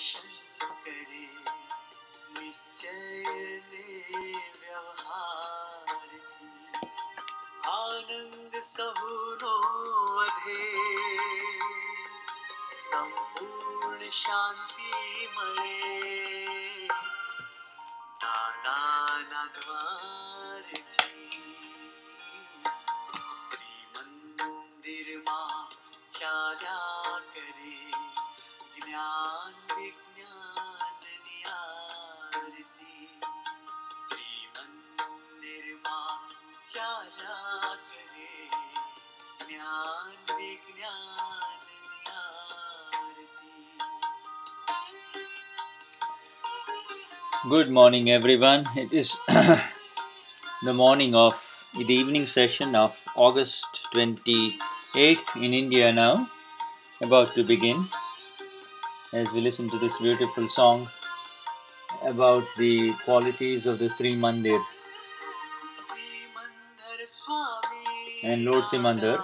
दर्शन करे निश्चय व्यवहार थी। आनंद सहुनो अधे। संपूर्ण शांति मणे दादा नद्वार थी। Good morning, everyone. It is the morning of the evening session of August 28th in India now, about to begin as we listen to this beautiful song about the qualities of the Trimandir and Lord Simandar.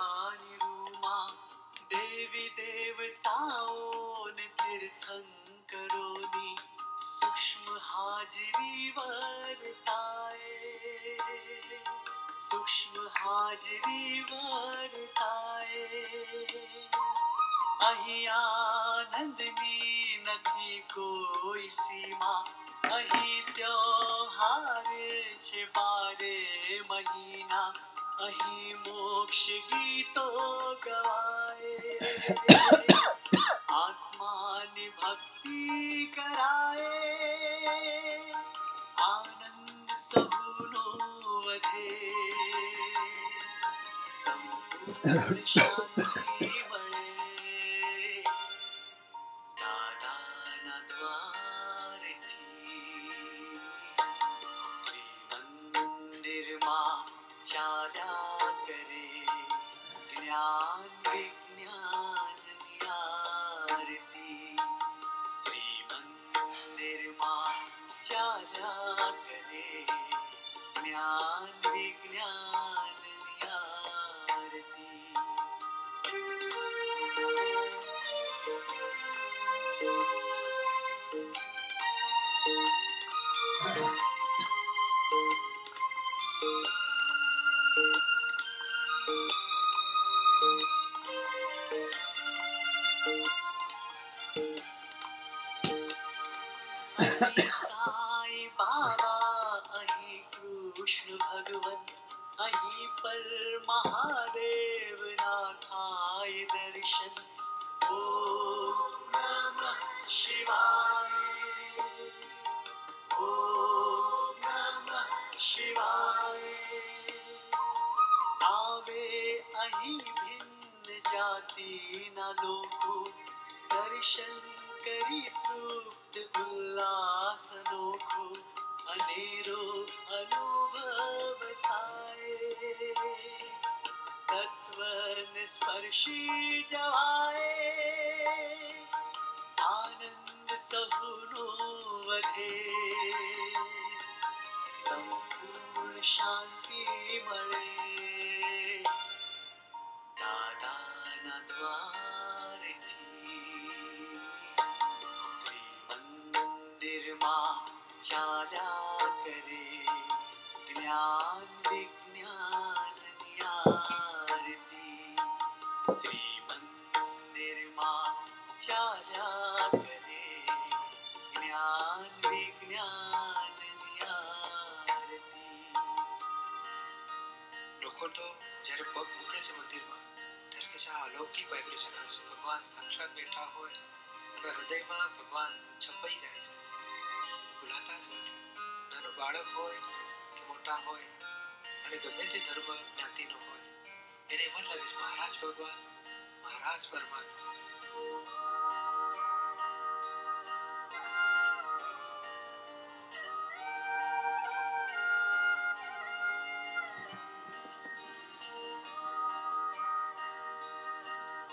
મહારાજ પરમાત્મા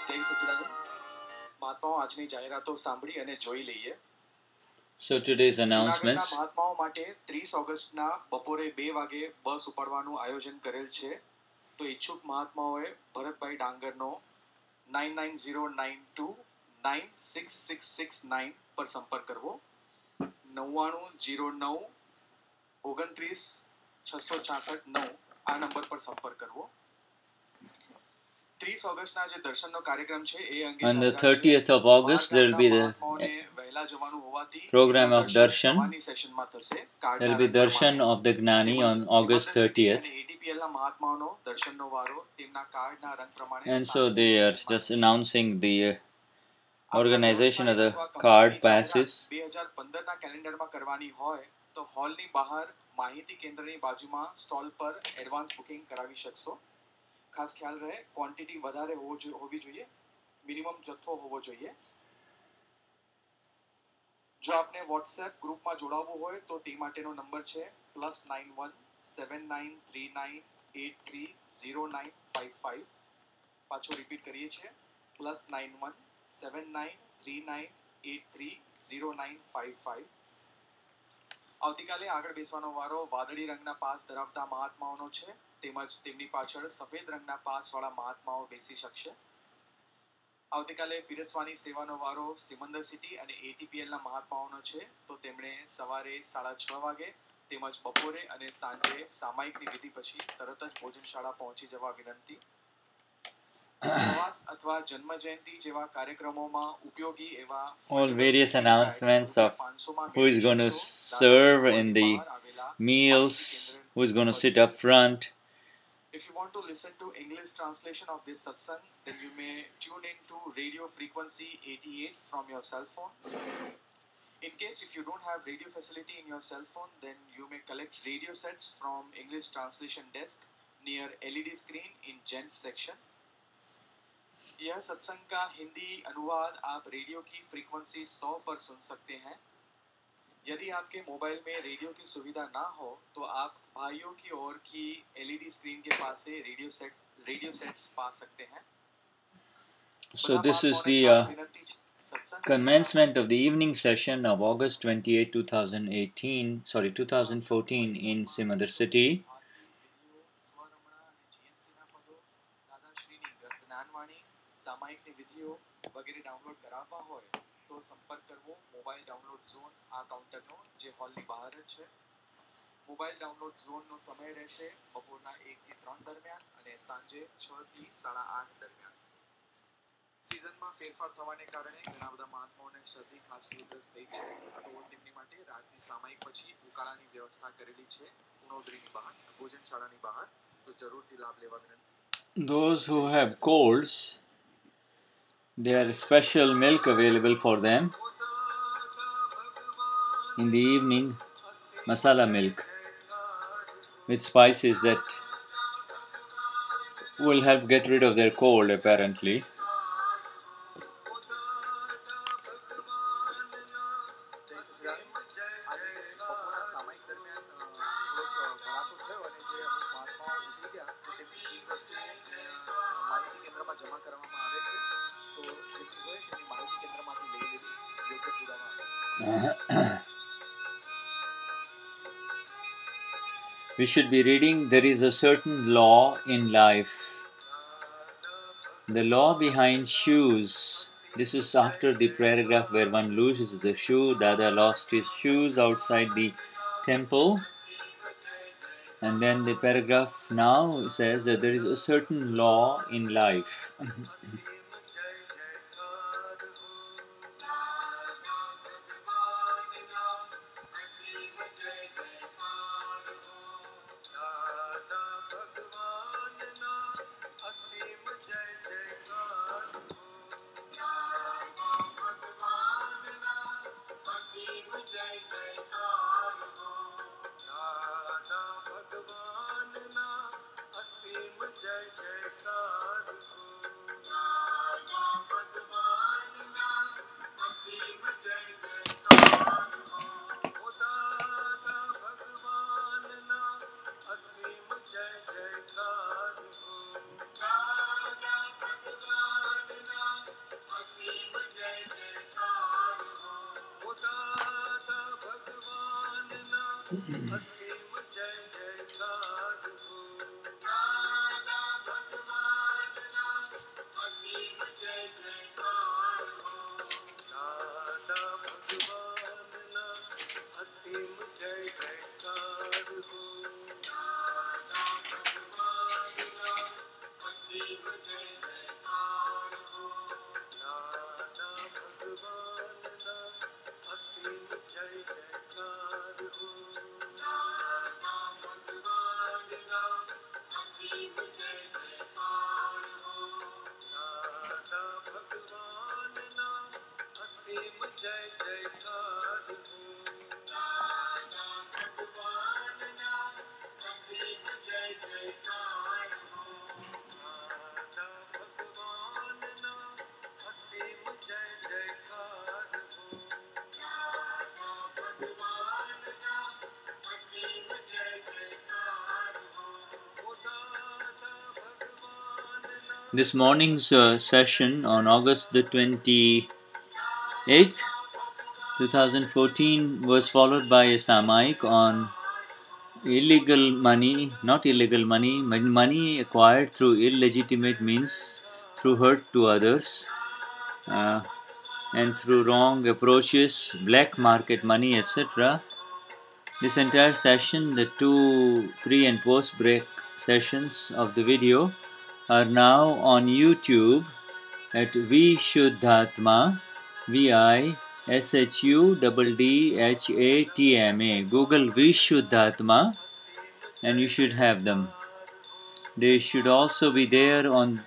જય સચિદાનંદ. મહાત્માઓ આજની જાહેરાતો સાંભળી અને જોઈ લઈએ. So today's announcements. મહાત્માઓ માટે ત્રીસ ઓગસ્ટના બપોરે બે વાગે બસ ઉપાડવાનું આયોજન કરેલ છે. તો ઈચ્છુક મહાત્માઓએ ભરતભાઈ ડાંગરનો nine nine zero nine two nine six six six nine પર સંપર્ક કરવો નવ્વાણું જીરો નવ ઓગણત્રીસ છસો છાસઠ નવ આ નંબર પર સંપર્ક કરવો On the જાહેરાત છે. 30th of August, there will be the મહાત્માઓને વહેલા જવાનું હોવાથી program of દર્શન darshan. સવારની સેશનમાં થશે. કાર્ડના there will be રંગ darshan પ્રમાણે. of the Gnani on તેમજ August સિમંદર સિટી 30th. અને ATPL ના મહાત્માઓનો દર્શનનો વારો તેમના કાર્ડના રંગ પ્રમાણે And so સાંજની they are સેશનમાં just થશે. announcing the uh, આપણા organization of the વ્યવસાય અથવા card કંપનીની passes. જાહેરાત 2015 ના કેલેન્ડરમાં કરવાની હોય તો હોલની બહાર માહિતી કેન્દ્રની બાજુમાં સ્ટોલ પર એડવાન્સ બુકિંગ કરાવી શકશો ખાસ ખ્યાલ રહે ક્વોન્ટિટી વધારે હોવો જોઈએ. મિનિમમ જથ્થો હોવો જોઈએ. જો આપને વોટ્સએપ ગ્રુપમાં જોડાવવું હોય, તો તે માટેનો નંબર છે plus nine one seven nine three nine eight three zero nine five five પાછો રિપીટ કરીએ છીએ. Plus nine one seven nine three nine eight three zero nine five five આવતીકાલે આગળ બેસવાનો વારો વાદળી રંગના પાસ ધરાવતા મહાત્માઓનો છે. તેમજ તેમની પાછળ સફેદ રંગના પાસવાળા મહાત્માઓ બેસી શકશે આવતીકાલે પીરસવાની સેવાનો વારો સિમંદર સિટી અને એટીપીએલના મહાત્માઓનો છે તો તેમણે સવારે સાડા છ વાગે તેમજ બપોરે અને સાંજે સામાયિકની વિધિ પછી તરત જ ભોજનશાળા પહોંચી જવા વિનંતી પ્રવાસ અથવા જન્મ જયંતિ જેવા કાર્યક્રમોમાં ઉપયોગી એવા all various announcements of who is gone to serve in the meals, who is going to sit up front. If you want to listen to English translation of this satsang, then you may tune in to radio frequency 88 from your cell phone. In case if you don't have radio facility in your cell phone, then you may collect radio sets from English translation desk near LED screen in gent section. यह सत्संग का हिंदी अनुवाद आप radio की frequency 100 पर सुन सकते हैं यदि आपके मोबाइल में रेडियो की सुविधा ना हो तो आप भाइयों की ओर की एलईडी स्क्रीन के पास से रेडियो सेट रेडियो सेट्स पा सकते हैं। So this is the uh, commencement of the evening session of August 28, 2018, sorry 2014 in Simandar City. सामायिक विधियो वगैरह डाउनलोड करावा होए। તો સંપર્ક કરવો. મોબાઈલ ડાઉનલોડ ઝોન આ કાઉન્ટરનો જે હોલની બહાર જ છે. મોબાઈલ ડાઉનલોડ ઝોનનો સમય રહેશે બપોરના એકથી ત્રણ દરમિયાન અને સાંજે છ થી સાડા આઠ દરમિયાન. સિઝનમાં ફેરફાર થવાને કારણે ઘણા બધા મહાત્માઓને શરદી ખાંસી ઉધરસ થઈ છે. તો તેમની માટે રાતની સામાયિક પછી ઉકાળાની વ્યવસ્થા કરેલી છે. ઉણોદરીની બહાર ભોજનશાળાની બહાર. તો જરૂરથી લાભ લેવા વિનંતી. Those who have colds, there is special milk available for them. In the evening, masala milk with spices that will help get rid of their cold apparently. We should be reading There is a certain law in life. The law behind shoes. This is after the paragraph where one loses the shoe. Dada lost his shoes outside the temple. And then the paragraph now says that there is a certain law in life. This morning's uh, session on August the 28th, 2014, was followed by a Samayik on illegal money, not illegal money, money acquired through illegitimate means, through hurt to others, uh, and through wrong approaches, black market money, etc. This entire session, the two pre and post break sessions of the video, are now on YouTube at Vishuddhatma, V I S H U D D H A T M A. Google Vishuddhatma and you should have them. They should also be there on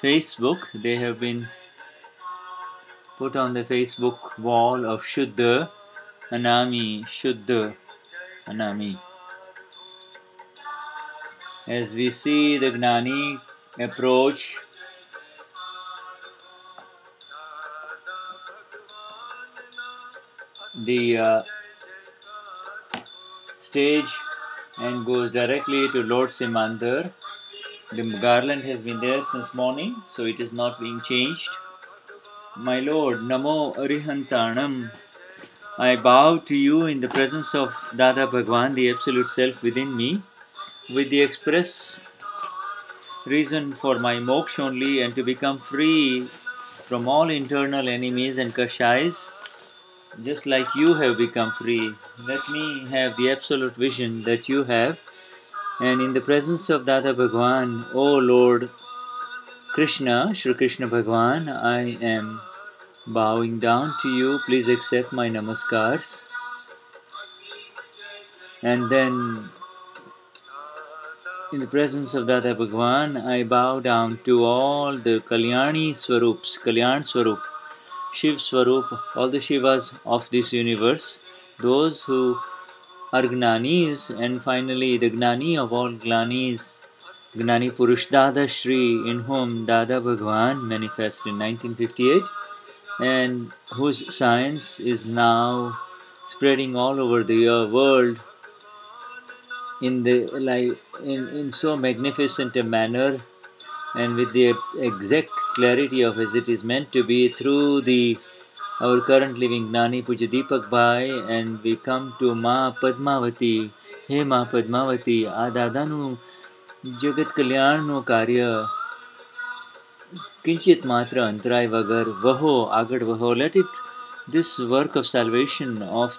Facebook. They have been put on the Facebook wall of Shuddha Anami, Shuddha Anami. As we see the Gnani approach the uh, stage and goes directly to Lord Simandar. The garland has been there since morning, so it is not being changed. My Lord, Namo Arihantanam, I bow to you in the presence of Dada Bhagwan, the Absolute Self within me, with the express reason for my moksha only and to become free from all internal enemies and kashais, just like you have become free. Let me have the absolute vision that you have. And in the presence of Dada Bhagwan, O Lord Krishna, Shri Krishna Bhagwan, I am bowing down to you. Please accept my namaskars. And then, in the presence of Dada Bhagwan, I bow down to all the Kalyani Swarups, Kalyan Swarup, Shiv Swarup, all the Shivas of this universe, those who are Gnanis, and finally the Gnani of all Gnanis, Gnani Purush Dada Shri, in whom Dada Bhagwan manifested in 1958, and whose science is now spreading all over the world in the like in, in so magnificent a manner and with the exact clarity of as it is meant to be through the our current living Gnani Purush Deepak Bhai and we come to Ma Padmavati, Hey Ma Padmavati, Adadanu Jagat kalyanu Karya Kinchit Matra Antrai Vagar Vaho Agad Vaho. Let it, this work of salvation of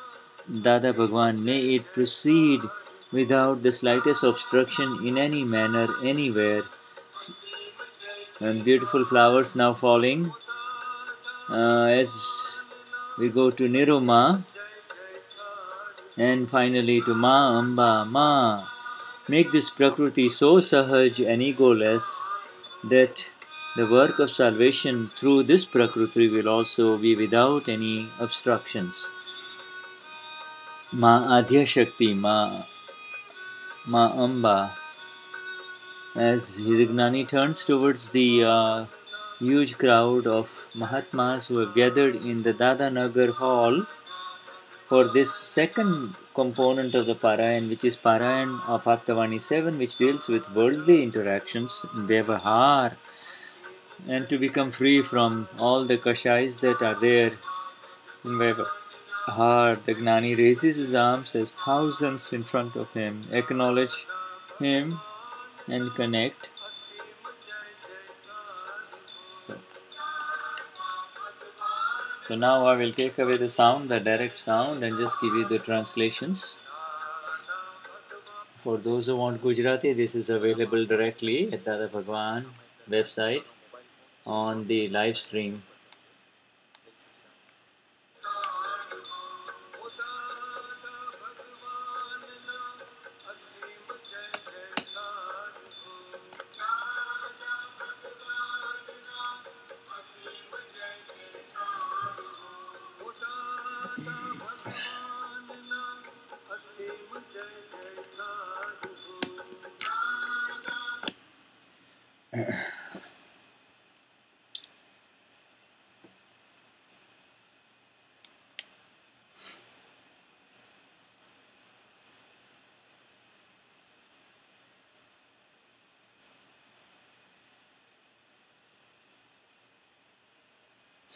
Dada Bhagwan, may it proceed without the slightest obstruction in any manner anywhere and beautiful flowers now falling uh, as we go to Niruma and finally to Ma Amba Ma. Make this Prakriti so sahaj and egoless that the work of salvation through this Prakriti will also be without any obstructions. Ma Adhya Shakti, Ma, Ma Amba. As Hirignani turns towards the uh, huge crowd of Mahatmas who have gathered in the Dadanagar hall for this second component of the Parayan, which is Parayan of Aptavani 7, which deals with worldly interactions, Vyavahar, and to become free from all the kashais that are there in Vyavahar. The Gnani raises his arms as thousands in front of him acknowledge him and connect. So, so now I will take away the sound, the direct sound, and just give you the translations. For those who want Gujarati, this is available directly at Dada Bhagwan website on the live stream.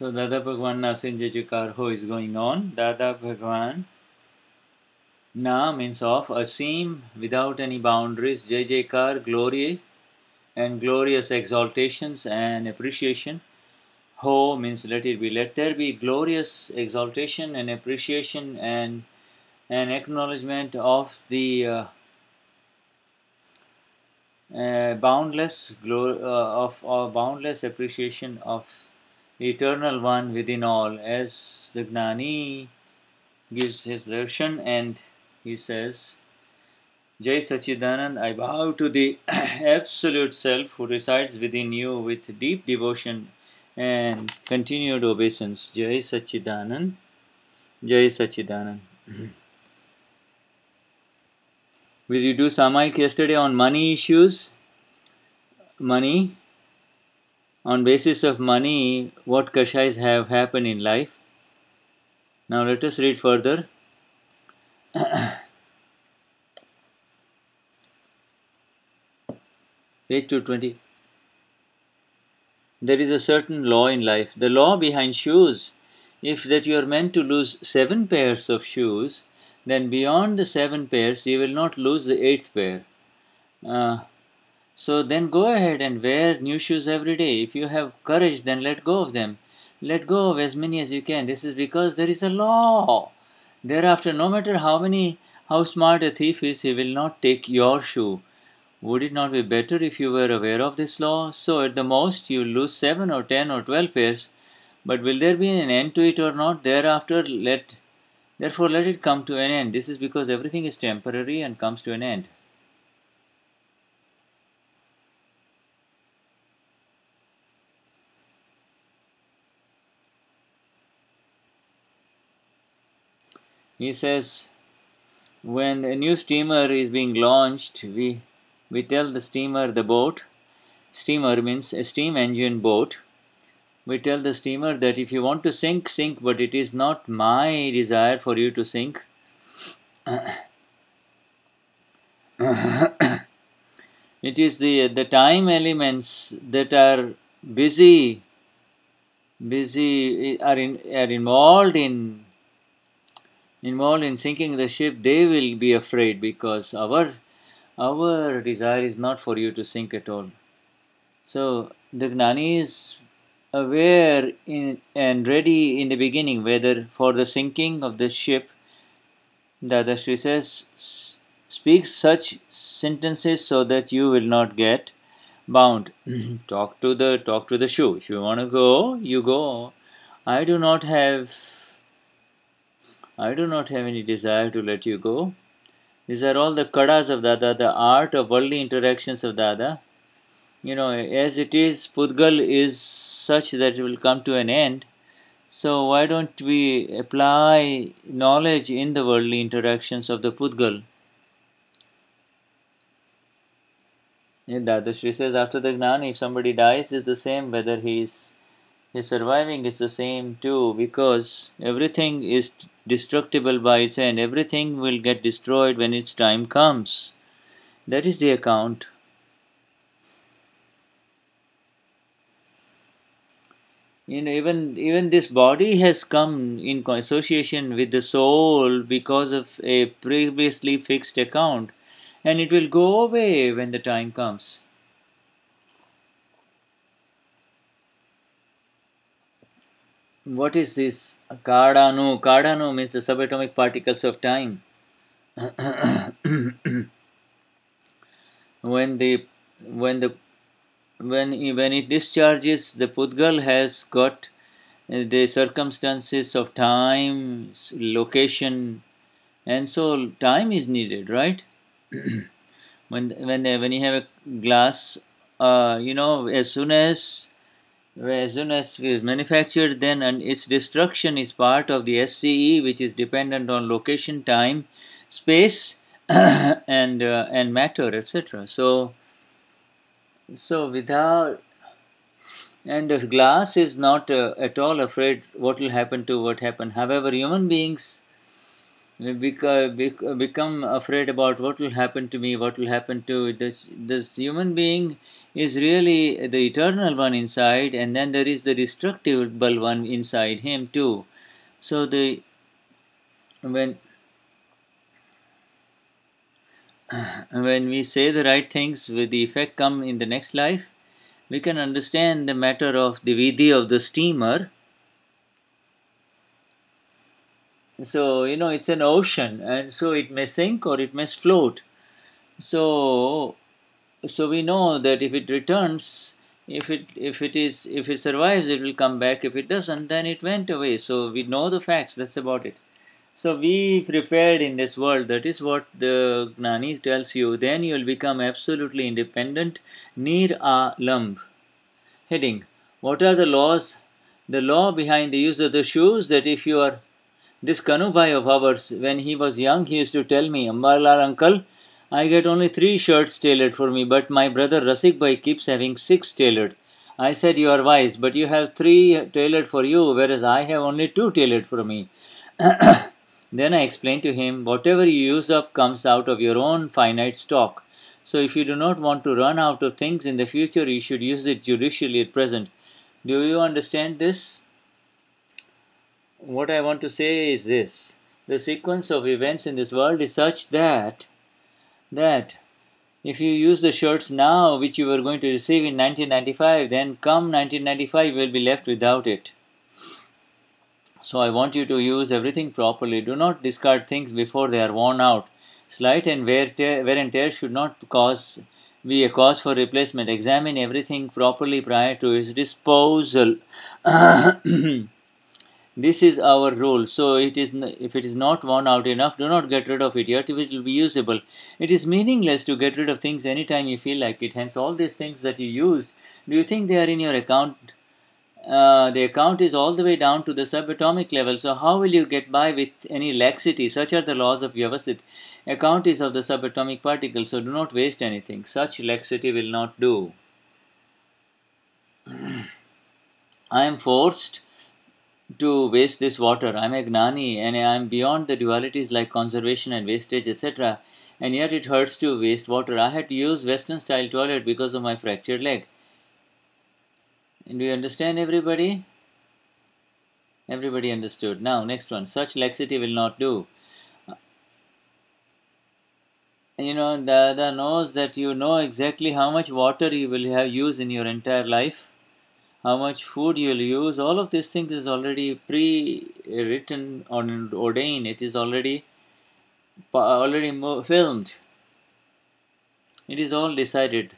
So Dada Bhagwan Nasin Jajikar Ho is going on. Dada Bhagwan Na means of Asim without any boundaries. Jai Jaikar, glory and glorious exaltations and appreciation. Ho means let it be. Let there be glorious exaltation and appreciation and an acknowledgement of the uh, uh, boundless glory uh, of uh, boundless appreciation of the eternal one within all as the gnani gives his darshan and he says jai sachidanand i bow to the absolute self who resides within you with deep devotion and continued obeisance jai sachidanand jai sachidanand Will you do Samayik yesterday on money issues? Money. On basis of money, what kashais have happened in life. Now let us read further. Page 220. There is a certain law in life. The law behind shoes, if that you are meant to lose seven pairs of shoes, then beyond the seven pairs you will not lose the eighth pair. Uh, so then go ahead and wear new shoes every day. If you have courage, then let go of them. Let go of as many as you can. This is because there is a law. Thereafter, no matter how many, how smart a thief is, he will not take your shoe. Would it not be better if you were aware of this law? So at the most you lose seven or ten or twelve pairs, but will there be an end to it or not? Thereafter, let therefore let it come to an end. This is because everything is temporary and comes to an end. He says, when a new steamer is being launched, we we tell the steamer, the boat, steamer means a steam engine boat. We tell the steamer that if you want to sink, sink, but it is not my desire for you to sink. it is the the time elements that are busy busy are in are involved in involved in sinking the ship they will be afraid because our our desire is not for you to sink at all. So the gnani is aware in, and ready in the beginning whether for the sinking of the ship. The Sri says "S- speak such sentences so that you will not get bound. Talk to the talk to the shoe if you want to go you go. I do not have i do not have any desire to let you go. These are all the kadas of dada the art of worldly interactions of dada. You know as it is pudgal is such that it will come to an end. So why don't we apply knowledge in the worldly interactions of the pudgal? Yeah, Dada Shri says after the Gnani, if somebody dies, it's the same whether he's he's surviving, is the same too, because everything is destructible by its end. Everything will get destroyed when its time comes. That is the account. You know, even even this body has come in association with the soul because of a previously fixed account, and it will go away when the time comes. What is this? Cardano. Cardano means the subatomic particles of time. when the when the when when it discharges, the pudgal has got uh, the circumstances of time, location, and so time is needed, right? when when when you have a glass, uh, you know, as soon as as soon as it is manufactured, then and its destruction is part of the SCE, which is dependent on location, time, space, and uh, and matter, etc. So, so without and the glass is not uh, at all afraid what will happen to what happened. However, human beings bec- bec- become afraid about what will happen to me, what will happen to this. This human being is really the eternal one inside, and then there is the destructible one inside him too. So the when when we say the right things, with the effect come in the next life, we can understand the matter of the vidhi of the steamer. So you know it's an ocean, and so it may sink or it may float. So so we know that if it returns if it if it is if it survives it will come back. If it doesn't then it went away. So we know the facts. That's about it. So we prepared in this world. That is what the gnani tells you. Then you will become absolutely independent. Near a lumb heading what are the laws? The law behind the use of the shoes that if you are this Kanubhai of ours when he was young he used to tell me Ambalal uncle I get only three shirts tailored for me, but my brother Rasik Bhai keeps having six tailored. I said, You are wise, but you have three tailored for you, whereas I have only two tailored for me. then I explained to him, Whatever you use up comes out of your own finite stock. So if you do not want to run out of things in the future, you should use it judicially at present. Do you understand this? What I want to say is this the sequence of events in this world is such that that if you use the shirts now which you were going to receive in 1995 then come 1995 you will be left without it. So i want you to use everything properly. Do not discard things before they are worn out. Slight and wear, tear, wear and tear should not cause be a cause for replacement. Examine everything properly prior to its disposal this is our rule so it is if it is not worn out enough do not get rid of it yet. If it will be usable. It is meaningless to get rid of things anytime you feel like it. Hence all these things that you use do you think they are in your account? Uh, the account is all the way down to the subatomic level. So how will you get by with any laxity? Such are the laws of Vyavasthit. account is of the subatomic particle so do not waste anything. Such laxity will not do. I am forced to waste this water. I'm a gnani and I'm beyond the dualities like conservation and wastage, etc. And yet it hurts to waste water. I had to use Western style toilet because of my fractured leg. And do you understand everybody? Everybody understood. Now, next one. Such laxity will not do. You know, Dada knows that you know exactly how much water you will have used in your entire life how much food you'll use. All of these things is already pre-written or ordained. It is already already filmed. It is all decided.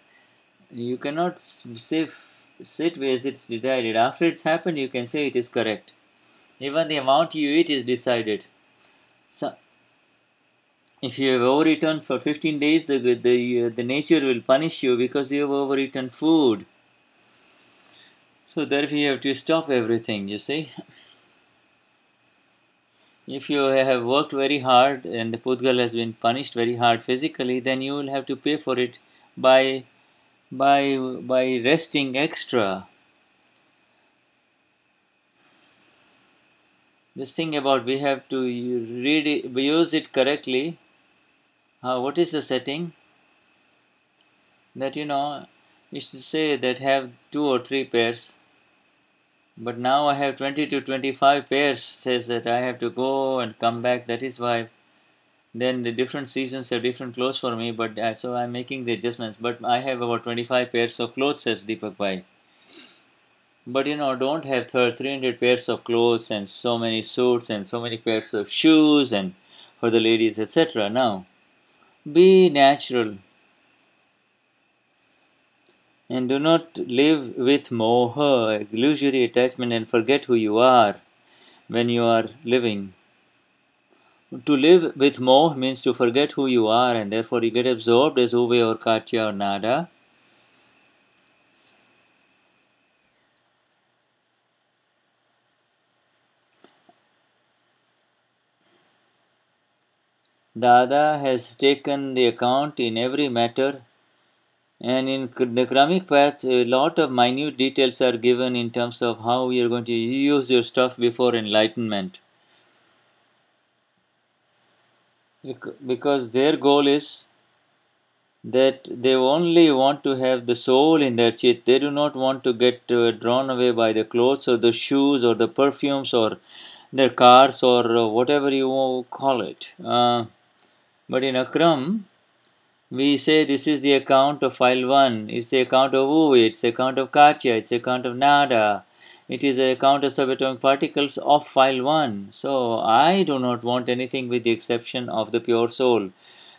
You cannot sit, sit where it's decided. After it's happened you can say it is correct. Even the amount you eat is decided. So if you have overeaten for 15 days the, the, the nature will punish you because you have overeaten food so therefore you have to stop everything, you see. If you have worked very hard and the Pudgal has been punished very hard physically, then you will have to pay for it by by by resting extra. This thing about we have to read it, use it correctly. Uh, what is the setting? That you know, you should say that have two or three pairs but now I have 20 to 25 pairs says that I have to go and come back. That is why then the different seasons have different clothes for me but uh, so I'm making the adjustments. But I have about 25 pairs of clothes says Deepak Bhai. But you know don't have 300 pairs of clothes and so many suits and so many pairs of shoes and for the ladies etc now be natural and do not live with moha, illusory attachment, and forget who you are when you are living. To live with moha means to forget who you are, and therefore you get absorbed as Uwe or Katja or Nada. Dada has taken the account in every matter and in the Kramik path, a lot of minute details are given in terms of how you're going to use your stuff before enlightenment. Because their goal is that they only want to have the soul in their chit. They do not want to get uh, drawn away by the clothes or the shoes or the perfumes or their cars or uh, whatever you call it. Uh, but in Akram, we say this is the account of file 1, it's the account of Uwe, it's the account of Katja, it's the account of Nada, it is the account of subatomic particles of file 1. So I do not want anything with the exception of the pure soul.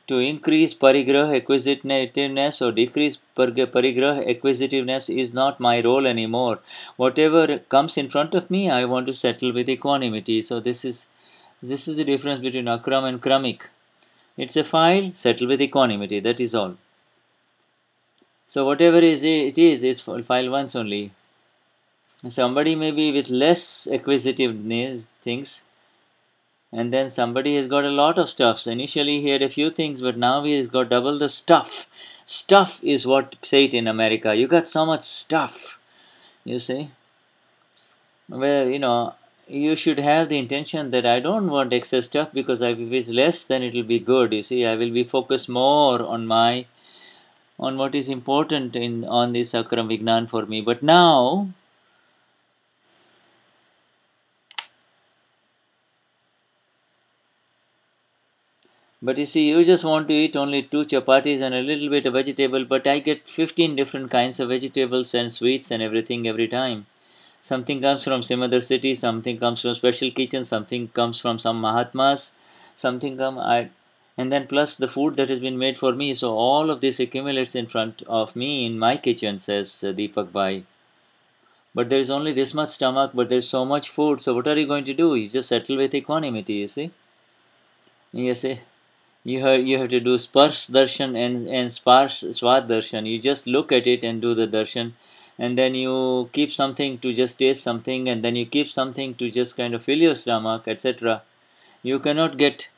To increase parigrah acquisitiveness or decrease parg- parigrah acquisitiveness is not my role anymore. Whatever comes in front of me, I want to settle with equanimity. So this is this is the difference between Akram and Kramik. It's a file, settle with equanimity, that is all. So whatever is it is, is file once only. Somebody may be with less acquisitiveness things, and then somebody has got a lot of stuffs. Initially he had a few things, but now he has got double the stuff. Stuff is what say it in America. You got so much stuff. You see? Well, you know, you should have the intention that I don't want excess stuff because I if it's less, then it will be good. You see, I will be focused more on my on what is important in on this Akram Vignan for me. But now, but you see, you just want to eat only two chapatis and a little bit of vegetable, but I get 15 different kinds of vegetables and sweets and everything every time. Something comes from some other city, something comes from special kitchen, something comes from some Mahatmas, something come I and then plus the food that has been made for me. So all of this accumulates in front of me in my kitchen, says Deepak Bhai. But there is only this much stomach, but there's so much food. So what are you going to do? You just settle with equanimity, you see. You see, you have you have to do sparsh darshan and and sparsh swad darshan. You just look at it and do the darshan, and then you keep something to just taste something, and then you keep something to just kind of fill your stomach, etc. You cannot get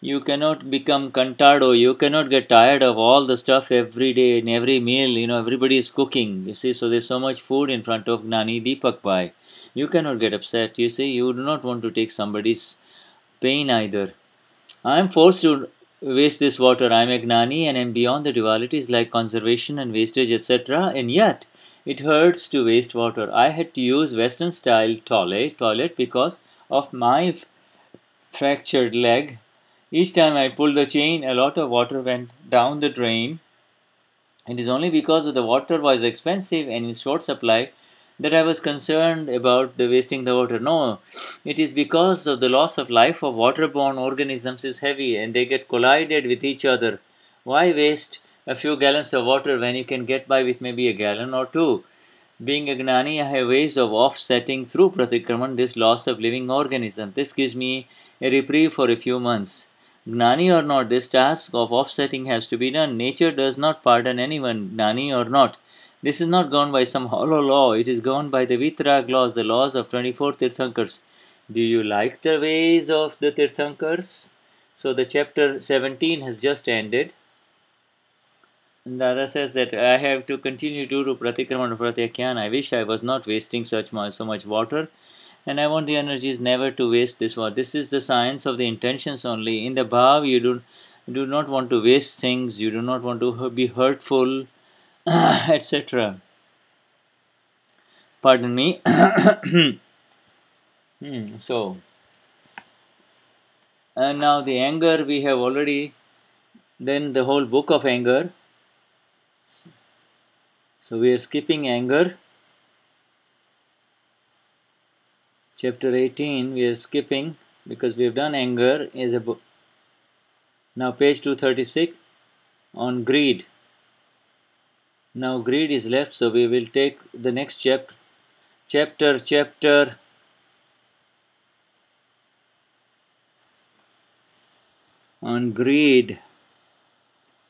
you cannot become cantado you cannot get tired of all the stuff every day in every meal. You know everybody is cooking you see. So there's so much food in front of Gnani deepak bhai. You cannot get upset you see. You do not want to take somebody's pain either. I am forced to waste this water. I am a gnani and I am beyond the dualities like conservation and wastage etc and yet it hurts to waste water i had to use western style toilet toilet because of my fractured leg each time I pulled the chain, a lot of water went down the drain. It is only because the water was expensive and in short supply that I was concerned about the wasting the water. No, it is because of the loss of life of waterborne organisms is heavy and they get collided with each other. Why waste a few gallons of water when you can get by with maybe a gallon or two? Being a gnani, I have ways of offsetting through pratikraman this loss of living organism. This gives me a reprieve for a few months. Gnani or not, this task of offsetting has to be done. Nature does not pardon anyone, Gnani or not. This is not gone by some hollow law, it is gone by the Vitrag laws, the laws of 24 Tirthankars. Do you like the ways of the Tirthankars? So the chapter 17 has just ended. Dada says that I have to continue to do Pratikramana Pratyakyan. I wish I was not wasting such much, so much water and I want the energies never to waste this water. This is the science of the intentions only. In the bhav, you do, do not want to waste things, you do not want to be hurtful, etc. Pardon me. hmm, so, and now the anger we have already, then the whole book of anger. So, we are skipping anger. chapter 18 we are skipping because we have done anger is a book. Now page 236 on greed. Now greed is left so we will take the next chapter. Chapter chapter. On greed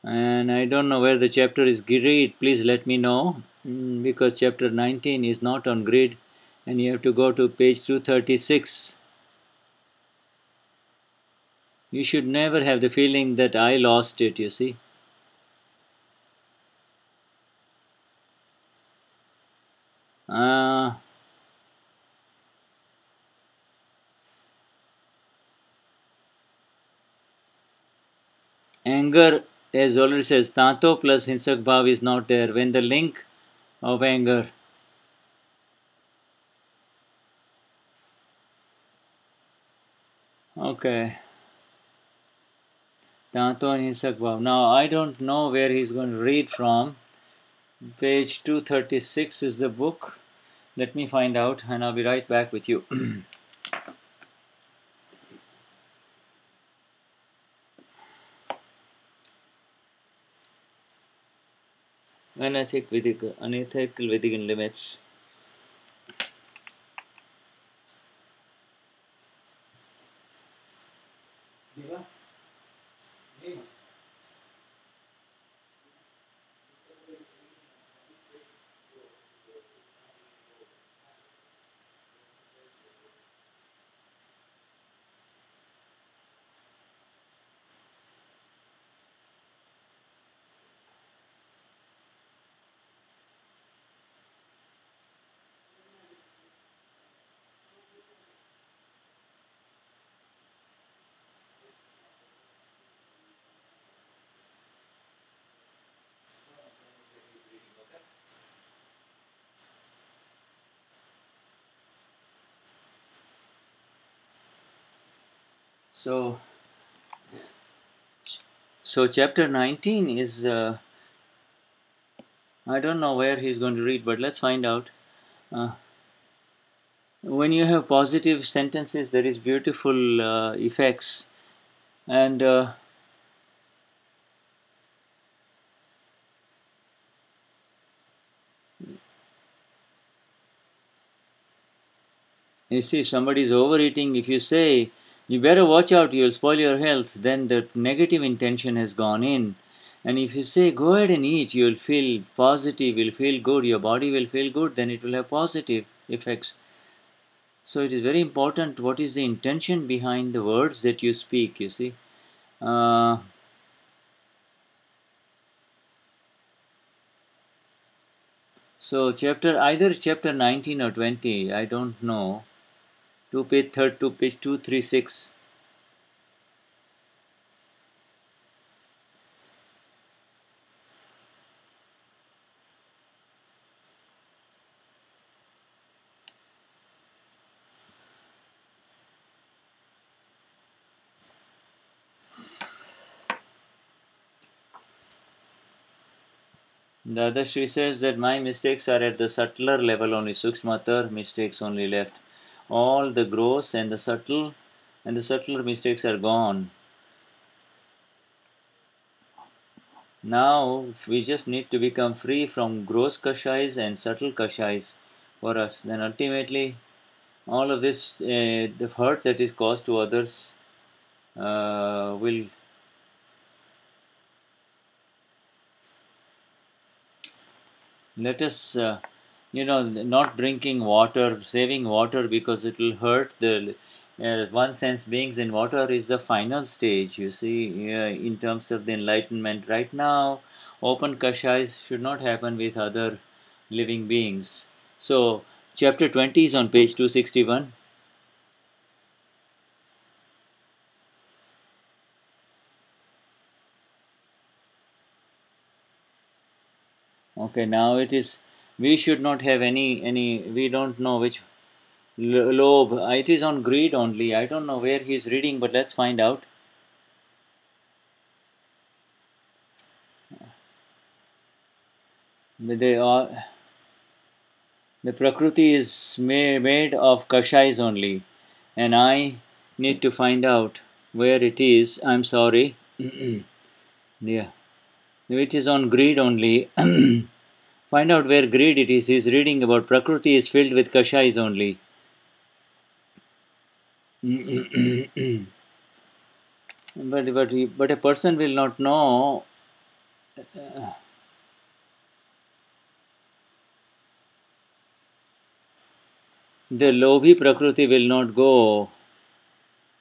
and I don't know where the chapter is greed please let me know. Mm, because chapter 19 is not on grid and you have to go to page 236 You should never have the feeling that I lost it, you see. Uh, anger, as already says, Tato plus Hinsak Bhav is not there. When the link of anger Okay. Tato and Hinsak Bhav. Now I don't know where he's going to read from. Page 236 is the book. Let me find out and I'll be right back with you. unethical within, unethical within limits So, so chapter 19 is, uh, I don't know where he's going to read, but let's find out. Uh, when you have positive sentences, there is beautiful uh, effects, and uh, you see, somebody is overeating. If you say, you better watch out, you'll spoil your health, then the negative intention has gone in. And if you say, go ahead and eat, you'll feel positive, you'll feel good, your body will feel good, then it will have positive effects. So it is very important what is the intention behind the words that you speak, you see. Uh, so chapter either chapter 19 or 20, I don't know. To page third to page 236. The other says that my mistakes are at the subtler level only, Sukshmatar mistakes only left. All the gross and the subtle and the subtler mistakes are gone. Now we just need to become free from gross kashais and subtle kashais for us. Then ultimately, all of this, uh, the hurt that is caused to others, uh, will let us uh, you know not drinking water saving water because it will hurt the uh, one sense beings in water is the final stage you see uh, in terms of the enlightenment. Right now open kashais should not happen with other living beings. So chapter 20 is on page 261 okay now it is we should not have any any we don't know which lobh. It is on greed only. I don't know where he is reading but let's find out. They are uh, the prakriti is made of kashais only and i need to find out where it is. I'm sorry. Yeah. It is on greed only Find out where greed it is. He is reading about Prakriti is filled with kashais only. but, but, but a person will not know. uh, the lobhi Prakriti will not go.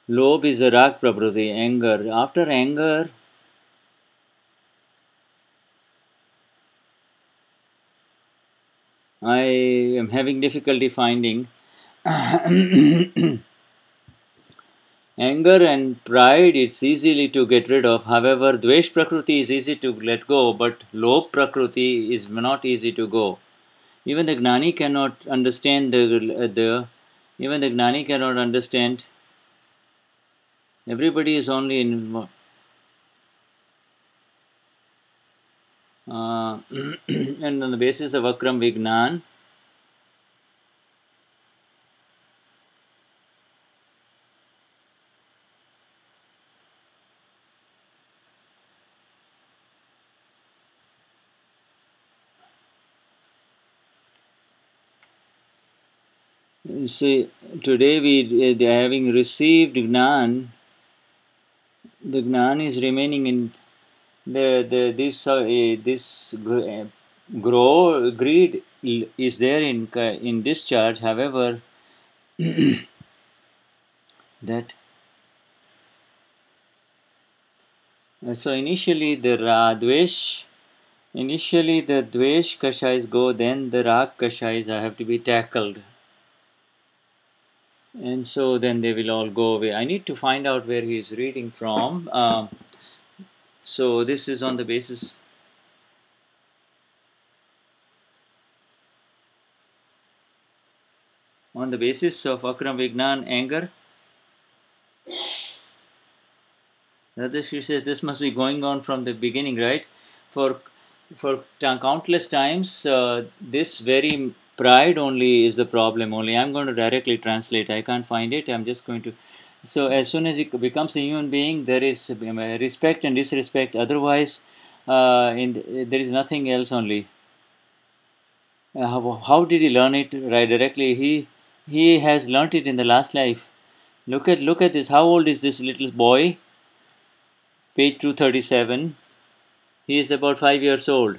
Lobh is the rag prakriti, anger. After anger, I am having difficulty finding anger and pride. It's easily to get rid of. However dvesh prakriti is easy to let go but lobh prakriti is not easy to go. Even the gnani cannot understand the, the even the gnani cannot understand. Everybody is only in uh, and on the basis of akram vignan. See today we they are having received gnan the gnan is remaining in the the this uh, eh, this eh, grow greed is there in in discharge however that uh, so initially the ra- initially the dvesh kashais go then the rag kashais have to be tackled and so then they will all go away. I need to find out where he is reading from. Um, so this is on the basis. On the basis of Akram Vignan anger. Rather, she says this must be going on from the beginning, right? For for countless times, uh, this very pride only is the problem. Only I'm going to directly translate. I can't find it. I'm just going to. So as soon as he becomes a human being, there is um, uh, respect and disrespect. Otherwise, uh, in the, there is nothing else. Only. Uh, how, how did he learn it right directly? He he has learnt it in the last life. Look at look at this. How old is this little boy? Page two thirty seven. He is about five years old.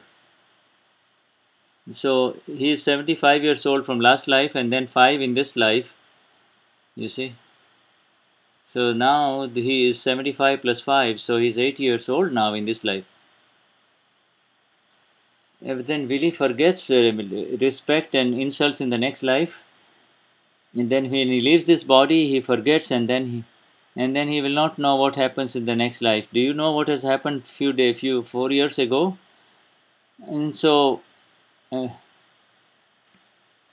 So he is 75 years old from last life and then 5 in this life. You see? So now he is 75 plus 5, so he's is 80 years old now in this life. But then will he forgets uh, respect and insults in the next life? And then when he leaves this body, he forgets and then he and then he will not know what happens in the next life. Do you know what has happened few day, few four years ago? And so uh,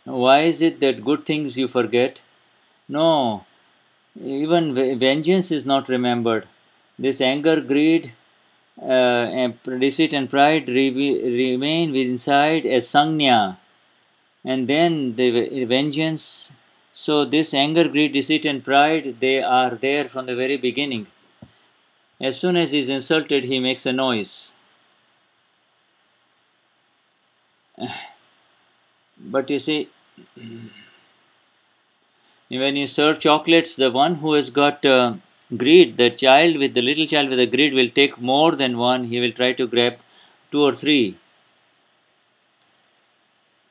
why is it that good things you forget? No, even vengeance is not remembered. This anger, greed, uh, and deceit, and pride re- remain inside as sangnya, and then the vengeance. So this anger, greed, deceit, and pride they are there from the very beginning. As soon as he is insulted, he makes a noise. But you see, when you serve chocolates, the one who has got uh, greed, the child with the little child with the greed will take more than one. He will try to grab two or three.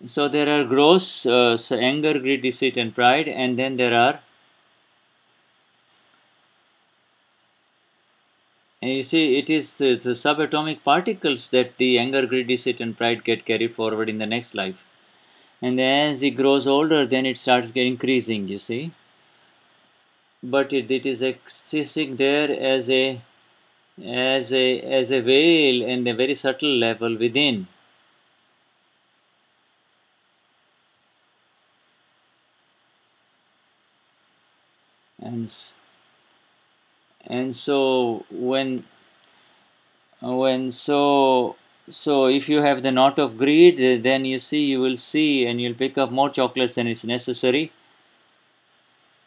So there are gross uh, so anger, greed, deceit, and pride, and then there are. And you see, it is the, the subatomic particles that the anger, greed, deceit, and pride get carried forward in the next life. And as it grows older, then it starts increasing. You see, but it, it is existing there as a as a as a veil and a very subtle level within. And and so when when so so if you have the knot of greed eh, then you see you will see and you'll pick up more chocolates than is necessary.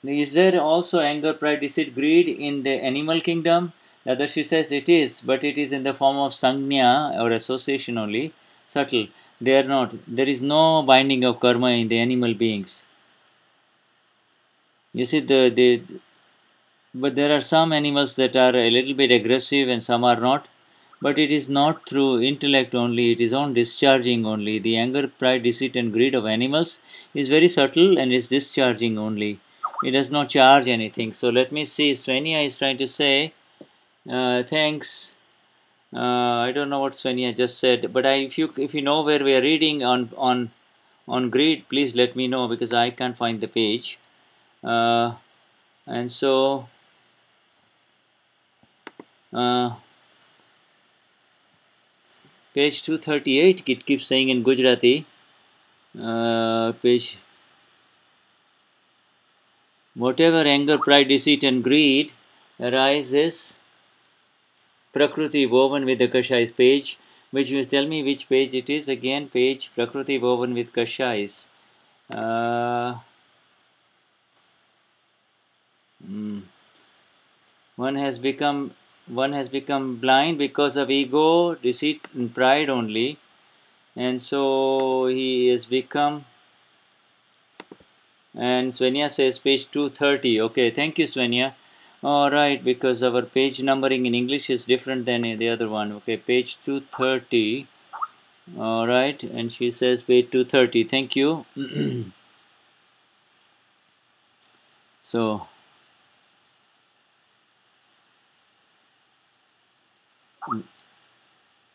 Is there also anger pride deceit greed in the animal kingdom? She says it is but it is in the form of sangnya or association only. Subtle. They are not. There is no binding of karma in the animal beings. You see the the but there are some animals that are a little bit aggressive and some are not but it is not through intellect only it is on discharging only the anger pride deceit and greed of animals is very subtle and is discharging only it does not charge anything. So let me see. Svenia is trying to say, uh, thanks. Uh, I don't know what Svenia just said, but I, if you if you know where we are reading on on on greed, please let me know because I can't find the page. Uh, and so uh, page 238 it keeps saying in Gujarati uh, page whatever anger pride deceit and greed arises prakriti woven with the Kashais page which means tell me which page it is. Again page prakriti woven with Kashais uh, mm, one has become one has become blind because of ego deceit and pride only. And so he has become and Svenia says page 230 okay thank you Svenia. All right because our page numbering in English is different than the other one. Okay page 230 all right and she says page 230 thank you. So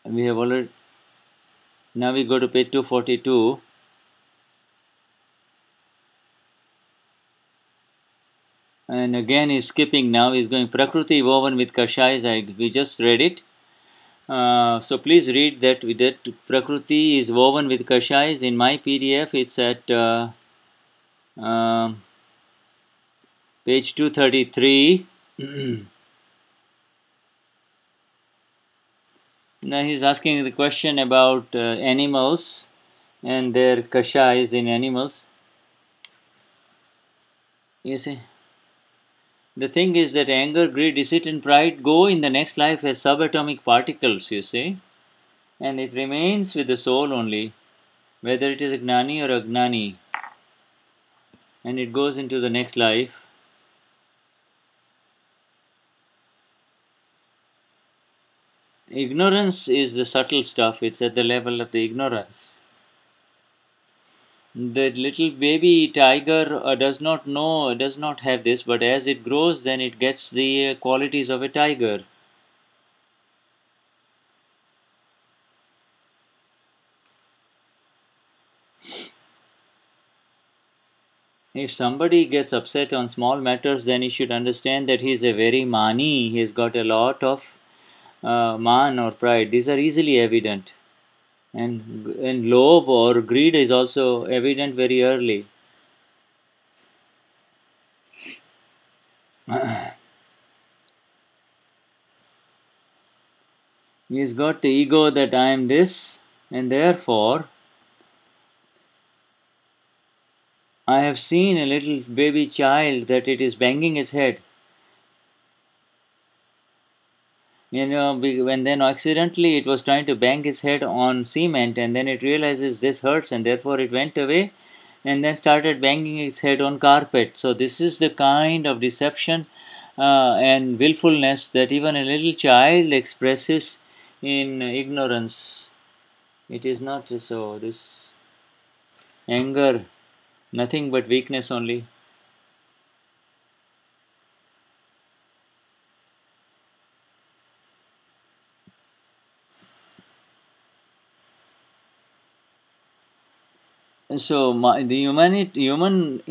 we have already now we go to page 242 and again he's skipping now. He's going Prakruti woven with Kashais I, we just read it. Uh, so please read that with that. Prakruti is woven with Kashais in my PDF it's at uh, uh, page 233 now he's asking the question about uh, animals and their kashais in animals. You see the thing is that anger, greed, deceit, and pride go in the next life as subatomic particles, you see, and it remains with the soul only, whether it is a gnani or agnani, and it goes into the next life. Ignorance is the subtle stuff, it's at the level of the ignorance. The little baby tiger uh, does not know does not have this but as it grows then it gets the uh, qualities of a tiger. If somebody gets upset on small matters then he should understand that he is a very mani. He has got a lot of uh, man or pride these are easily evident. And and lobh or greed is also evident very early. He's got the ego that i am this and therefore i have seen a little baby child that it is banging its head you know when then accidentally it was trying to bang his head on cement and then it realizes this hurts and therefore it went away and then started banging its head on carpet. So this is the kind of deception uh, and willfulness that even a little child expresses in ignorance. It is not so. This anger nothing but weakness only so my, the humanity, human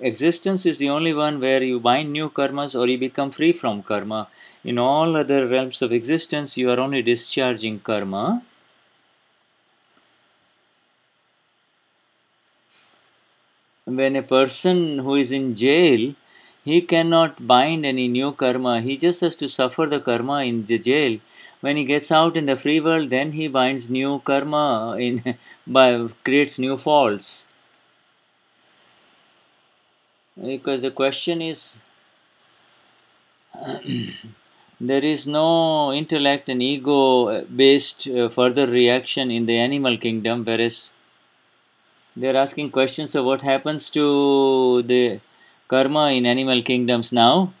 existence is the only one where you bind new karmas or you become free from karma. In all other realms of existence, you are only discharging karma. When a person who is in jail he cannot bind any new karma. He just has to suffer the karma in the jail. When he gets out in the free world, then he binds new karma in by creates new faults. Because the question is there is no intellect and ego based uh, further reaction in the animal kingdom, whereas they're asking questions of what happens to the karma in animal kingdoms now.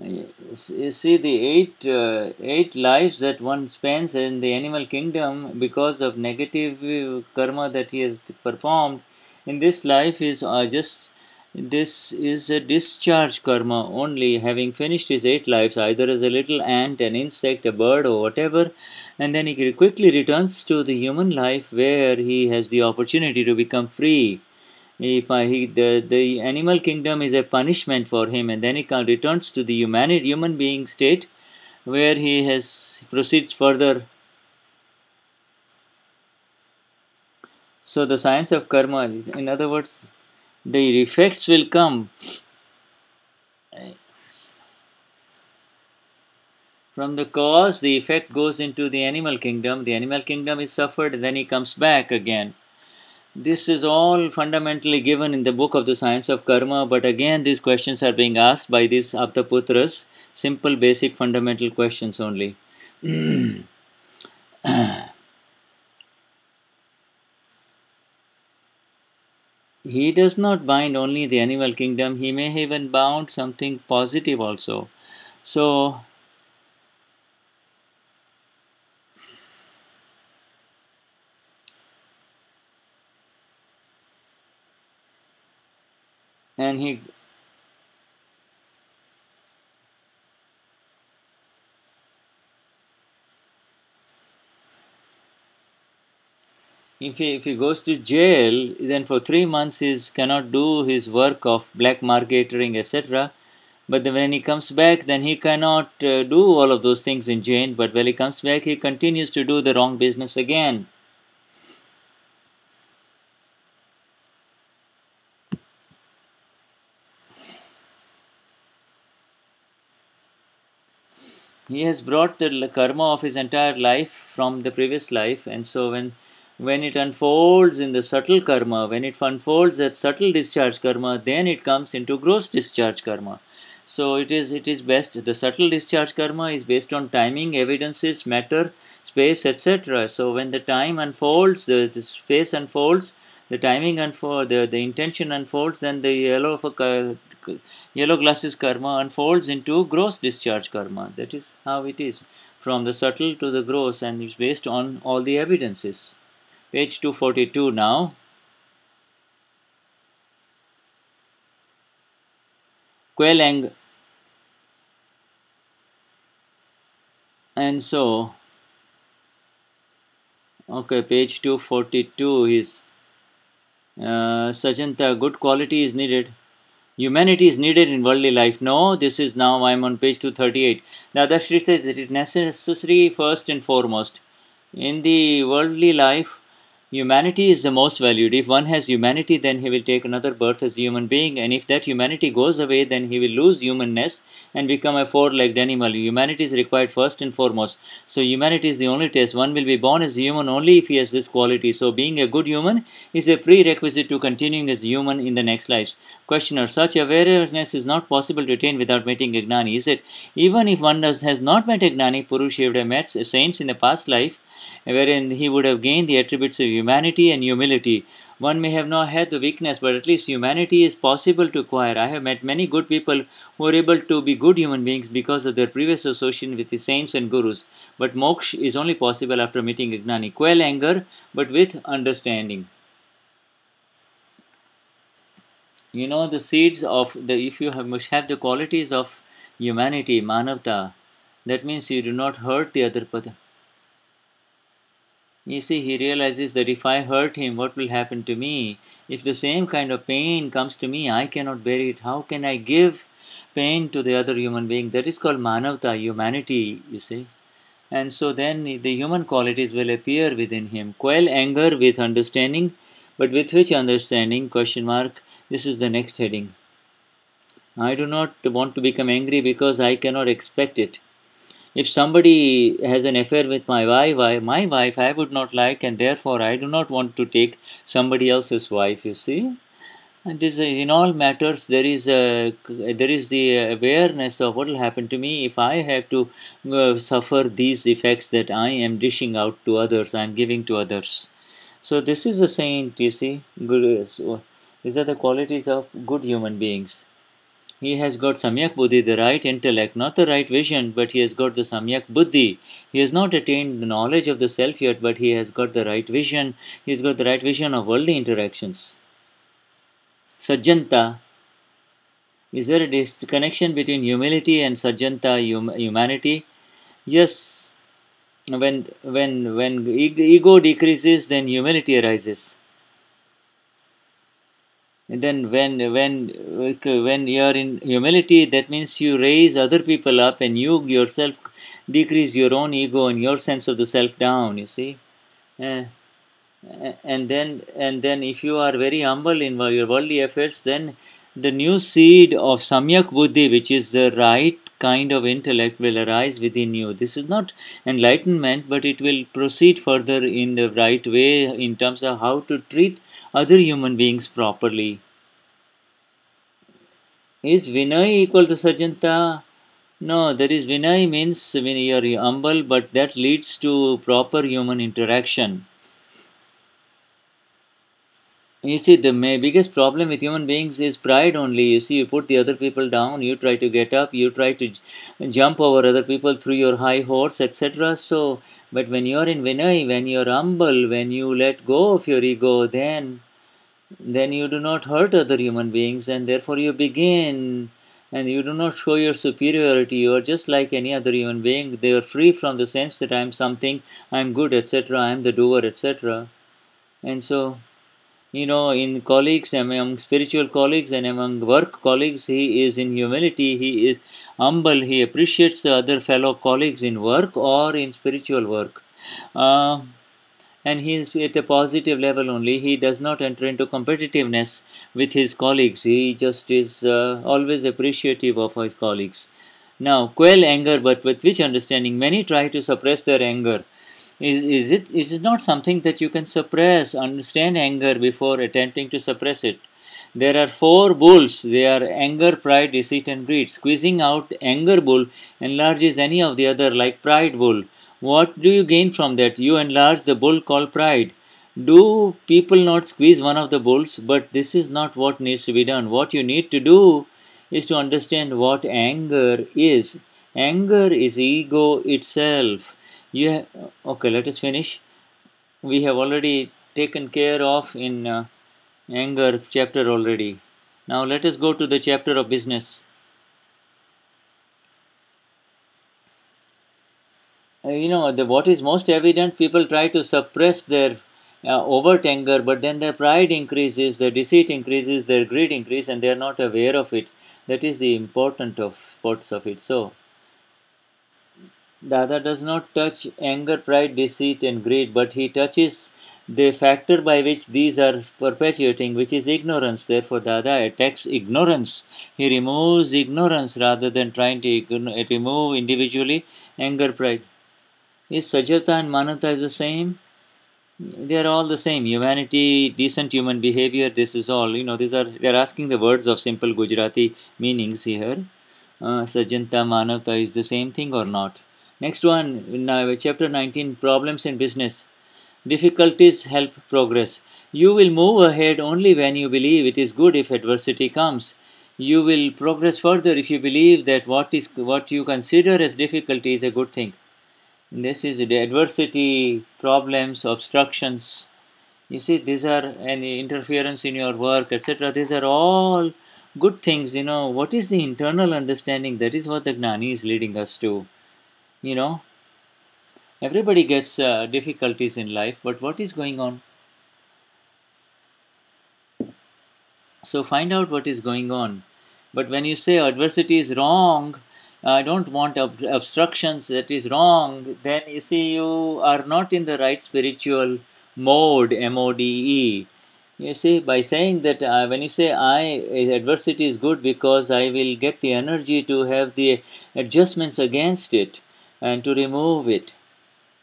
s- you see the eight uh, eight lives that one spends in the animal kingdom because of negative karma that he has performed. In this life is uh, just this is a discharge karma only. Having finished his eight lives either as a little ant an insect a bird or whatever and then he quickly returns to the human life where he has the opportunity to become free if uh, he, the, the animal kingdom is a punishment for him and then he returns to the humanity, human being state where he has proceeds further. So the science of karma is- in other words the effects will come. From the cause the effect goes into the animal kingdom. The animal kingdom is suffered then he comes back again this is all fundamentally given in the book of the science of karma, but again, these questions are being asked by these Aptaputras, simple, basic, fundamental questions only. he does not bind only the animal kingdom, he may even bound something positive also. So, and he if he if he goes to jail then for three months he cannot do his work of black marketing etc but then when he comes back then he cannot uh, do all of those things in jail. But when he comes back he continues to do the wrong business again he has brought the karma of his entire life from the previous life and so when when it unfolds in the subtle karma when it unfolds that subtle discharge karma then it comes into gross discharge karma. So it is it is best the subtle discharge karma is based on timing evidences matter space etc so when the time unfolds the, the space unfolds the timing unfolds the, the intention unfolds then the yellow of a yellow glasses karma unfolds into gross discharge karma. That is how it is. From the subtle to the gross and it's based on all the evidences. Page 242 now. Quelang and so okay page 242 is uh, Sajanta good quality is needed humanity is needed in worldly life. No this is now i'm on page 238 the other Shri says it is necessary first and foremost. In the worldly life humanity is the most valued. If one has humanity then he will take another birth as a human being and if that humanity goes away then he will lose humanness and become a four-legged animal. Humanity is required first and foremost. So humanity is the only test. One will be born as a human only if he has this quality. So being a good human is a prerequisite to continuing as a human in the next lives. Questioner such awareness is not possible to attain without meeting a gnani is it? Even if one does, has not met a gnani purush met saints in the past life wherein he would have gained the attributes of humanity and humility. One may have not had the weakness, but at least humanity is possible to acquire. I have met many good people who are able to be good human beings because of their previous association with the saints and gurus. But moksha is only possible after meeting a gnani. Quell anger, but with understanding. You know the seeds of the if you have must have the qualities of humanity, manavta, that means you do not hurt the other person. You see, he realizes that if I hurt him, what will happen to me? If the same kind of pain comes to me, I cannot bear it. How can I give pain to the other human being? That is called manavta, humanity, you see. And so then the human qualities will appear within him. Quell anger with understanding, but with which understanding? Question mark. This is the next heading. I do not want to become angry because I cannot expect it if somebody has an affair with my wife, I, my wife, I would not like, and therefore I do not want to take somebody else's wife. You see, and this in all matters there is a there is the awareness of what will happen to me if I have to uh, suffer these effects that I am dishing out to others, I am giving to others. So this is a saint. You see, these are the qualities of good human beings. He has got samyak buddhi, the right intellect, not the right vision, but he has got the samyak buddhi. He has not attained the knowledge of the self yet, but he has got the right vision. He has got the right vision of worldly interactions. Sajjanta. Is there a connection between humility and sajjanta, hum- humanity? Yes. When when when eg- ego decreases, then humility arises. And then when when when you are in humility, that means you raise other people up, and you yourself decrease your own ego and your sense of the self down. You see, Eh, and then and then if you are very humble in your worldly affairs, then the new seed of samyak buddhi, which is the right kind of intellect, will arise within you. This is not enlightenment, but it will proceed further in the right way in terms of how to treat other human beings properly. Is Vinay equal to Sajanta? No, there is Vinay means when you are humble, but that leads to proper human interaction. You see, the biggest problem with human beings is pride only. You see, you put the other people down, you try to get up, you try to jump over other people through your high horse, etc. So, but when you are in Vinay, when you are humble, when you let go of your ego, then then you do not hurt other human beings and therefore you begin and you do not show your superiority. You are just like any other human being. They are free from the sense that i am something i am good etc i am the doer etc and so you know in colleagues among spiritual colleagues and among work colleagues he is in humility he is humble he appreciates the other fellow colleagues in work or in spiritual work. Uh, and he is at a positive level only. He does not enter into competitiveness with his colleagues. He just is uh, always appreciative of his colleagues. Now, quell anger, but with which understanding? Many try to suppress their anger. Is, is it is it not something that you can suppress? Understand anger before attempting to suppress it. There are four bulls. They are anger, pride, deceit, and greed. Squeezing out anger bull enlarges any of the other, like pride bull. What do you gain from that? You enlarge the bull called pride. Do people not squeeze one of the bulls? But this is not what needs to be done. What you need to do is to understand what anger is. Anger is ego itself. You okay? Let us finish. We have already taken care of in uh, anger chapter already. Now let us go to the chapter of business. You know the what is most evident people try to suppress their uh, overt anger but then their pride increases their deceit increases their greed increases and they are not aware of it. That is the important of parts of it. So dada does not touch anger pride deceit and greed but he touches the factor by which these are perpetuating which is ignorance. Therefore dada attacks ignorance. He removes ignorance rather than trying to remove individually anger pride is Sajata and Manavta is the same? They are all the same. Humanity, decent human behavior, this is all. You know, these are, they are asking the words of simple Gujarati meanings here. Uh, Sajanta, Manavta is the same thing or not? Next one, in, uh, chapter 19, Problems in Business. Difficulties help progress. You will move ahead only when you believe it is good if adversity comes. You will progress further if you believe that what is what you consider as difficulty is a good thing. This is the adversity, problems, obstructions. You see, these are any interference in your work, etc. These are all good things. You know, what is the internal understanding? That is what the Gnani is leading us to. You know, everybody gets uh, difficulties in life, but what is going on? So find out what is going on. But when you say adversity is wrong, I don't want ob- obstructions, that is wrong, then you see you are not in the right spiritual mode, M O D E. You see, by saying that, uh, when you say I, adversity is good because I will get the energy to have the adjustments against it and to remove it.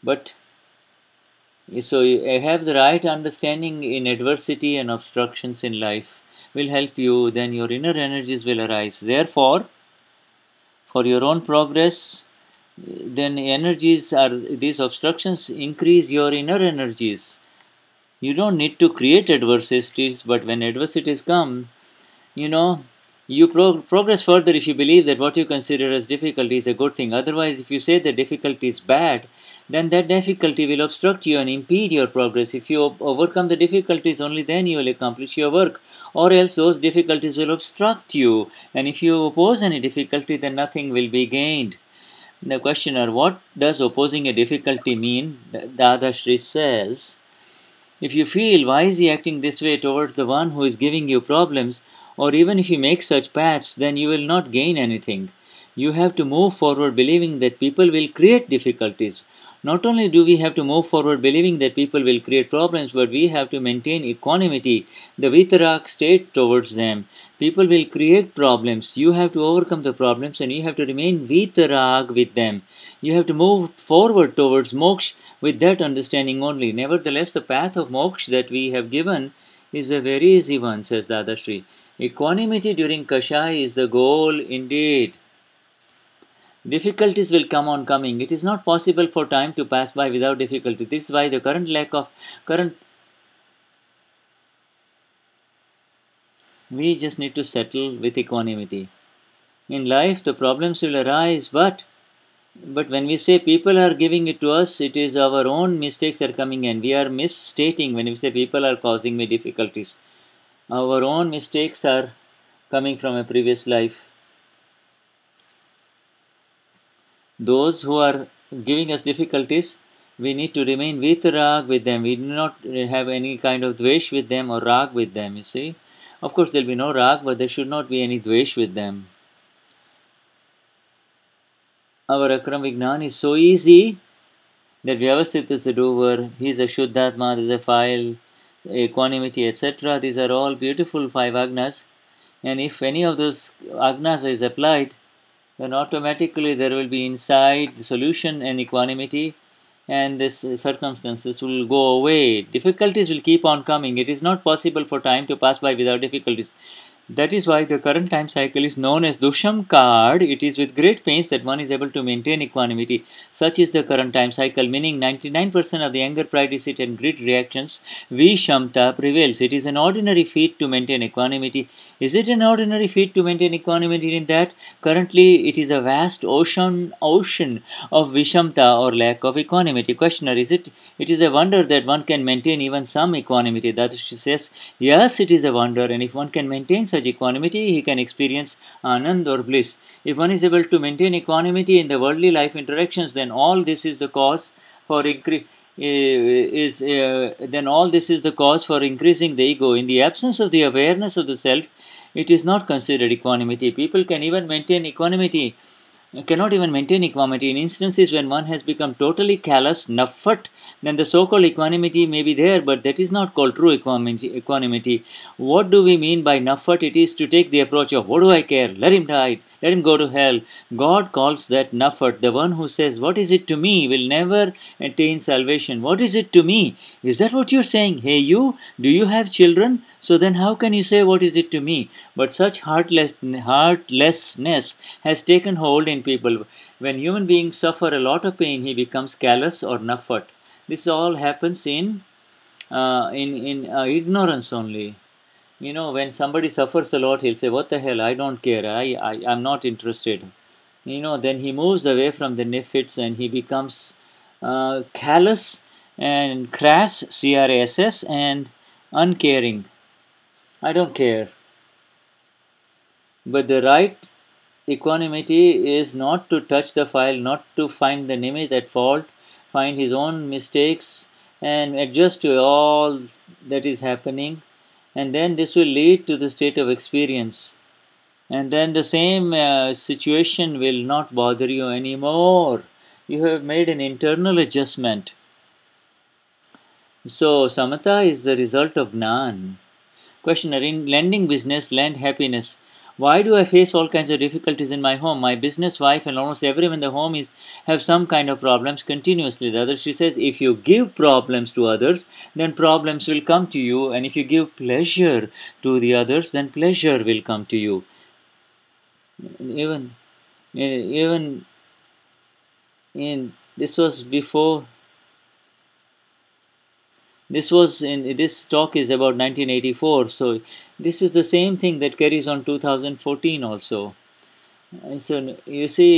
But so you have the right understanding in adversity and obstructions in life will help you, then your inner energies will arise. Therefore, for your own progress, then energies are these obstructions increase your inner energies. You don't need to create adversities, but when adversities come, you know, You pro- progress further if you believe that what you consider as difficulty is a good thing. Otherwise, if you say that difficulty is bad, then that difficulty will obstruct you and impede your progress. If you overcome the difficulties, only then you will accomplish your work, or else those difficulties will obstruct you. And if you oppose any difficulty, then nothing will be gained. The questioner, what does opposing a difficulty mean? The Dada Shri says, if you feel why is he acting this way towards the one who is giving you problems, or even if you make such paths, then you will not gain anything. You have to move forward believing that people will create difficulties. Not only do we have to move forward believing that people will create problems, but we have to maintain equanimity, the vitarag state towards them. People will create problems. You have to overcome the problems and you have to remain vitarag with them. You have to move forward towards moksha with that understanding only. Nevertheless, the path of moksha that we have given is a very easy one, says Dadashri. Equanimity during Kashai is the goal indeed. Difficulties will come on coming. It is not possible for time to pass by without difficulty. This is why the current lack of current we just need to settle with equanimity. In life the problems will arise, but but when we say people are giving it to us, it is our own mistakes are coming in. We are misstating when we say people are causing me difficulties. Our own mistakes are coming from a previous life. Those who are giving us difficulties, we need to remain vitarag with them. We do not have any kind of dvesh with them or rag with them, you see. Of course, there will be no rag, but there should not be any dvesh with them. Our Akram Vignan is so easy that Vyavasthit is the doer, he is a Shuddhatma, there is a file, equanimity, etc. These are all beautiful five agnas. And if any of those agnas is applied, then automatically there will be inside the solution and equanimity and this uh, circumstances will go away. Difficulties will keep on coming. It is not possible for time to pass by without difficulties. That is why the current time cycle is known as Dusham kaal. It is with great pains that one is able to maintain equanimity. Such is the current time cycle, meaning 99% of the anger, pride, deceit, and greed reactions, Vishamta prevails. It is an ordinary feat to maintain equanimity. Is it an ordinary feat to maintain equanimity in that? Currently, it is a vast ocean ocean of Vishamta or lack of equanimity. Questioner, is it? It is a wonder that one can maintain even some equanimity. That she says, yes, it is a wonder, and if one can maintain such equanimity, he can experience anand or bliss. If one is able to maintain equanimity in the worldly life interactions, then all this is the cause for increase is uh, then all this is the cause for increasing the ego in the absence of the awareness of the self it is not considered equanimity. People can even maintain equanimity cannot even maintain equanimity. In instances when one has become totally callous naffat then the so-called equanimity may be there but that is not called true equanimity what do we mean by naffat it is to take the approach of what do i care? Let him die let him go to hell. God calls that Nafat. The one who says, What is it to me? will never attain salvation. What is it to me? Is that what you're saying? Hey, you, do you have children? So then how can you say, What is it to me? But such heartless, heartlessness has taken hold in people. When human beings suffer a lot of pain, he becomes callous or Nafat. This all happens in, uh, in, in uh, ignorance only you know when somebody suffers a lot he'll say what the hell? I don't care. I, I i'm not interested. You know then he moves away from the nimitts and he becomes uh, callous and crass c-r-a-s-s and uncaring. I don't care. But the right equanimity is not to touch the file not to find the nimitt at fault find his own mistakes and adjust to all that is happening and then this will lead to the state of experience. And then the same uh, situation will not bother you anymore. You have made an internal adjustment. So samatha is the result of gnan questioner in lending business lend happiness why do I face all kinds of difficulties in my home? My business wife and almost everyone in the home is have some kind of problems continuously. The other she says, if you give problems to others, then problems will come to you, and if you give pleasure to the others, then pleasure will come to you. Even even in this was before this was in this talk is about 1984 so this is the same thing that carries on 2014 also and so you see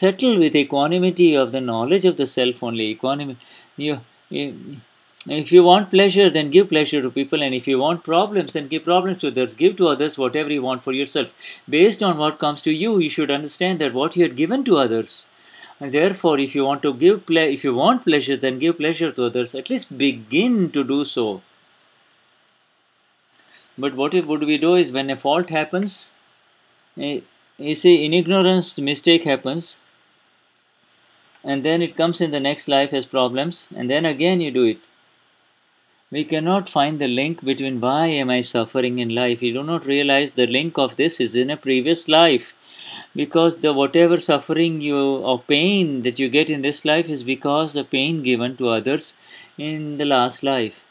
settle with equanimity of the knowledge of the self only equanimity you, you if you want pleasure, then give pleasure to people, and if you want problems, then give problems to others. Give to others whatever you want for yourself. Based on what comes to you, you should understand that what you had given to others. And therefore, if you want to give ple- if you want pleasure, then give pleasure to others. At least begin to do so. But what would we do is when a fault happens, eh, you see, in ignorance, mistake happens, and then it comes in the next life as problems, and then again you do it we cannot find the link between why am I suffering in life. We do not realize the link of this is in a previous life. Because the whatever suffering you of pain that you get in this life is because the pain given to others in the last life.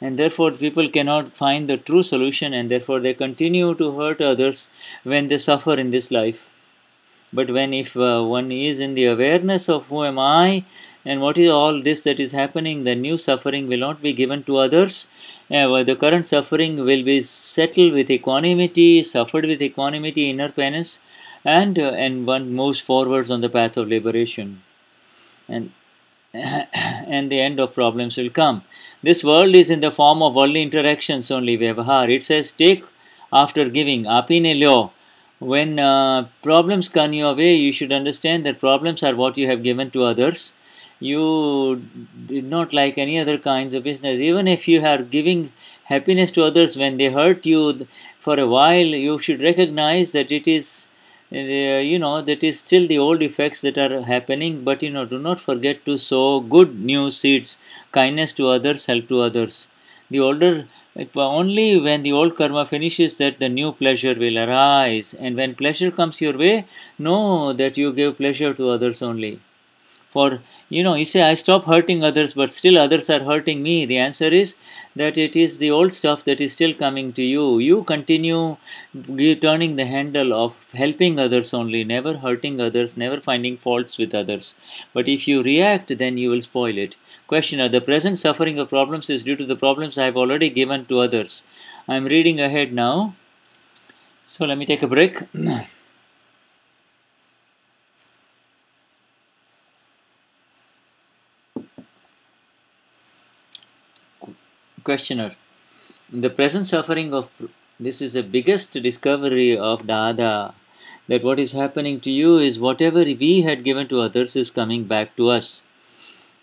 And therefore people cannot find the true solution and therefore they continue to hurt others when they suffer in this life. But when if uh, one is in the awareness of who am I and what is all this that is happening the new suffering will not be given to others uh, the current suffering will be settled with equanimity suffered with equanimity inner penance and uh, and one moves forwards on the path of liberation. And and the end of problems will come. This world is in the form of worldly interactions only vyavahar. It says take after giving apine law when uh, problems come your way you should understand that problems are what you have given to others. You did not like any other kinds of business. Even if you are giving happiness to others when they hurt you for a while you should recognize that it is uh, you know that is still the old effects that are happening but you know do not forget to sow good new seeds kindness to others help to others. The older only when the old karma finishes that the new pleasure will arise. And when pleasure comes your way know that you give pleasure to others only for you know you say i stop hurting others but still others are hurting me. The answer is that it is the old stuff that is still coming to you. You continue turning the handle of helping others only never hurting others never finding faults with others. But if you react then you will spoil it. Questioner the present suffering of problems is due to the problems i have already given to others? I am reading ahead now. So let me take a break Questioner. The present suffering of this is the biggest discovery of Dada that what is happening to you is whatever we had given to others is coming back to us.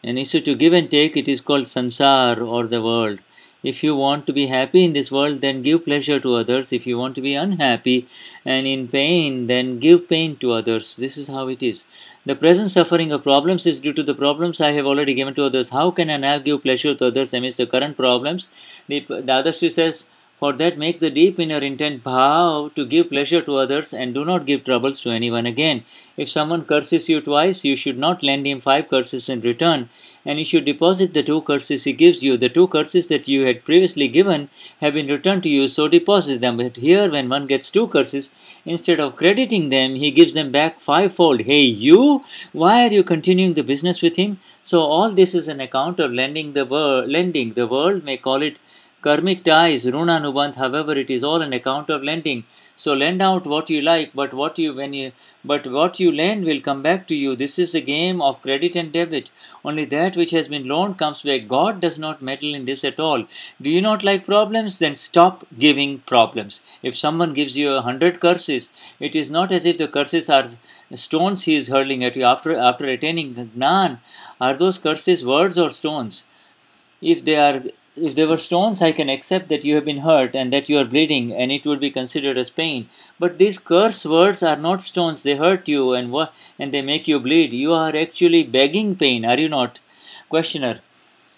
And so to give and take, it is called sansar or the world. If you want to be happy in this world, then give pleasure to others. If you want to be unhappy and in pain, then give pain to others. This is how it is. The present suffering of problems is due to the problems I have already given to others. How can I now give pleasure to others amidst the current problems? The, the other says, for that, make the deep inner intent vow to give pleasure to others and do not give troubles to anyone again. If someone curses you twice, you should not lend him five curses in return, and you should deposit the two curses he gives you. The two curses that you had previously given have been returned to you, so deposit them. But here, when one gets two curses, instead of crediting them, he gives them back fivefold. Hey, you, why are you continuing the business with him? So all this is an account of lending the world. Lending the world may call it Karmic ties, Runanubandh, however, it is all an account of lending. So lend out what you like, but what you when you but what you lend will come back to you. This is a game of credit and debit. Only that which has been loaned comes back. God does not meddle in this at all. Do you not like problems? Then stop giving problems. If someone gives you a hundred curses, it is not as if the curses are stones he is hurling at you after after attaining Gnan. Are those curses words or stones? If they are if there were stones, I can accept that you have been hurt and that you are bleeding, and it would be considered as pain. But these curse words are not stones; they hurt you and what, and they make you bleed. You are actually begging pain, are you not? Questioner.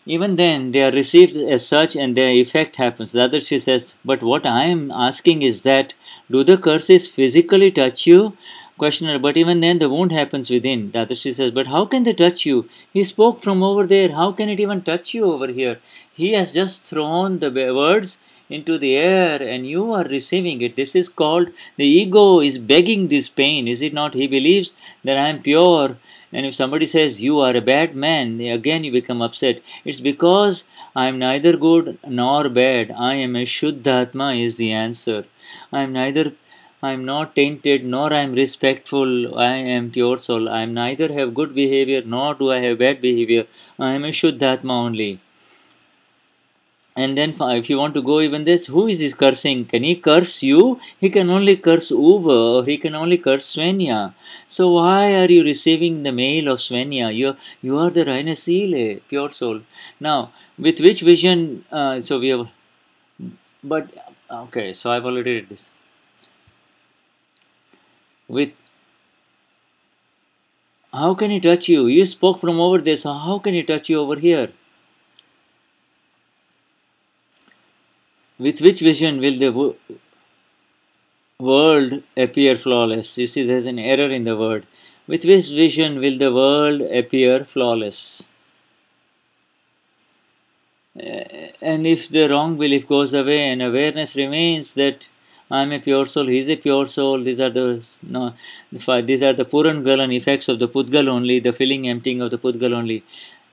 Even then, they are received as such, and their effect happens. Dadashri says, but what I am asking is that do the curses physically touch you? Questioner, but even then the wound happens within. Dadashri says, but how can they touch you? He spoke from over there. How can it even touch you over here? He has just thrown the words into the air and you are receiving it. This is called the ego is begging this pain, is it not? He believes that I am pure And if somebody says you are a bad man, again you become upset. It's because I am neither good nor bad. I am a Shuddhatma is the answer. I am neither I am not tainted nor I am respectful. I am pure soul. I am neither have good behavior nor do I have bad behavior. I am a Shuddhatma only. And then, if you want to go even this, who is this cursing? Can he curse you? He can only curse Uwe or he can only curse Svenya. So, why are you receiving the mail of Svenya? You, you are the Reine Seele, pure soul. Now, with which vision? Uh, so, we have. But, okay, so I've already read this. With. How can he touch you? You spoke from over there, so how can he touch you over here? with which vision will the wo- world appear flawless? You see, there's an error in the word. With which vision will the world appear flawless? Uh, And if the wrong belief goes away and awareness remains that I'm a pure soul, he's a pure soul, these are the no, the these are the Purangalan effects of the Pudgal only, the filling emptying of the Pudgal only.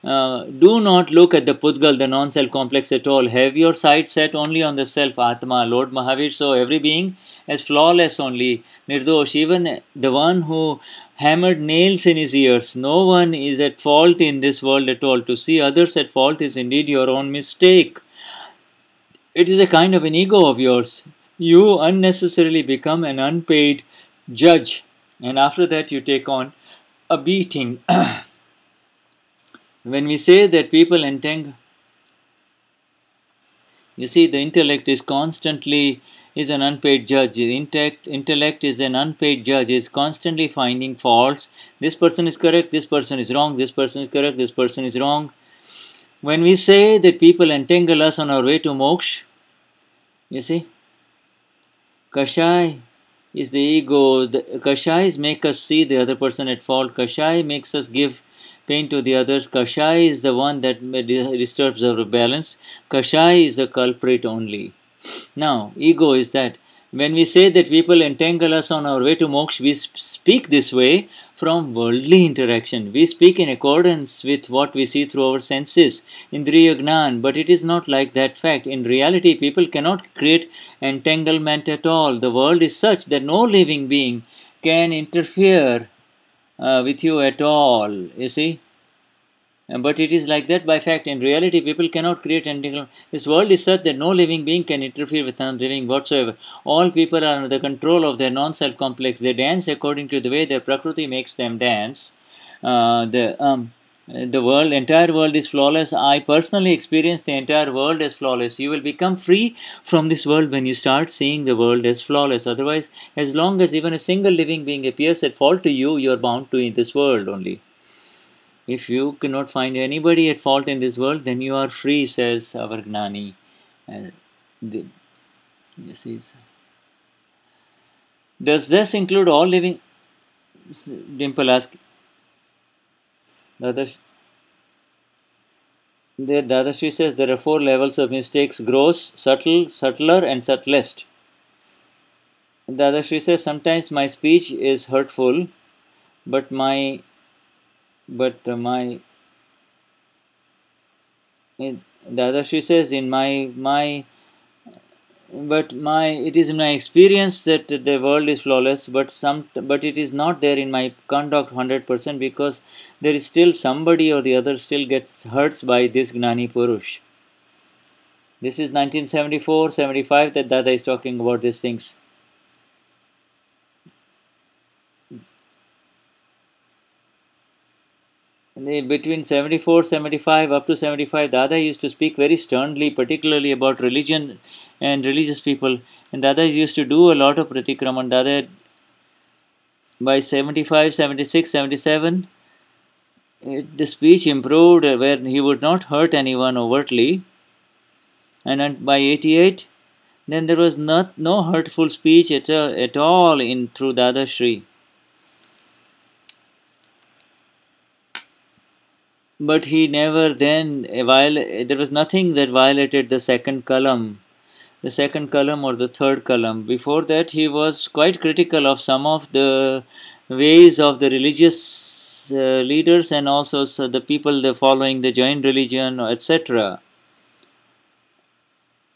Uh, do not look at the Pudgal, the non self complex at all. Have your sight set only on the self, Atma. Lord Mahavir So every being is flawless only, Nirdosh. Even the one who hammered nails in his ears. No one is at fault in this world at all. To see others at fault is indeed your own mistake. It is a kind of an ego of yours. You unnecessarily become an unpaid judge, and after that, you take on a beating. when we say that people entangle you see the intellect is constantly is an unpaid judge. Intellect, intellect is an unpaid judge is constantly finding faults. This person is correct this person is wrong this person is correct this person is wrong. When we say that people entangle us on our way to moksha you see kashai is the ego the kashais make us see the other person at fault kashai makes us give pain to the others. Kashai is the one that disturbs our balance. Kashai is the culprit only. Now, ego is that. When we say that people entangle us on our way to moksha, we speak this way from worldly interaction. We speak in accordance with what we see through our senses, indriya gnan, but it is not like that fact. In reality, people cannot create entanglement at all. The world is such that no living being can interfere uh, with you at all, you see. But it is like that by fact. In reality, people cannot create entanglement. This world is such that no living being can interfere with another living whatsoever. All people are under the control of their non self complex. They dance according to the way their prakriti makes them dance. Uh, the um, the world, entire world is flawless. I personally experience the entire world as flawless. You will become free from this world when you start seeing the world as flawless. Otherwise, as long as even a single living being appears at fault to you, you are bound to in this world only. If you cannot find anybody at fault in this world, then you are free, says our Gnani. Uh, yes, yes. Does this include all living? Dimple asked. Dadash, there, Dadashri says there are four levels of mistakes gross, subtle, subtler, and subtlest. Dadashri says sometimes my speech is hurtful, but my but uh, my Dadashri says in my my but my it is in my experience that the world is flawless but some but it is not there in my conduct 100% because there is still somebody or the other still gets hurts by this gnani purush. This is 1974 75 that dada is talking about these things between 74 75 up to 75 dada used to speak very sternly particularly about religion and religious people. And dada used to do a lot of pratikraman dada by 75 76 77 it, the speech improved where he would not hurt anyone overtly. And by 88 then there was not no hurtful speech at, uh, at all in through dada shri but he never then viol- there was nothing that violated the second column the second column or the third column before that he was quite critical of some of the ways of the religious uh, leaders and also so the people following the Jain religion, etc.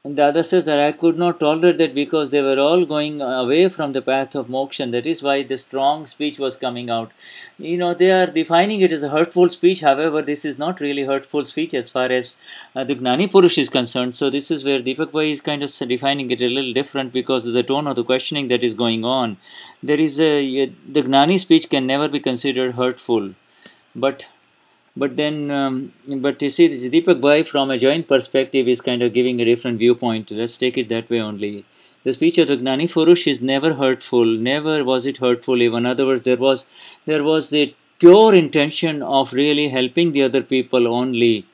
And the other says that I could not tolerate that because they were all going away from the path of moksha, that is why the strong speech was coming out. You know, they are defining it as a hurtful speech, however, this is not really hurtful speech as far as uh, the Gnani Purush is concerned. So, this is where Deepak Bhai is kind of defining it a little different because of the tone of the questioning that is going on. There is a, the Gnani speech can never be considered hurtful, but but then, um, but you see, Deepak Bhai from a joint perspective is kind of giving a different viewpoint. Let's take it that way only. The speech of the Gnani Purush is never hurtful. Never was it hurtful. Even in other words, there was there was the pure intention of really helping the other people only.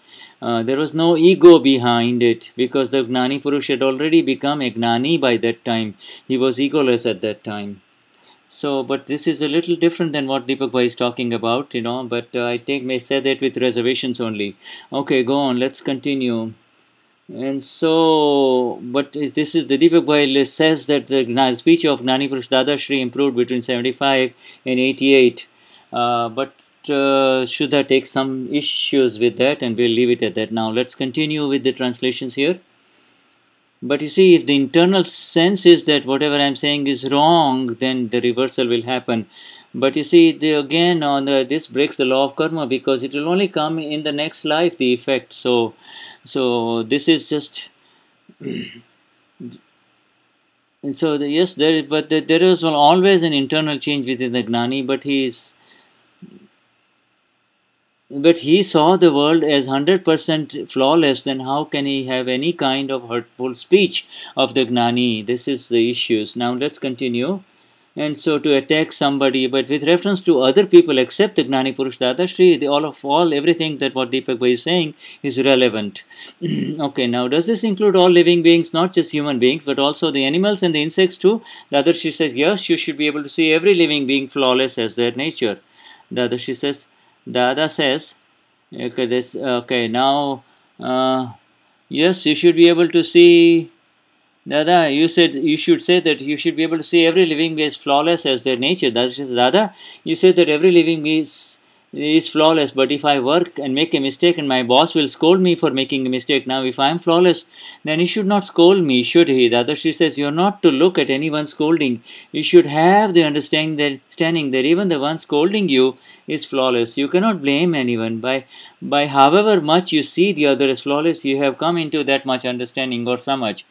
Uh, there was no ego behind it because the Gnani Purush had already become a Gnani by that time. He was egoless at that time. So, but this is a little different than what Deepak Bhai is talking about, you know. But uh, I take may say that with reservations only. Okay, go on. Let's continue. And so, but is, this is the Deepak Bhai says that the speech of Gnani Purush Dada Shri improved between 75 and 88. Uh, but uh, should I take some issues with that, and we'll leave it at that. Now, let's continue with the translations here. But you see, if the internal sense is that whatever I'm saying is wrong, then the reversal will happen. But you see, the, again, on the, this breaks the law of karma because it will only come in the next life, the effect. So, so this is just. so the, yes, there, but the, there is always an internal change within the gnani, but he is but he saw the world as 100% flawless, then how can he have any kind of hurtful speech of the Gnani? This is the issues. Now let's continue. And so to attack somebody, but with reference to other people except the Gnani Purush Dadashri, the, all of all, everything that what Deepak Bhai is saying is relevant. okay, now does this include all living beings, not just human beings, but also the animals and the insects too? Dadashri says, yes, you should be able to see every living being flawless as their nature. Dadashri says, Dada says, okay, this, okay, now, uh, yes, you should be able to see, Dada, you said, you should say that you should be able to see every living being as flawless as their nature. That's just, Dada, you said that every living being is is flawless but if i work and make a mistake and my boss will scold me for making a mistake now if i am flawless then he should not scold me should he? Dadashri says you're not to look at anyone scolding. You should have the understanding that standing that even the one scolding you is flawless. You cannot blame anyone. By by however much you see the other as flawless you have come into that much understanding or so much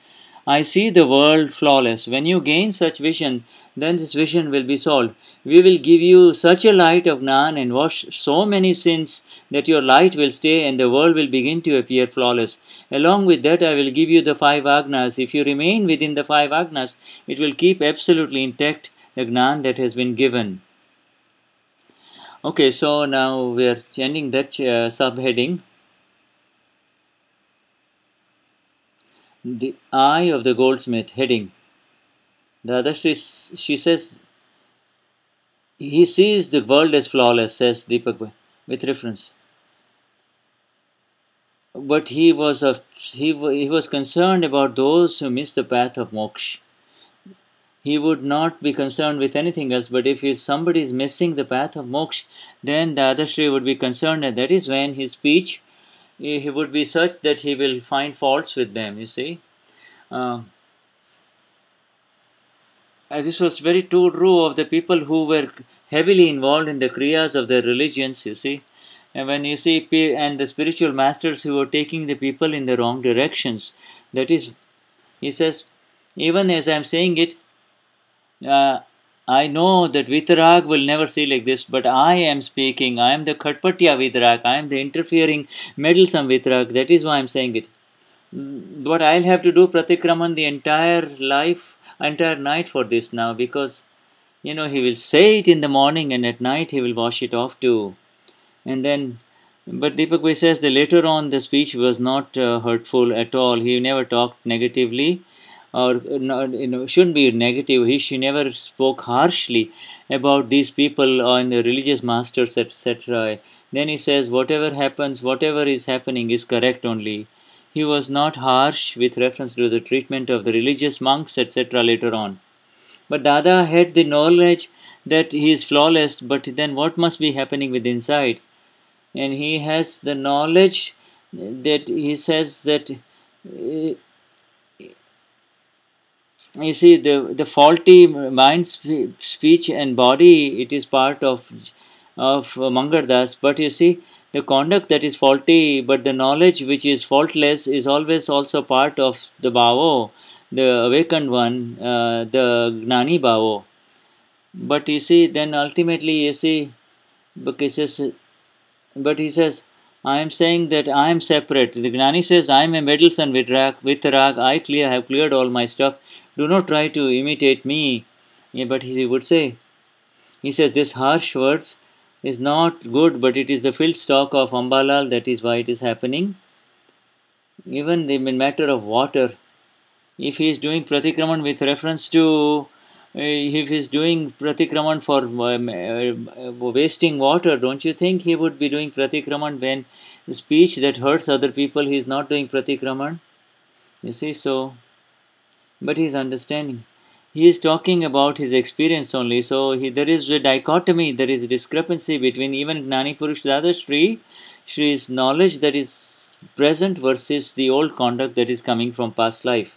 I see the world flawless. When you gain such vision, then this vision will be solved. We will give you such a light of Gnan and wash so many sins that your light will stay and the world will begin to appear flawless. Along with that, I will give you the five agnas. If you remain within the five agnas, it will keep absolutely intact the Gnan that has been given. Okay, so now we are ending that uh, subheading. The Eye of the Goldsmith heading. The other she, she says, he sees the world as flawless, says Deepak with reference. But he was a, he, he was concerned about those who miss the path of moksha. He would not be concerned with anything else, but if somebody is missing the path of moksha, then Dadashri would be concerned, and that is when his speech he would be such that he will find faults with them, you see. Uh, this was very true of the people who were heavily involved in the kriyas of their religions, you see. And when you see, and the spiritual masters who were taking the people in the wrong directions, that is, he says, even as I am saying it, uh, I know that Vitarag will never see like this, but I am speaking. I am the Khatpatya Vitarag. I am the interfering, meddlesome Vitarag. That is why I am saying it. But I'll have to do Pratikraman the entire life, entire night for this now because, you know, he will say it in the morning and at night he will wash it off too. And then, but Deepak says that later on the speech was not uh, hurtful at all. He never talked negatively or you know shouldn't be negative. He she never spoke harshly about these people and the religious masters etc then he says whatever happens whatever is happening is correct only. He was not harsh with reference to the treatment of the religious monks etc later on. But Dada had the knowledge that he is flawless, but then what must be happening with inside? And he has the knowledge that he says that uh, you see the the faulty mind spe- speech and body it is part of of mangardas but you see the conduct that is faulty but the knowledge which is faultless is always also part of the bhavo the awakened one uh, the gnani bhavo but you see then ultimately you see because he says, but he says I am saying that I am separate. The Gnani says I am a meddlesome Vitarag, with rag. I clear have cleared all my stuff. Do not try to imitate me. Yeah, but he would say, he says this harsh words is not good, but it is the filled stock of Ambalal. That is why it is happening. Even the matter of water, if he is doing pratikraman with reference to uh, if he is doing pratikraman for uh, uh, wasting water, don't you think he would be doing pratikraman when speech that hurts other people he is not doing pratikraman? You see, so, but he is understanding. He is talking about his experience only. So he, there is a dichotomy, there is a discrepancy between even Gnani Purush Dada Shri, Shri's knowledge that is present versus the old conduct that is coming from past life.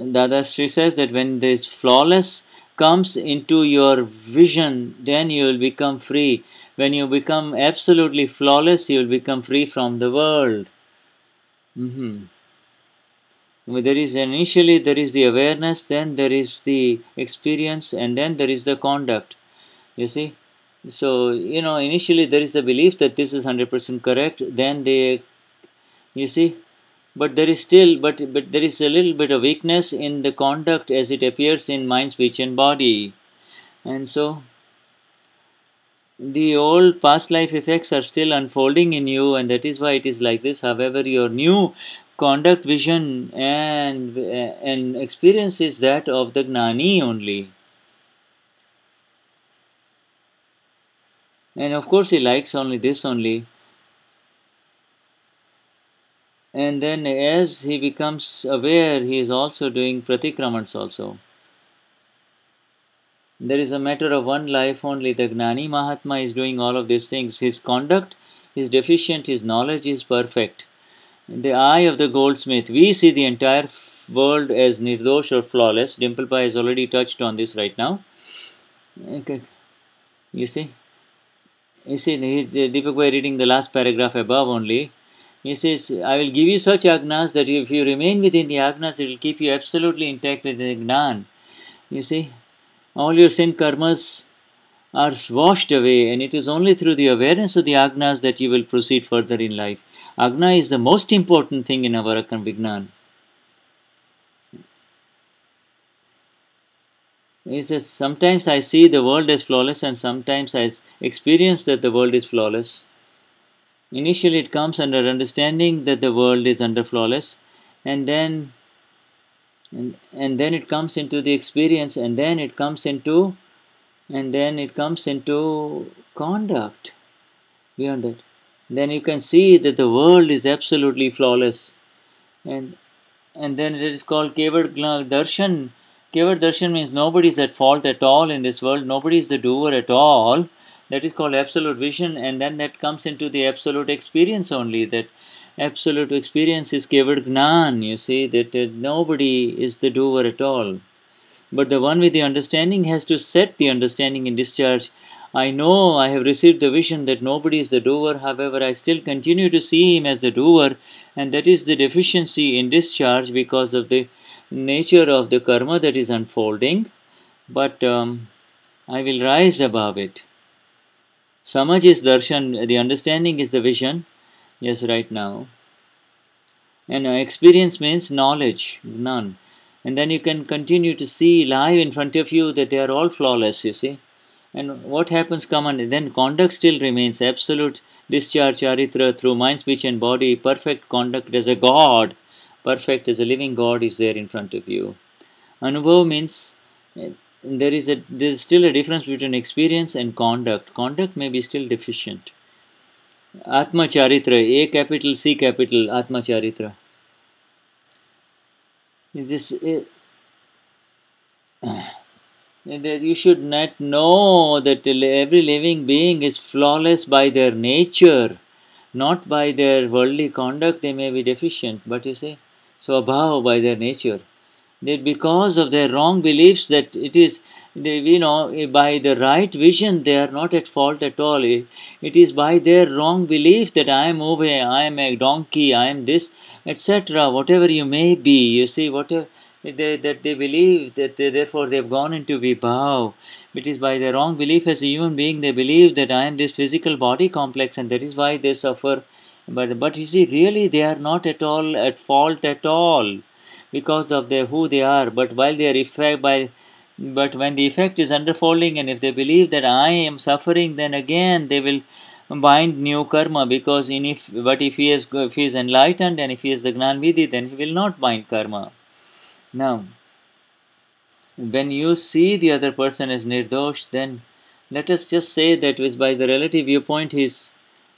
Dada Sri says that when this flawless comes into your vision, then you will become free. When you become absolutely flawless, you will become free from the world. hmm There is initially there is the awareness, then there is the experience, and then there is the conduct. You see, so you know initially there is the belief that this is hundred percent correct. Then they, you see, but there is still but but there is a little bit of weakness in the conduct as it appears in mind speech and body and so the old past life effects are still unfolding in you and that is why it is like this however your new conduct vision and and experience is that of the gnani only. And of course he likes only this only. And then as he becomes aware he is also doing pratikramans also. There is a matter of one life only. The gnani mahatma is doing all of these things. His conduct is deficient. His knowledge is perfect the eye of the goldsmith we see the entire world as nirdosh or flawless. Dimple pai has already touched on this right now. Okay. You see? You see deepak Bhai reading the last paragraph above only. He says, I will give you such agnas that if you remain within the agnas, it will keep you absolutely intact with the gnan. You see, all your sin karmas are washed away, and it is only through the awareness of the agnas that you will proceed further in life. Agna is the most important thing in our Vignan. He says, Sometimes I see the world as flawless, and sometimes I experience that the world is flawless. Initially, it comes under understanding that the world is under flawless, and then and, and then it comes into the experience, and then it comes into and then it comes into conduct beyond that. Then you can see that the world is absolutely flawless, and and then it is called Keval Darshan. Keval Darshan means nobody is at fault at all in this world. Nobody is the doer at all. That is called absolute vision. And then that comes into the absolute experience only that absolute experience is keval gnan you see that uh, nobody is the doer at all. But the one with the understanding has to set the understanding in discharge i know i have received the vision that nobody is the doer however i still continue to see him as the doer and that is the deficiency in discharge because of the nature of the karma that is unfolding but um, i will rise above it Samaj is darshan, the understanding is the vision. Yes, right now. And uh, experience means knowledge, none. And then you can continue to see live in front of you that they are all flawless, you see. And what happens, come and then conduct still remains absolute discharge, charitra through mind, speech, and body. Perfect conduct as a God, perfect as a living God is there in front of you. Anubhav means eh, there is a there is still a difference between experience and conduct. Conduct may be still deficient. Atma Charitra, A capital, C capital, Atma Charitra. Is this, eh, that you should not know that every living being is flawless by their nature, not by their worldly conduct. They may be deficient, but you see, so above by their nature. That because of their wrong beliefs, that it is, they, you know, eh, by the right vision, they are not at fault at all. It it is by their wrong belief that I am over, I am a donkey, I am this, etc. Whatever you may be, you see, whatever they, that they believe that they, therefore they have gone into vibhav. It is by their wrong belief as a human being they believe that I am this physical body complex and that is why they suffer. But but you see, really they are not at all at fault at all because of their who they are. But while they are effect by but when the effect is unfolding and if they believe that I am suffering, then again they will bind new karma because in if but if he is if he is enlightened and if he is the Gnan then he will not bind karma. Now, when you see the other person as nirdosh, then let us just say that by the relative viewpoint he's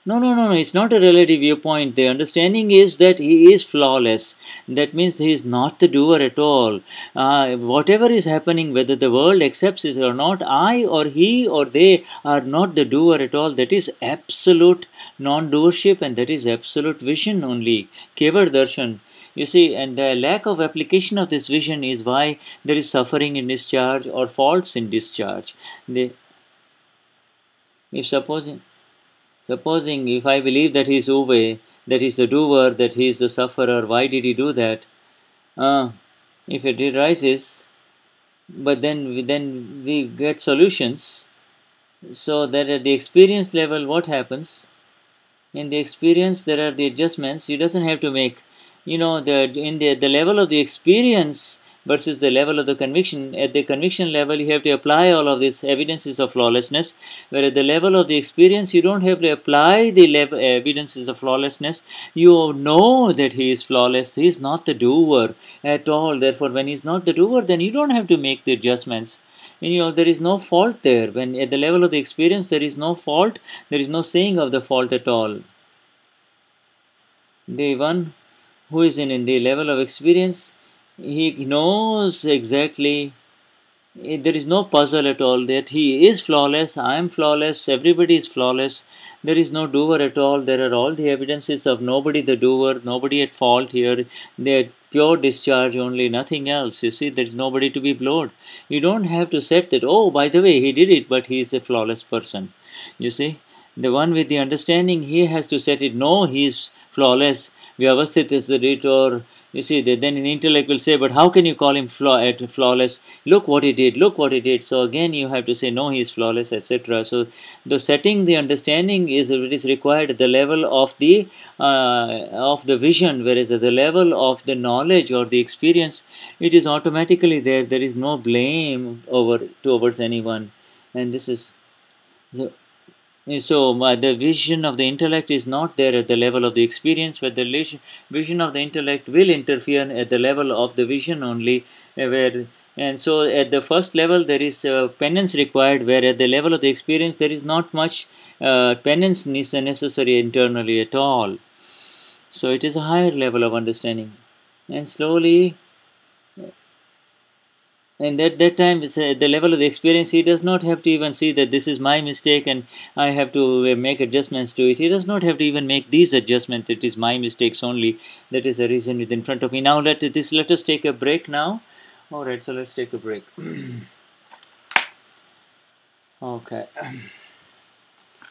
no no no no it's not a relative viewpoint. The understanding is that he is flawless. That means he is not the doer at all. Uh, whatever is happening whether the world accepts it or not i or he or they are not the doer at all. That is absolute non-doership and that is absolute vision only. Keval darshan you see, and the lack of application of this vision is why there is suffering in discharge or faults in discharge. If supposing, supposing if I believe that he is Uwe, that he is the doer, that he is the sufferer, why did he do that? Uh, if it arises, but then we, then we get solutions. So that at the experience level, what happens? In the experience, there are the adjustments. You doesn't have to make you know the in the the level of the experience versus the level of the conviction at the conviction level you have to apply all of these evidences of lawlessness. Where at the level of the experience you don't have to apply the evidences of lawlessness. You know that he is flawless he is not the doer at all. Therefore when he is not the doer then you don't have to make the adjustments. And, you know there is no fault there. When at the level of the experience there is no fault there is no saying of the fault at all. The one who is in, in the level of experience, he knows exactly, eh, there is no puzzle at all that he is flawless, I am flawless, everybody is flawless, there is no doer at all, there are all the evidences of nobody the doer, nobody at fault here, they pure discharge only, nothing else. You see, there is nobody to be blowed. You don't have to set that, oh, by the way, he did it, but he is a flawless person. You see, the one with the understanding, he has to set it, no, he is flawless Vyavasthit is the it or you see then the intellect will say but how can you call him flaw, at flawless? Look what he did look what he did. So again you have to say no he is flawless etc so the setting the understanding is it is required at the level of the uh, of the vision whereas at the level of the knowledge or the experience it is automatically there. There is no blame over towards anyone. And this is so so uh, the vision of the intellect is not there at the level of the experience, but the vision of the intellect will interfere at the level of the vision only, uh, where and so at the first level there is uh, penance required, where at the level of the experience there is not much uh, penance necessary internally at all. So it is a higher level of understanding, and slowly and at that time at the level of the experience he does not have to even see that this is my mistake and i have to uh, make adjustments to it. He does not have to even make these adjustments it is my mistakes only. That is the reason within in front of me. Now let this let us take a break now. All right so let's take a break. Okay.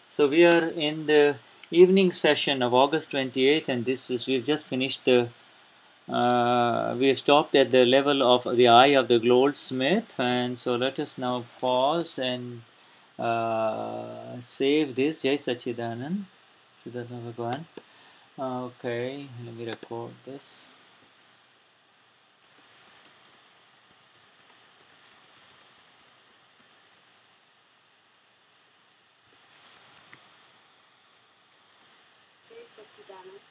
So we are in the evening session of august 28th and this is we've just finished the uh, we stopped at the level of the eye of the goldsmith and so let us now pause and uh, save this. Jai Sachidanand Bhagavan okay let me record this. Jai Sachidanand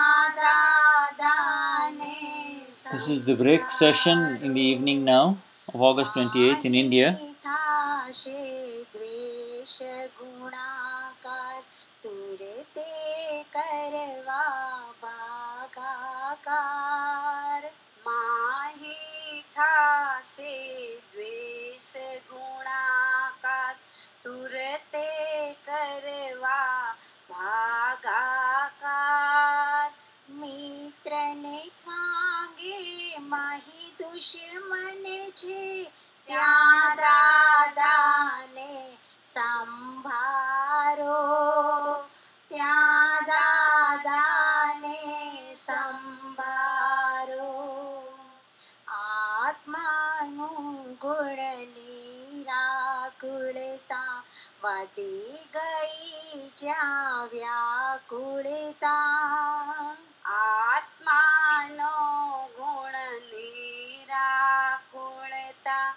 This is the break session in the evening now of August 28th in India. तुरते करवा भागा का મિત્રને સ્વાંગે માહી દુશ્મન છે ત્યાં દાદાને સંભારો ત્યાં દાદાને સંભારો આત્માનું ગુણ નિરાકુળતા વધી ગઈ જ્યાં વ્યાકુળતા આત્માનો ગુણ નિરાકુળતા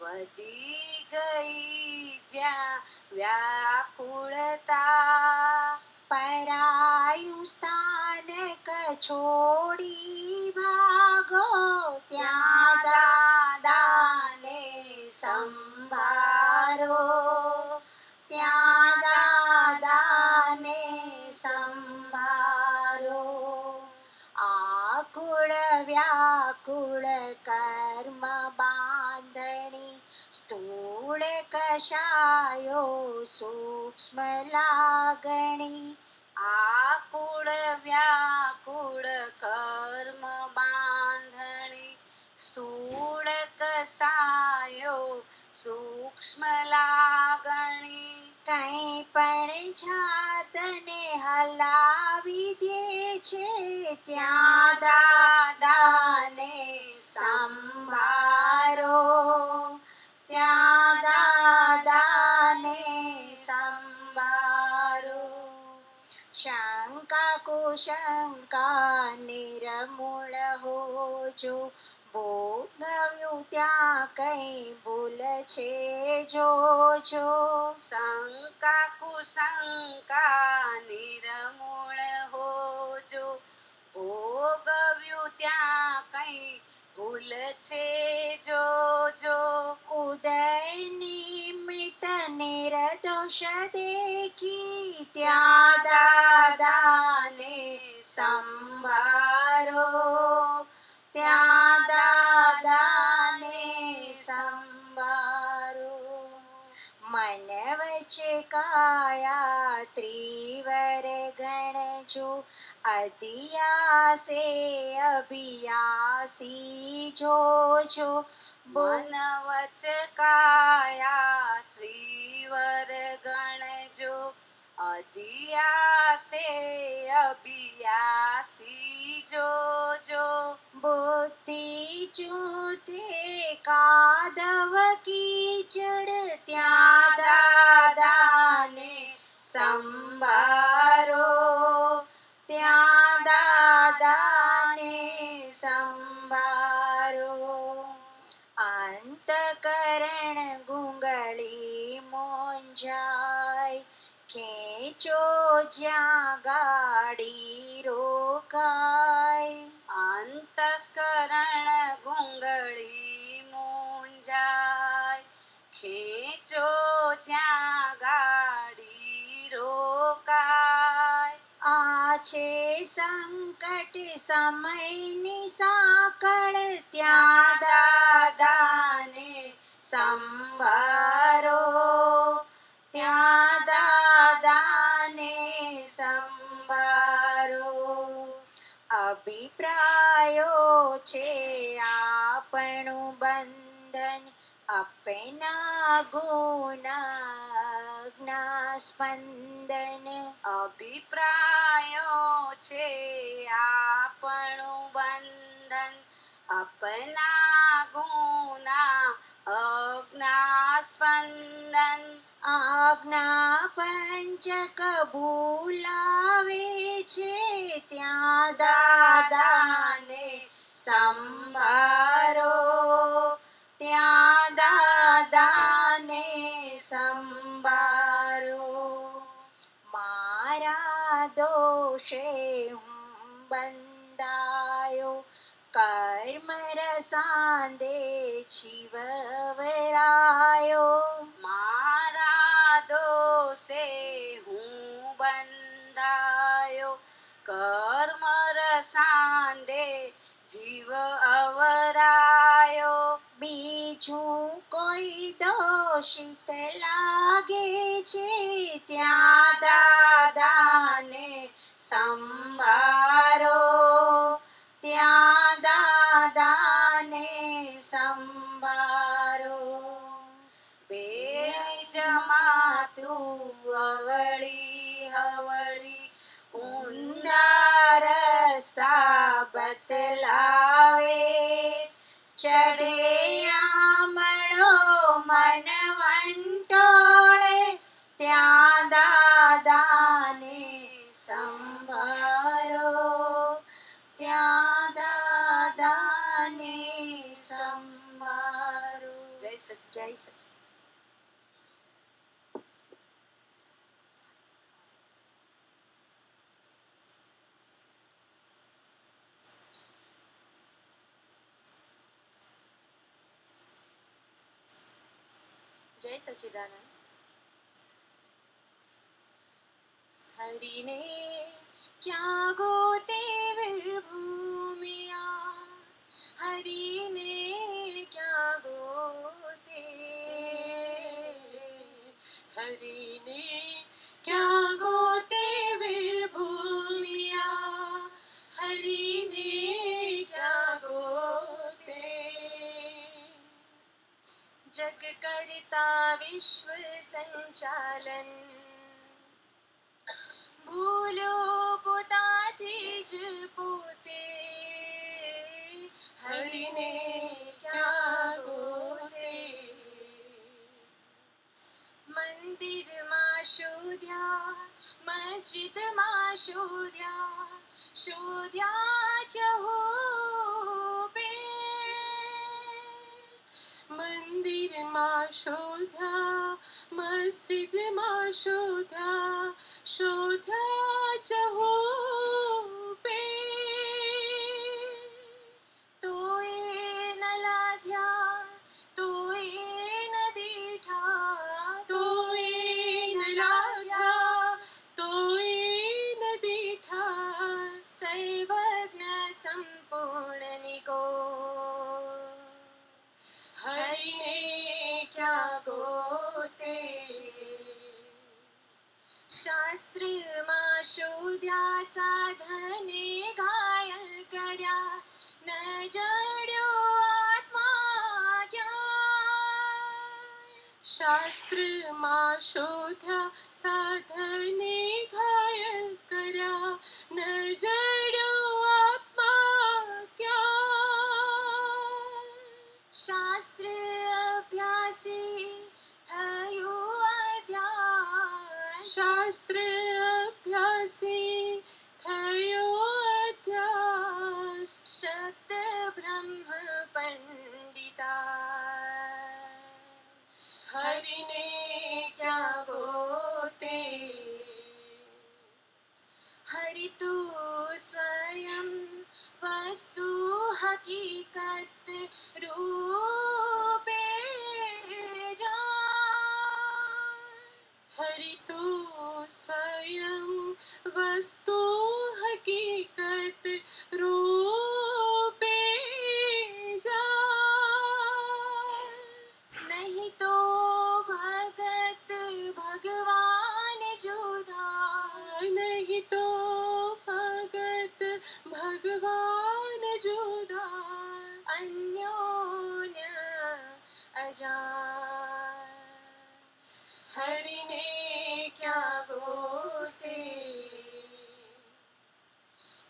વધી ગઈ જ્યાં વ્યાકુળતા પરાયું સ્થાનક છોડી ભાગો ત્યાં દાદાને સંભારો. સ્થૂળ સૂક્ષ્મ લાગણી આકુળ વ્યાકુળ કર્મ બાંધણી સ્થૂળ કસાયો સૂક્ષ્મ લાગણી કંઈ પણ જાતને હલાવી દે છે ત્યાં દાદાને સંભારો, ત્યાં દાદાને શંકા કુશંકા નિર્મૂળ હોજો ભોગવ્યું ત્યાં કઈ ભૂલ છે જોજો શંકા કુશંકા નિર્મૂળ હોજો ભોગવ્યું ત્યાં કઈ ભૂલ છે જોજો ઉદય નિમિત્ત નિર્દોષ દેખી ત્યાં દાદાને સંભારો ત્યાં દાદાને સંભારો मनवचकाया त्रिवरगणजो अदिया से अभियासी जो जो मनवचकाया त्रिवरगणजो अदिया से अबियासी जो जो बुद्धि चूते, कादव की चढ़त्या दादा ने संभारो त्या दादा ने संभारो। अंतकरण गुंगली मोंझा ખેંચો જ્યાં ગાડી રોકાય. અંતસ્કરણ ગુંગળી મૂંઝાય. ખેંચો જ્યાં ગાડી રોકાય. આ છે સંકટ સમયની સાંકળ. ત્યાં દાદાને સંભારો. ત્યાં સંભારો અભિપ્રાયો છે આપણું બંધન અપના ગુના સ્પંદન અભિપ્રાયો છે આપણું બંધન અપના ગુના અજ્ઞાસ્પંદન આજ્ઞા પંચક ભૂલાવે છે ત્યાં દાદાને સંભારો ત્યાં દાદાને સંભારો મારા દોષે હું બંધાયો રસાંદે જીવવરાયો મારા દોષે હું બંધાયો કર્મ રસાંદે જીવ અવરાયો બીજું કોઈ દોષિત લાગે છે ત્યાં દાદાને સંભારો ત્યાં દાદાને સંભારો બેળ જમાતું અવળી હવળી ઊંધા રસ્તા બતલાવે ચડે આમળો મન વંટોળે ત્યાં દાદાને સંભારો updated. जय सचिदानंद हरि ने क्या गोते विभूमिया हरी ने क्या गोते? हरी ने क्या गोते वे भूमिया हरि ने क्या गोते? जग करता विश्व संचालन। भूलो पोता तीज पोते। हरिने क्या गोते मंदिर मा शोध्या मस्जिद मा शोध्या शोध्या चहोबे मंदिर मा शोध्या मस्जिद मा शोध्या शोध्या चहोबे शोध्या साधने गाय कर्या। न आत्मा आत्माज्ञा शास्त्रमा शोध्या साधने गाय कर्या। न जड्यो आत्मा शास्त्र अभ्यासी थयो अध्यास शक्त ब्रह्म पंडिता हरि ने क्या होते? हरि तो स्वयं वस्तु हकीकत रूप हरितो स्वयं वस्तु हकीकत रूपे जा नहीं तो भगत भगवान जुदा। नहीं तो भगत भगवान जुदा। अन्योन्य अजा हरि ने क्या गोते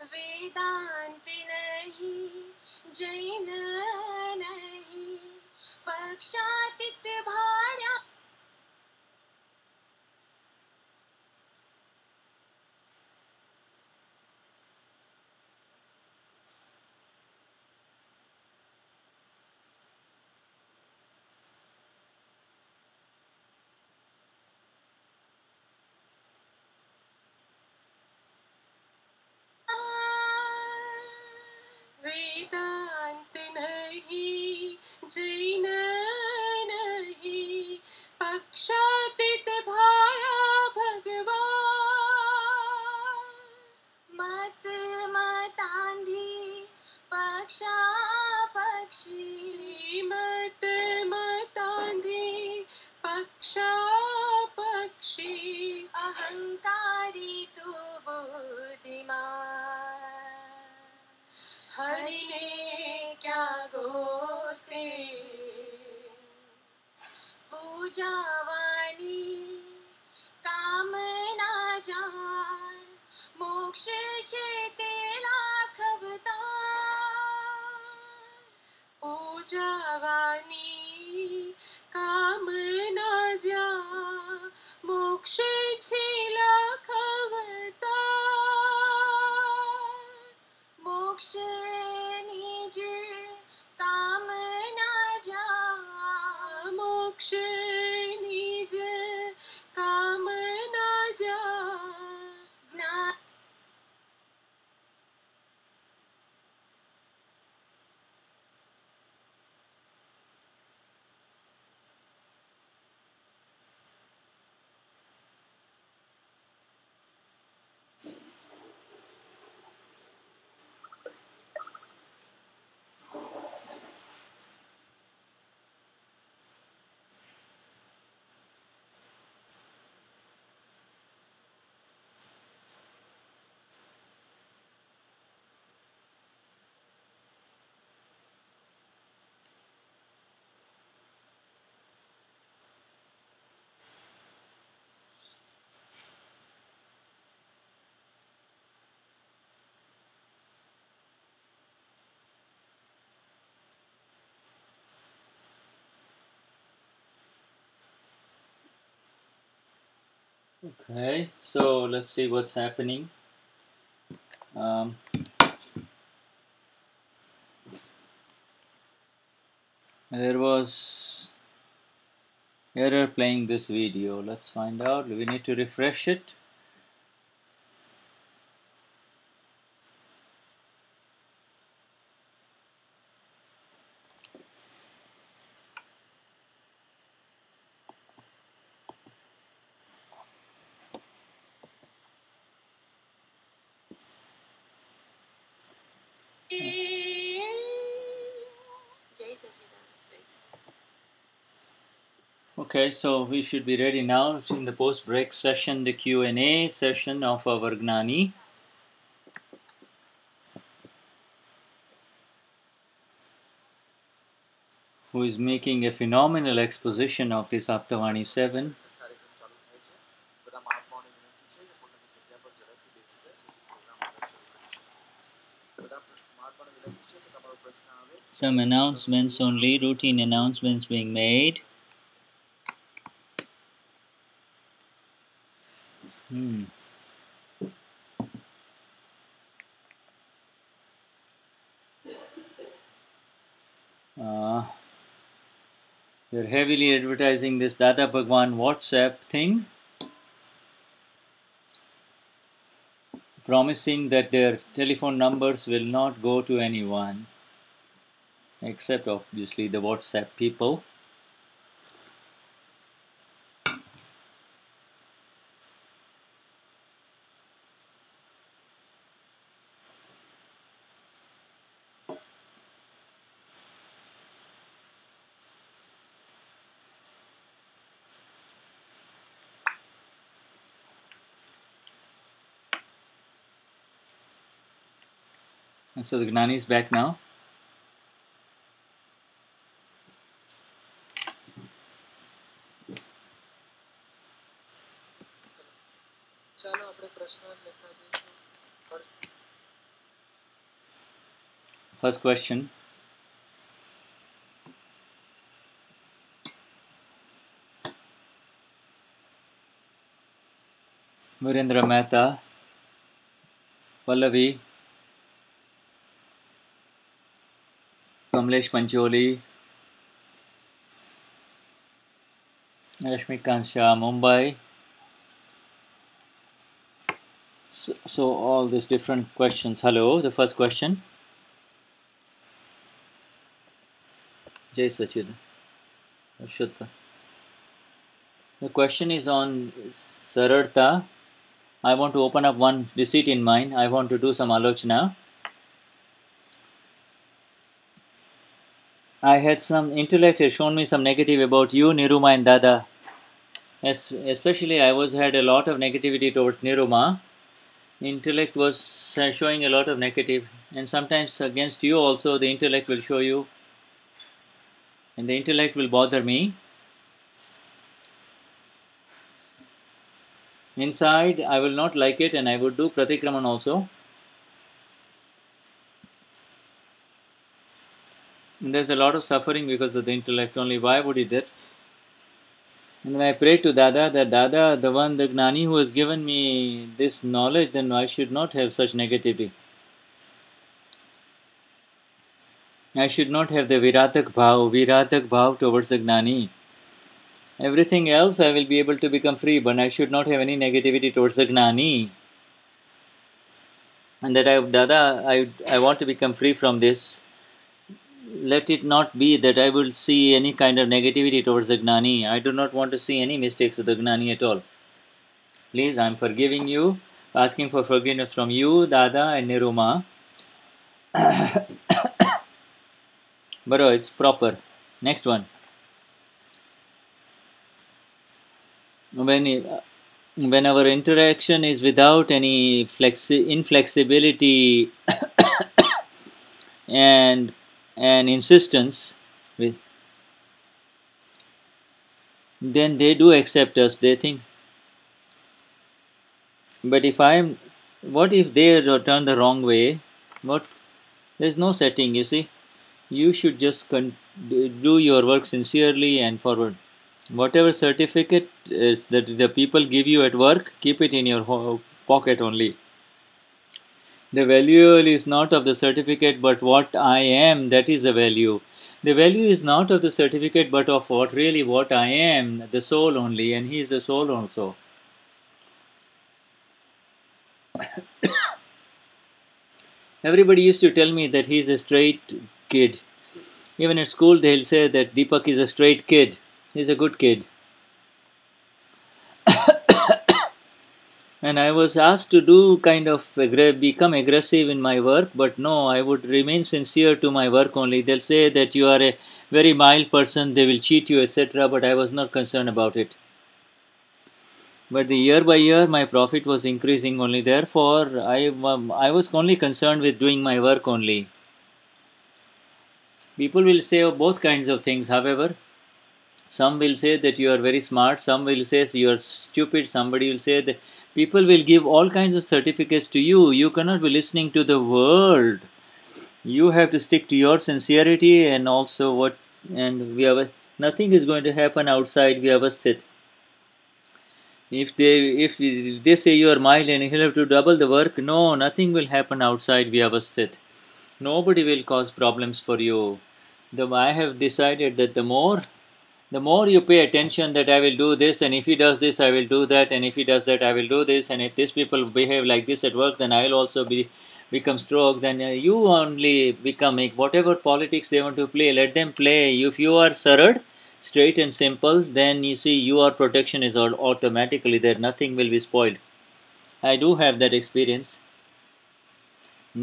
वेदांत नहीं जैन नहीं पक्षातित भाड़ा Okay, so let's see what's happening. Um, there was error playing this video. Let's find out. We need to refresh it. Okay, so we should be ready now in the post-break session, the Q&A session of our Gnani. Who is making a phenomenal exposition of this Aptavani 7. Some announcements only, routine announcements being made. Heavily advertising this Dada Bhagwan WhatsApp thing, promising that their telephone numbers will not go to anyone except obviously the WhatsApp people. So the Gnani is back now. First question. Virendra Mehta, Pallavi Kamlesh Pancholi, Rashmikant Shah, Mumbai. So, so all these different questions. Hello, the first question. Jai Sachid. The question is on Sarartha. I want to open up one receipt in mind. I want to do some alochana. I had some intellect has shown me some negative about you, Niruma and Dada. Es- especially, I was had a lot of negativity towards Niruma. Intellect was showing a lot of negative, and sometimes against you also. The intellect will show you, and the intellect will bother me. Inside, I will not like it, and I would do pratikraman also. There's a lot of suffering because of the intellect only. Why would he that? And when I prayed to Dada that Dada, the one, the Gnani who has given me this knowledge, then I should not have such negativity. I should not have the Viradhak Bhav, Viradhak Bhav towards the Gnani. Everything else I will be able to become free, but I should not have any negativity towards the Gnani. And that I, Dada, I, I want to become free from this let it not be that I will see any kind of negativity towards the Gnani. I do not want to see any mistakes of the Gnani at all. Please, I am forgiving you, asking for forgiveness from you, Dada, and Niruma. Bro, it's proper. Next one. When, when our interaction is without any flexi- inflexibility and and insistence with then they do accept us they think. But if i am what if they turn the wrong way? What there's no setting you see. You should just do your work sincerely and forward. Whatever certificate is that the people give you at work keep it in your pocket only the value is not of the certificate, but what I am, that is the value. The value is not of the certificate, but of what really what I am, the soul only, and he is the soul also. Everybody used to tell me that he's a straight kid. Even at school, they'll say that Deepak is a straight kid. He's a good kid. And I was asked to do kind of become aggressive in my work, but no, I would remain sincere to my work only. They'll say that you are a very mild person, they will cheat you, etc., but I was not concerned about it. But the year by year, my profit was increasing only. Therefore, I, um, I was only concerned with doing my work only. People will say both kinds of things, however, some will say that you are very smart some will say you are stupid somebody will say that people will give all kinds of certificates to you. You cannot be listening to the world. You have to stick to your sincerity and also what and we have nothing is going to happen outside We have a vyavasthit. If they if they say you are mild and you have to double the work no nothing will happen outside vyavasthit. Nobody will cause problems for you. The i have decided that the more the more you pay attention that I will do this, and if he does this, I will do that, and if he does that, I will do this, and if these people behave like this at work, then I will also be become stroke. Then uh, you only become whatever politics they want to play. Let them play. If you are sarad, straight and simple, then you see your protection is all automatically there. Nothing will be spoiled. I do have that experience.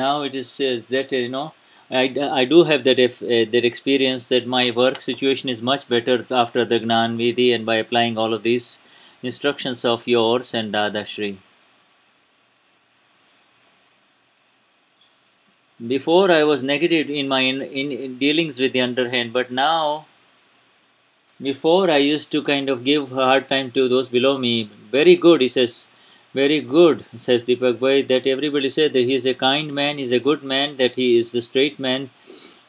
Now it is uh, that you know I, I do have that if, uh, that experience that my work situation is much better after the Gnan Vidhi and by applying all of these instructions of yours and Dada Shri. Before I was negative in my in, in, in dealings with the underhand, but now before I used to kind of give a hard time to those below me. Very good, he says. Very good, says Deepak Bhai, that everybody said that he is a kind man, he is a good man, that he is the straight man,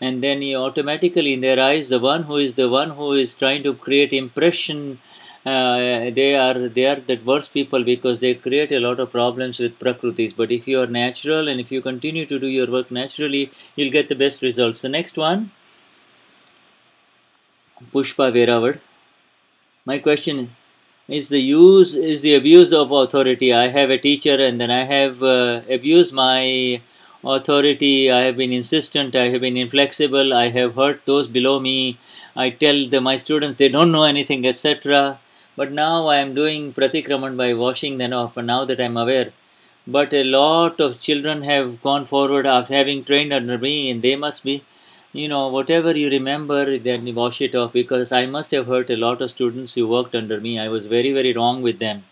and then he automatically in their eyes, the one who is the one who is trying to create impression uh, they are they are the worst people because they create a lot of problems with prakrutis. But if you are natural and if you continue to do your work naturally, you'll get the best results. The next one, Pushpa Verawad. My question is the use is the abuse of authority. I have a teacher and then I have uh, abused my authority. I have been insistent. I have been inflexible. I have hurt those below me. I tell the, my students they don't know anything, etc. But now I am doing pratikraman by washing them off. And now that I am aware, but a lot of children have gone forward after having trained under me, and they must be you know whatever you remember then wash it off because i must have hurt a lot of students who worked under me. I was very very wrong with them.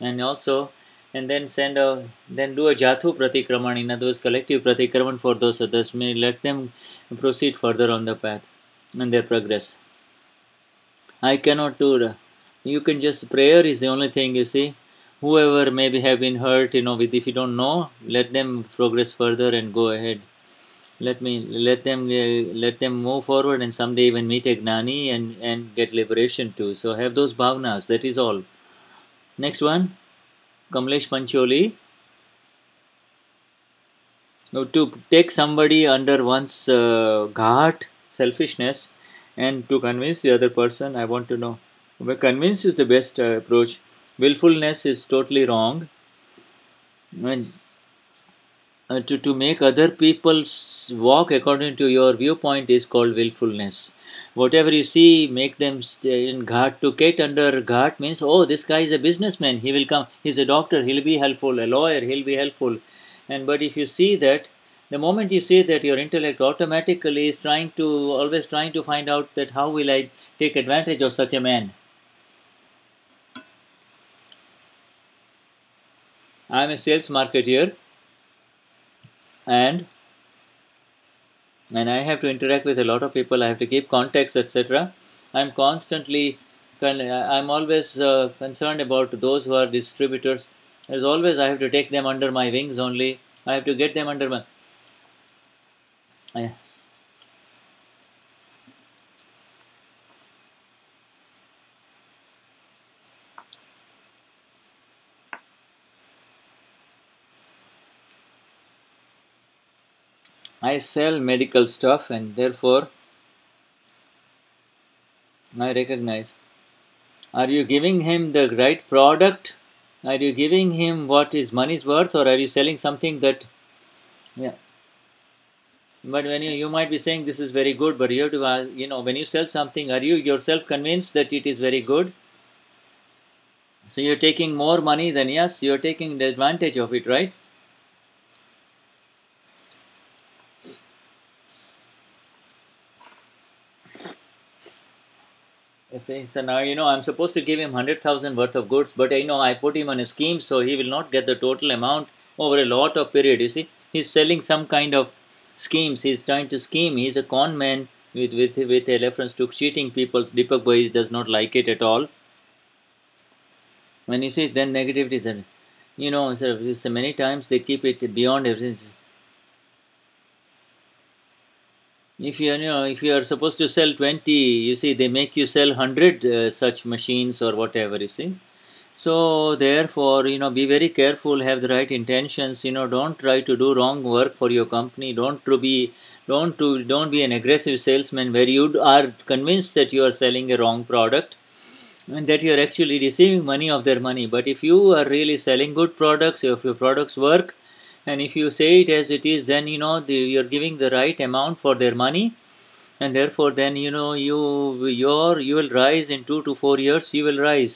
And also and then send a then do a jathu pratikraman in other words collective pratikraman for those others. May let them proceed further on the path and their progress. I cannot do you can just prayer is the only thing you see. Whoever maybe have been hurt you know with if you don't know let them progress further and go ahead let me let them uh, let them move forward and someday even meet a gnani and and get liberation too. So have those bhavnas that is all. Next one kamlesh pancholi. Now to take somebody under one's uh, ghat selfishness and to convince the other person i want to know well, convince is the best uh, approach. Willfulness is totally wrong. And uh, to, to make other people s- walk according to your viewpoint is called willfulness. Whatever you see, make them in ghat. To get under ghat means, oh, this guy is a businessman. He will come. He's a doctor. He'll be helpful. A lawyer. He'll be helpful. And but if you see that, the moment you see that, your intellect automatically is trying to always trying to find out that how will I take advantage of such a man. I am a sales marketeer and and I have to interact with a lot of people. I have to keep contacts, etc. I'm constantly, con- I'm always uh, concerned about those who are distributors. As always, I have to take them under my wings only. I have to get them under my. I sell medical stuff and therefore I recognize. Are you giving him the right product? Are you giving him what his money's worth or are you selling something that yeah. But when you, you might be saying this is very good, but you have to, ask, you know, when you sell something, are you yourself convinced that it is very good? So you're taking more money than yes, you're taking the advantage of it, right? Say, so now you know I'm supposed to give him hundred thousand worth of goods, but I know I put him on a scheme, so he will not get the total amount over a lot of period. You see, he's selling some kind of schemes. He's trying to scheme. He's a con man with with with a reference to cheating people. Deepak Bhai does not like it at all. When he says then negativity you know, so many times they keep it beyond everything. If you, you know, if you are supposed to sell 20, you see, they make you sell 100 uh, such machines or whatever, you see. So, therefore, you know, be very careful, have the right intentions, you know, don't try to do wrong work for your company, don't to be, don't to, don't be an aggressive salesman where you are convinced that you are selling a wrong product and that you are actually receiving money of their money. But if you are really selling good products, if your products work, and if you say it as it is then you know the, you're giving the right amount for their money. And therefore then you know you your you will rise in 2 to 4 years you will rise.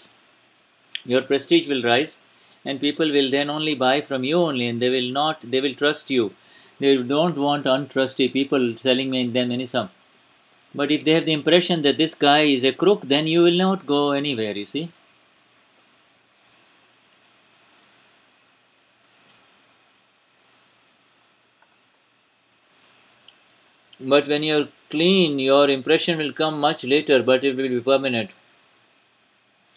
Your prestige will rise. And people will then only buy from you only and they will not they will trust you. They don't want untrusty people selling them any sum. But if they have the impression that this guy is a crook then you will not go anywhere you see But when you're clean, your impression will come much later, but it will be permanent.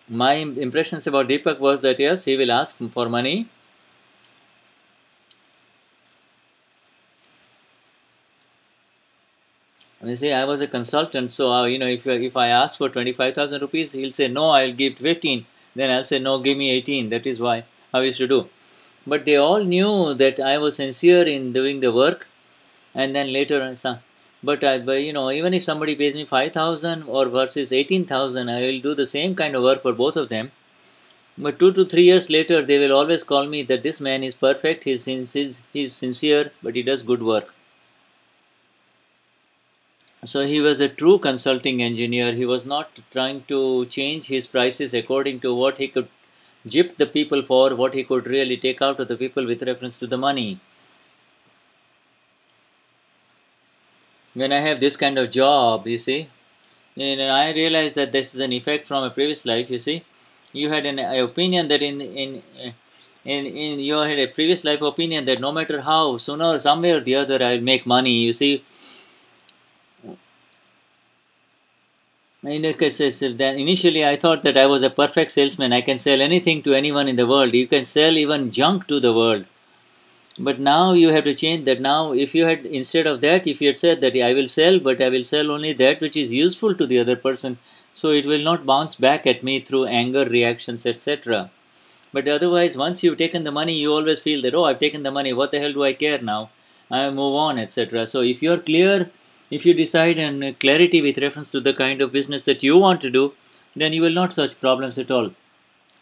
My impressions about Deepak was that yes, he will ask for money. You see, I was a consultant, so uh, you know, if if I ask for twenty five thousand rupees, he'll say no, I'll give fifteen. Then I'll say no, give me eighteen. That is why I used to do. But they all knew that I was sincere in doing the work, and then later, but I, you know, even if somebody pays me five thousand or versus eighteen thousand, I will do the same kind of work for both of them. But two to three years later, they will always call me that this man is perfect. Sincere, he's sincere, but he does good work. So he was a true consulting engineer. He was not trying to change his prices according to what he could gyp the people for, what he could really take out of the people with reference to the money. When I have this kind of job, you see, and I realized that this is an effect from a previous life. You see, you had an opinion that in in in in you had a previous life opinion that no matter how, sooner or somewhere or the other, I'll make money. You see, In a case, then initially I thought that I was a perfect salesman. I can sell anything to anyone in the world. You can sell even junk to the world. But now you have to change that. Now, if you had instead of that, if you had said that I will sell, but I will sell only that which is useful to the other person, so it will not bounce back at me through anger reactions, etc. But otherwise, once you've taken the money, you always feel that oh, I've taken the money. What the hell do I care now? I move on, etc. So if you're clear, if you decide and clarity with reference to the kind of business that you want to do, then you will not search problems at all.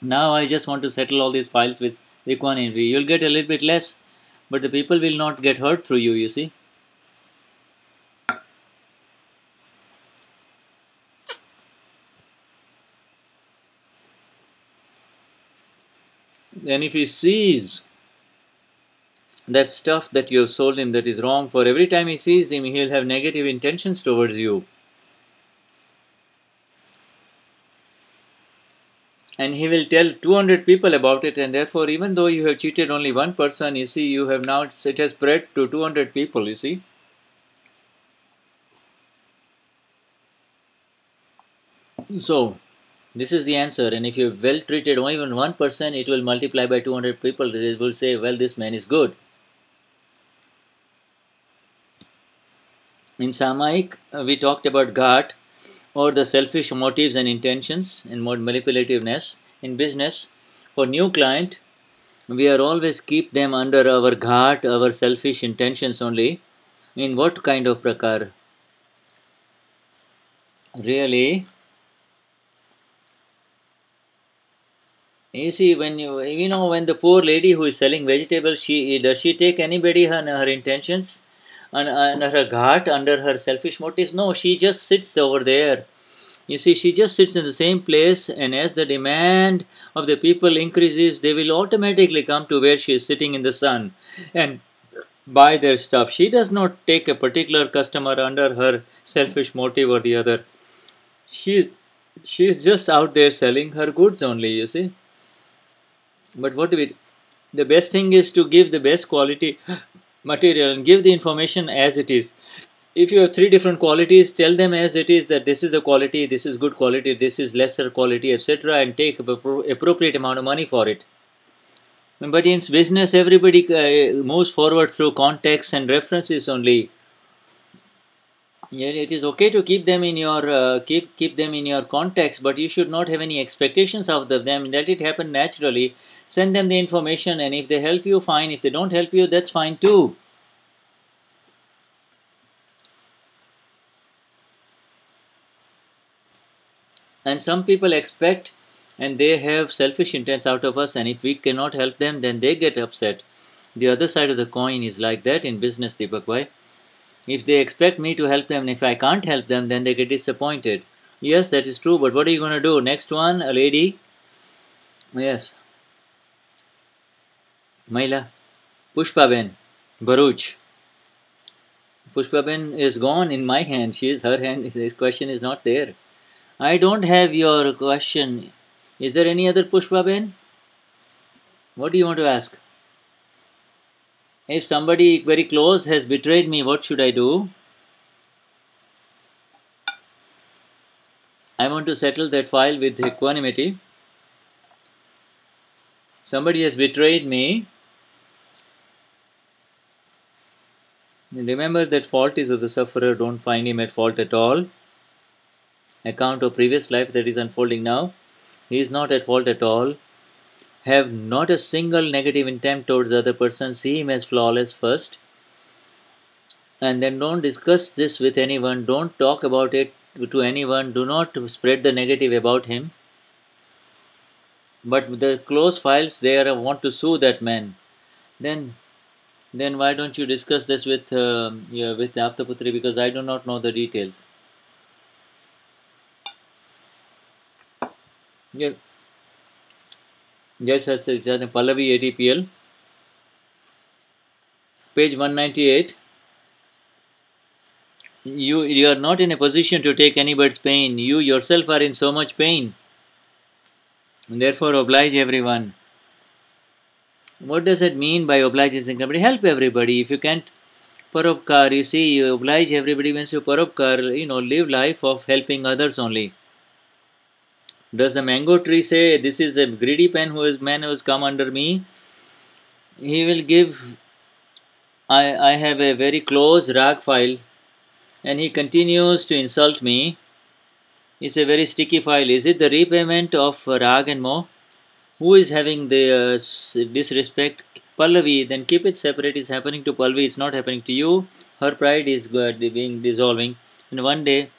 Now I just want to settle all these files with equanimity. You'll get a little bit less, but the people will not get hurt through you. You see. Then if he sees that stuff that you have sold him that is wrong, for every time he sees him, he'll have negative intentions towards you. And he will tell 200 people about it, and therefore, even though you have cheated only one person, you see, you have now, it has spread to 200 people, you see. So, this is the answer, and if you've well treated even one person, it will multiply by 200 people. They will say, Well, this man is good. In Samayik, we talked about Ghat or the selfish motives and intentions and more manipulativeness. In business, for new client, we are always keep them under our guard, our selfish intentions only. In what kind of prakar? Really, You see, when you you know when the poor lady who is selling vegetables, she does she take anybody on her intentions, and under her ghat, under her selfish motives? No, she just sits over there. You see, she just sits in the same place, and as the demand of the people increases, they will automatically come to where she is sitting in the sun and buy their stuff. She does not take a particular customer under her selfish motive or the other. She she's just out there selling her goods only. You see. But what do we? The best thing is to give the best quality material and give the information as it is. If you have three different qualities, tell them as it is that this is the quality, this is good quality, this is lesser quality, etc., and take appropriate amount of money for it. But in business, everybody uh, moves forward through context and references only. It is okay to keep them in your uh, keep keep them in your context, but you should not have any expectations of them. Let it happen naturally. Send them the information, and if they help you, fine. If they don't help you, that's fine too. And some people expect and they have selfish intents out of us, and if we cannot help them, then they get upset. The other side of the coin is like that in business, Deepak Bhai. If they expect me to help them, and if I can't help them, then they get disappointed. Yes, that is true, but what are you going to do? Next one, a lady. Yes. Maila. Pushpa Ben. Bharuch. Pushpa Ben is gone in my hand. She is her hand. His question is not there. I don't have your question. Is there any other Pushpa Ben? What do you want to ask? If somebody very close has betrayed me, what should I do? I want to settle that file with equanimity. Somebody has betrayed me. Remember that fault is of the sufferer, don't find him at fault at all. Account of previous life that is unfolding now, he is not at fault at all. Have not a single negative intent towards the other person, see him as flawless first. And then don't discuss this with anyone, don't talk about it to anyone, do not spread the negative about him. But the close files there want to sue that man. Then then why don't you discuss this with um yeah, with Aptaputri because I do not know the details. Yeah. Yes, yes, it's uh, Pallavi ATPL, page 198. You, you are not in a position to take anybody's pain. You yourself are in so much pain. Therefore, oblige everyone. What does it mean by oblige somebody? Help everybody. If you can't paropkar, you see, you oblige everybody means you paropkar, you know, live life of helping others only. Does the mango tree say, This is a greedy pen who is man who has come under me? He will give I, I have a very close rag file and he continues to insult me. It's a very sticky file. Is it the repayment of rag and mo? Who is having the uh, disrespect? Pallavi, then keep it separate. It's happening to Pallavi, it's not happening to you. Her pride is good, being dissolving. And one day,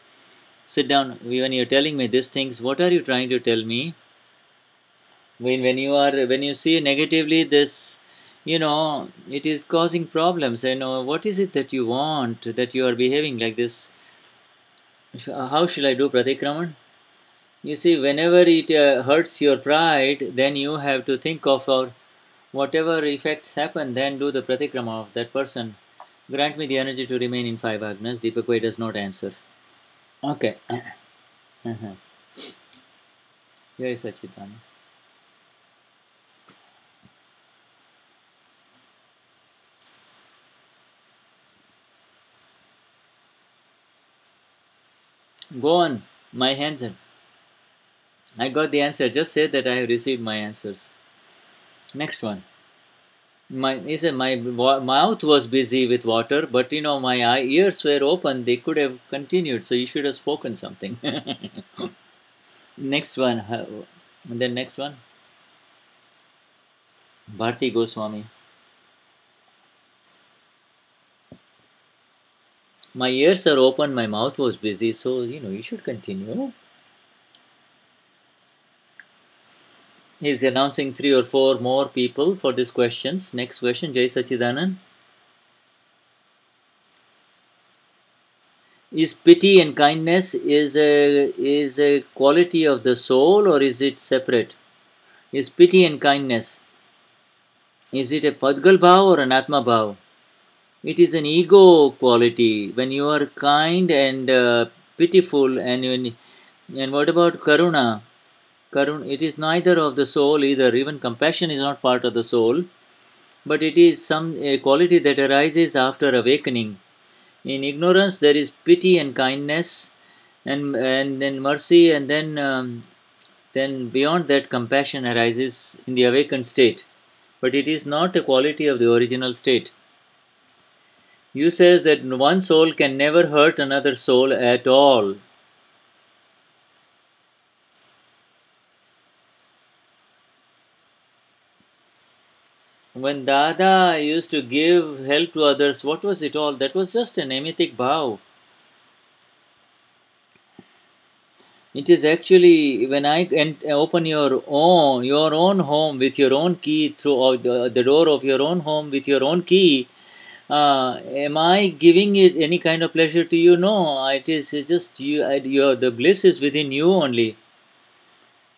sit down. When you're telling me these things, what are you trying to tell me? When when you are when you see negatively this, you know, it is causing problems. You know, what is it that you want that you are behaving like this? How shall I do pratikraman? You see, whenever it uh, hurts your pride, then you have to think of or whatever effects happen, then do the pratikrama of that person. Grant me the energy to remain in five agnas. Deepak does not answer. Okay. Uh-huh. Jai Sachidanand. Go on, my hands are. I got the answer. Just say that I have received my answers. Next one. My he said my mouth was busy with water, but you know my eye, ears were open. They could have continued, so you should have spoken something. next one. And then next one. Bharti Goswami. My ears are open. My mouth was busy, so you know you should continue. He's announcing three or four more people for these questions. Next question, Jai Sachidanand. Is pity and kindness is a is a quality of the soul or is it separate? Is pity and kindness is it a pudgal bhav or an atma bhav? It is an ego quality. When you are kind and uh, pitiful, and when, and what about karuna? Karun, it is neither of the soul either. Even compassion is not part of the soul, but it is some a quality that arises after awakening. In ignorance, there is pity and kindness, and and then mercy, and then um, then beyond that, compassion arises in the awakened state. But it is not a quality of the original state. You says that one soul can never hurt another soul at all. When Dada used to give help to others, what was it all? That was just an emitic bow. It is actually when I en- open your own your own home with your own key through or the, the door of your own home with your own key. Uh, am I giving it any kind of pleasure to you? No, it is just you. Your the bliss is within you only.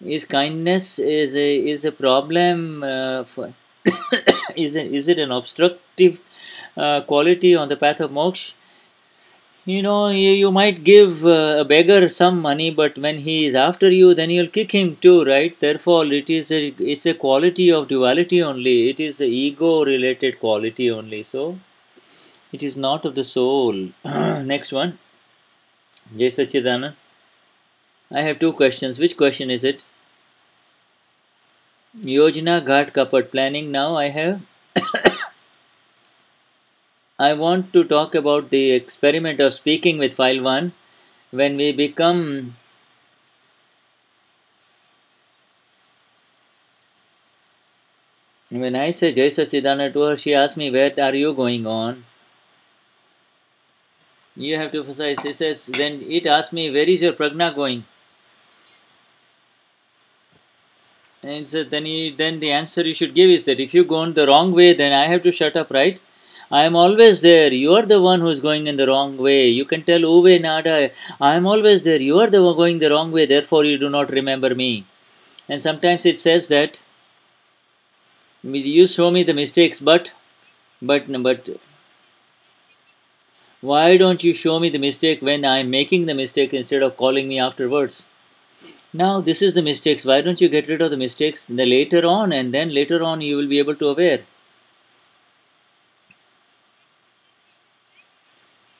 Is kindness is a is a problem? Uh, for is it, is it an obstructive uh, quality on the path of moksha? You know, you, you might give uh, a beggar some money, but when he is after you, then you'll kick him too, right? Therefore, it is a it's a quality of duality only. It is a ego-related quality only. So, it is not of the soul. Next one, Jai. I have two questions. Which question is it? Yojana Ghat Kapat planning now. I have I want to talk about the experiment of speaking with file 1 when we become when I say Jai Sachidananda to her, she asks me, Where are you going on? You have to emphasize. She says, Then it asks me, Where is your pragna going? And so then, he, then the answer you should give is that if you go on the wrong way, then I have to shut up, right? I am always there. You are the one who is going in the wrong way. You can tell oh, Uwe Nada, I am always there. You are the one going the wrong way. Therefore, you do not remember me. And sometimes it says that you show me the mistakes, but but but why don't you show me the mistake when I am making the mistake instead of calling me afterwards? Now this is the mistakes. Why don't you get rid of the mistakes the later on, and then later on you will be able to aware.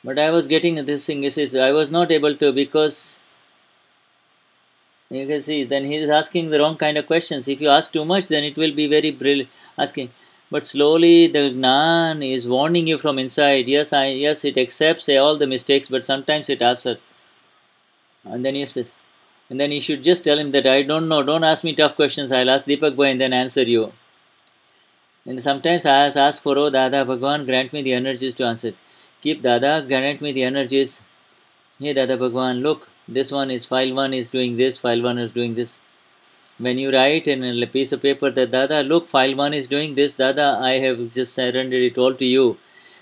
But I was getting this thing. He says I was not able to because you can see then he is asking the wrong kind of questions. If you ask too much, then it will be very brilliant asking. But slowly the Gnan is warning you from inside. Yes, I yes it accepts all the mistakes, but sometimes it asks us. And then he says, and then you should just tell him that I don't know, don't ask me tough questions, I'll ask Deepak Bhai and then answer you. And sometimes I ask, for, oh Dada, Bhagwan, grant me the energies to answer. Keep Dada, grant me the energies. Hey Dada Bhagwan, look, this one is file 1 is doing this, file 1 is doing this. When you write in a piece of paper that Dada, look, file 1 is doing this, Dada, I have just surrendered it all to you.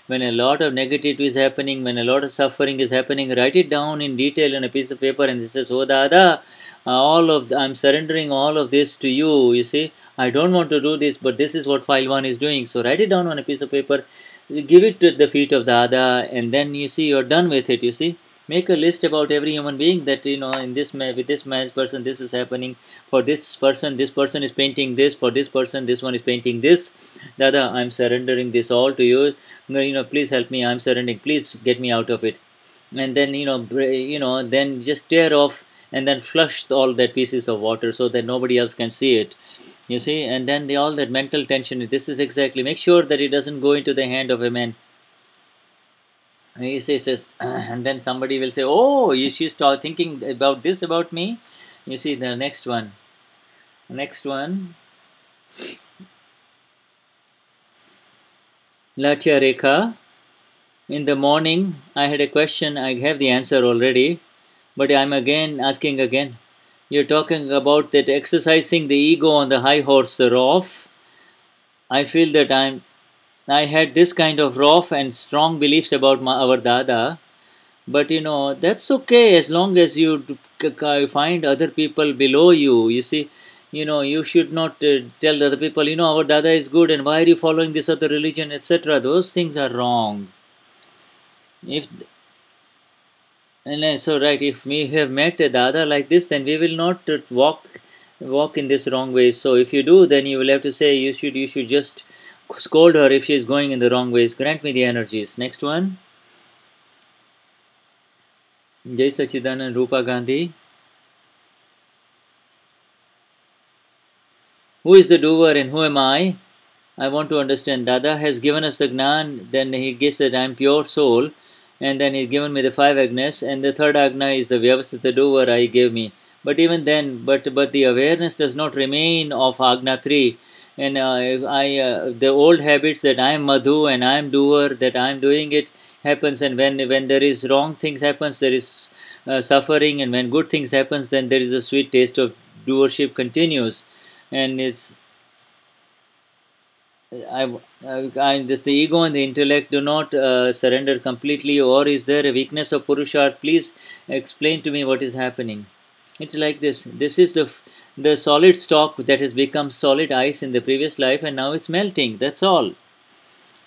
When a lot of negativity is happening, when a lot of suffering is happening, write it down in detail in a piece of paper and says, Oh Dada, uh, all of the, I'm surrendering all of this to you. You see, I don't want to do this, but this is what file 1 is doing. So write it down on a piece of paper, give it to the feet of Dada, and then you see you're done with it. You see make a list about every human being that you know in this with this person this is happening. For this person this person is painting this. For this person this one is painting this. Dada i'm surrendering this all to you. You know please help me. I'm surrendering. Please get me out of it. And then you know you know then just tear off and then flush all that pieces of water so that nobody else can see it. You see? And then the all that mental tension this is exactly make sure that it doesn't go into the hand of a man he says, and then somebody will say, "Oh, she's thinking about this about me." You see the next one. Next one. Latya Rekha. In the morning, I had a question. I have the answer already, but I'm again asking again. You're talking about that exercising the ego on the high horse, Rauf. I feel that I'm I had this kind of rough and strong beliefs about my, our Dada, but you know, that's okay as long as you find other people below you. You see, you know, you should not uh, tell the other people, you know, our Dada is good and why are you following this other religion, etc. Those things are wrong. If and so right, if we have met a Dada like this, then we will not uh, walk walk in this wrong way. So if you do, then you will have to say you should you should just scold her if she is going in the wrong ways. Grant me the energies. Next one. Jai Sachidanand Rupa Gandhi. Who is the doer and who am I? I want to understand. Dada has given us the Gnan, then he gives that I am pure soul, and then he's given me the five agnas, and the third agna is the Vyavastita doer I gave me. But even then, but but the awareness does not remain of agna 3 and uh, I uh, the old habits that I am Madhu and I am doer that I am doing it happens and when when there is wrong things happens there is uh, suffering and when good things happens then there is a sweet taste of doership continues and it's I, I, just the ego and the intellect do not uh, surrender completely, or is there a weakness of Purusharth? Please explain to me what is happening. It's like this. This is the the solid stock that has become solid ice in the previous life and now it's melting. That's all.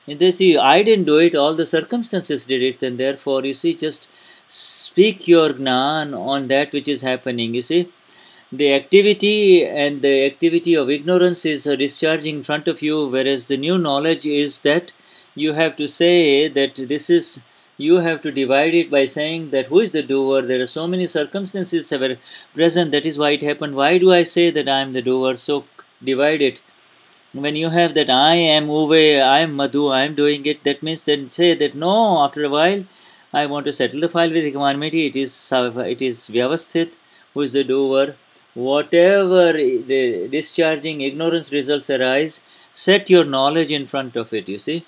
And they see, I didn't do it, all the circumstances did it, and therefore, you see, just speak your gnan on that which is happening. You see, the activity and the activity of ignorance is a discharging in front of you, whereas the new knowledge is that you have to say that this is you have to divide it by saying that who is the doer? There are so many circumstances that present. That is why it happened. Why do i say that i am the doer? So divide it. When you have that I am Uwe, I am Madhu, I am doing it, that means then say that no, after a while, I want to settle the file with the Ekmanmiti, it is it is Vyavasthit. Who is the doer. Whatever the discharging ignorance results arise, set your knowledge in front of it, you see.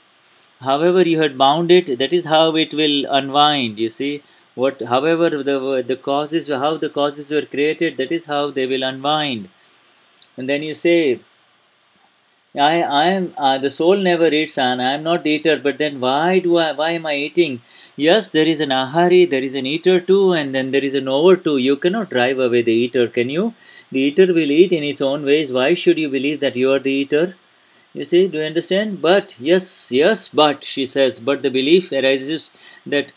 However you had bound it, that is how it will unwind, you see. What however the the causes how the causes were created, that is how they will unwind. And then you say I, I am uh, the soul never eats and I am not the eater. But then why do I? Why am I eating? Yes, there is an ahari, there is an eater too, and then there is an over too. You cannot drive away the eater, can you? The eater will eat in its own ways. Why should you believe that you are the eater? You see, do you understand? But yes, yes, but she says, but the belief arises that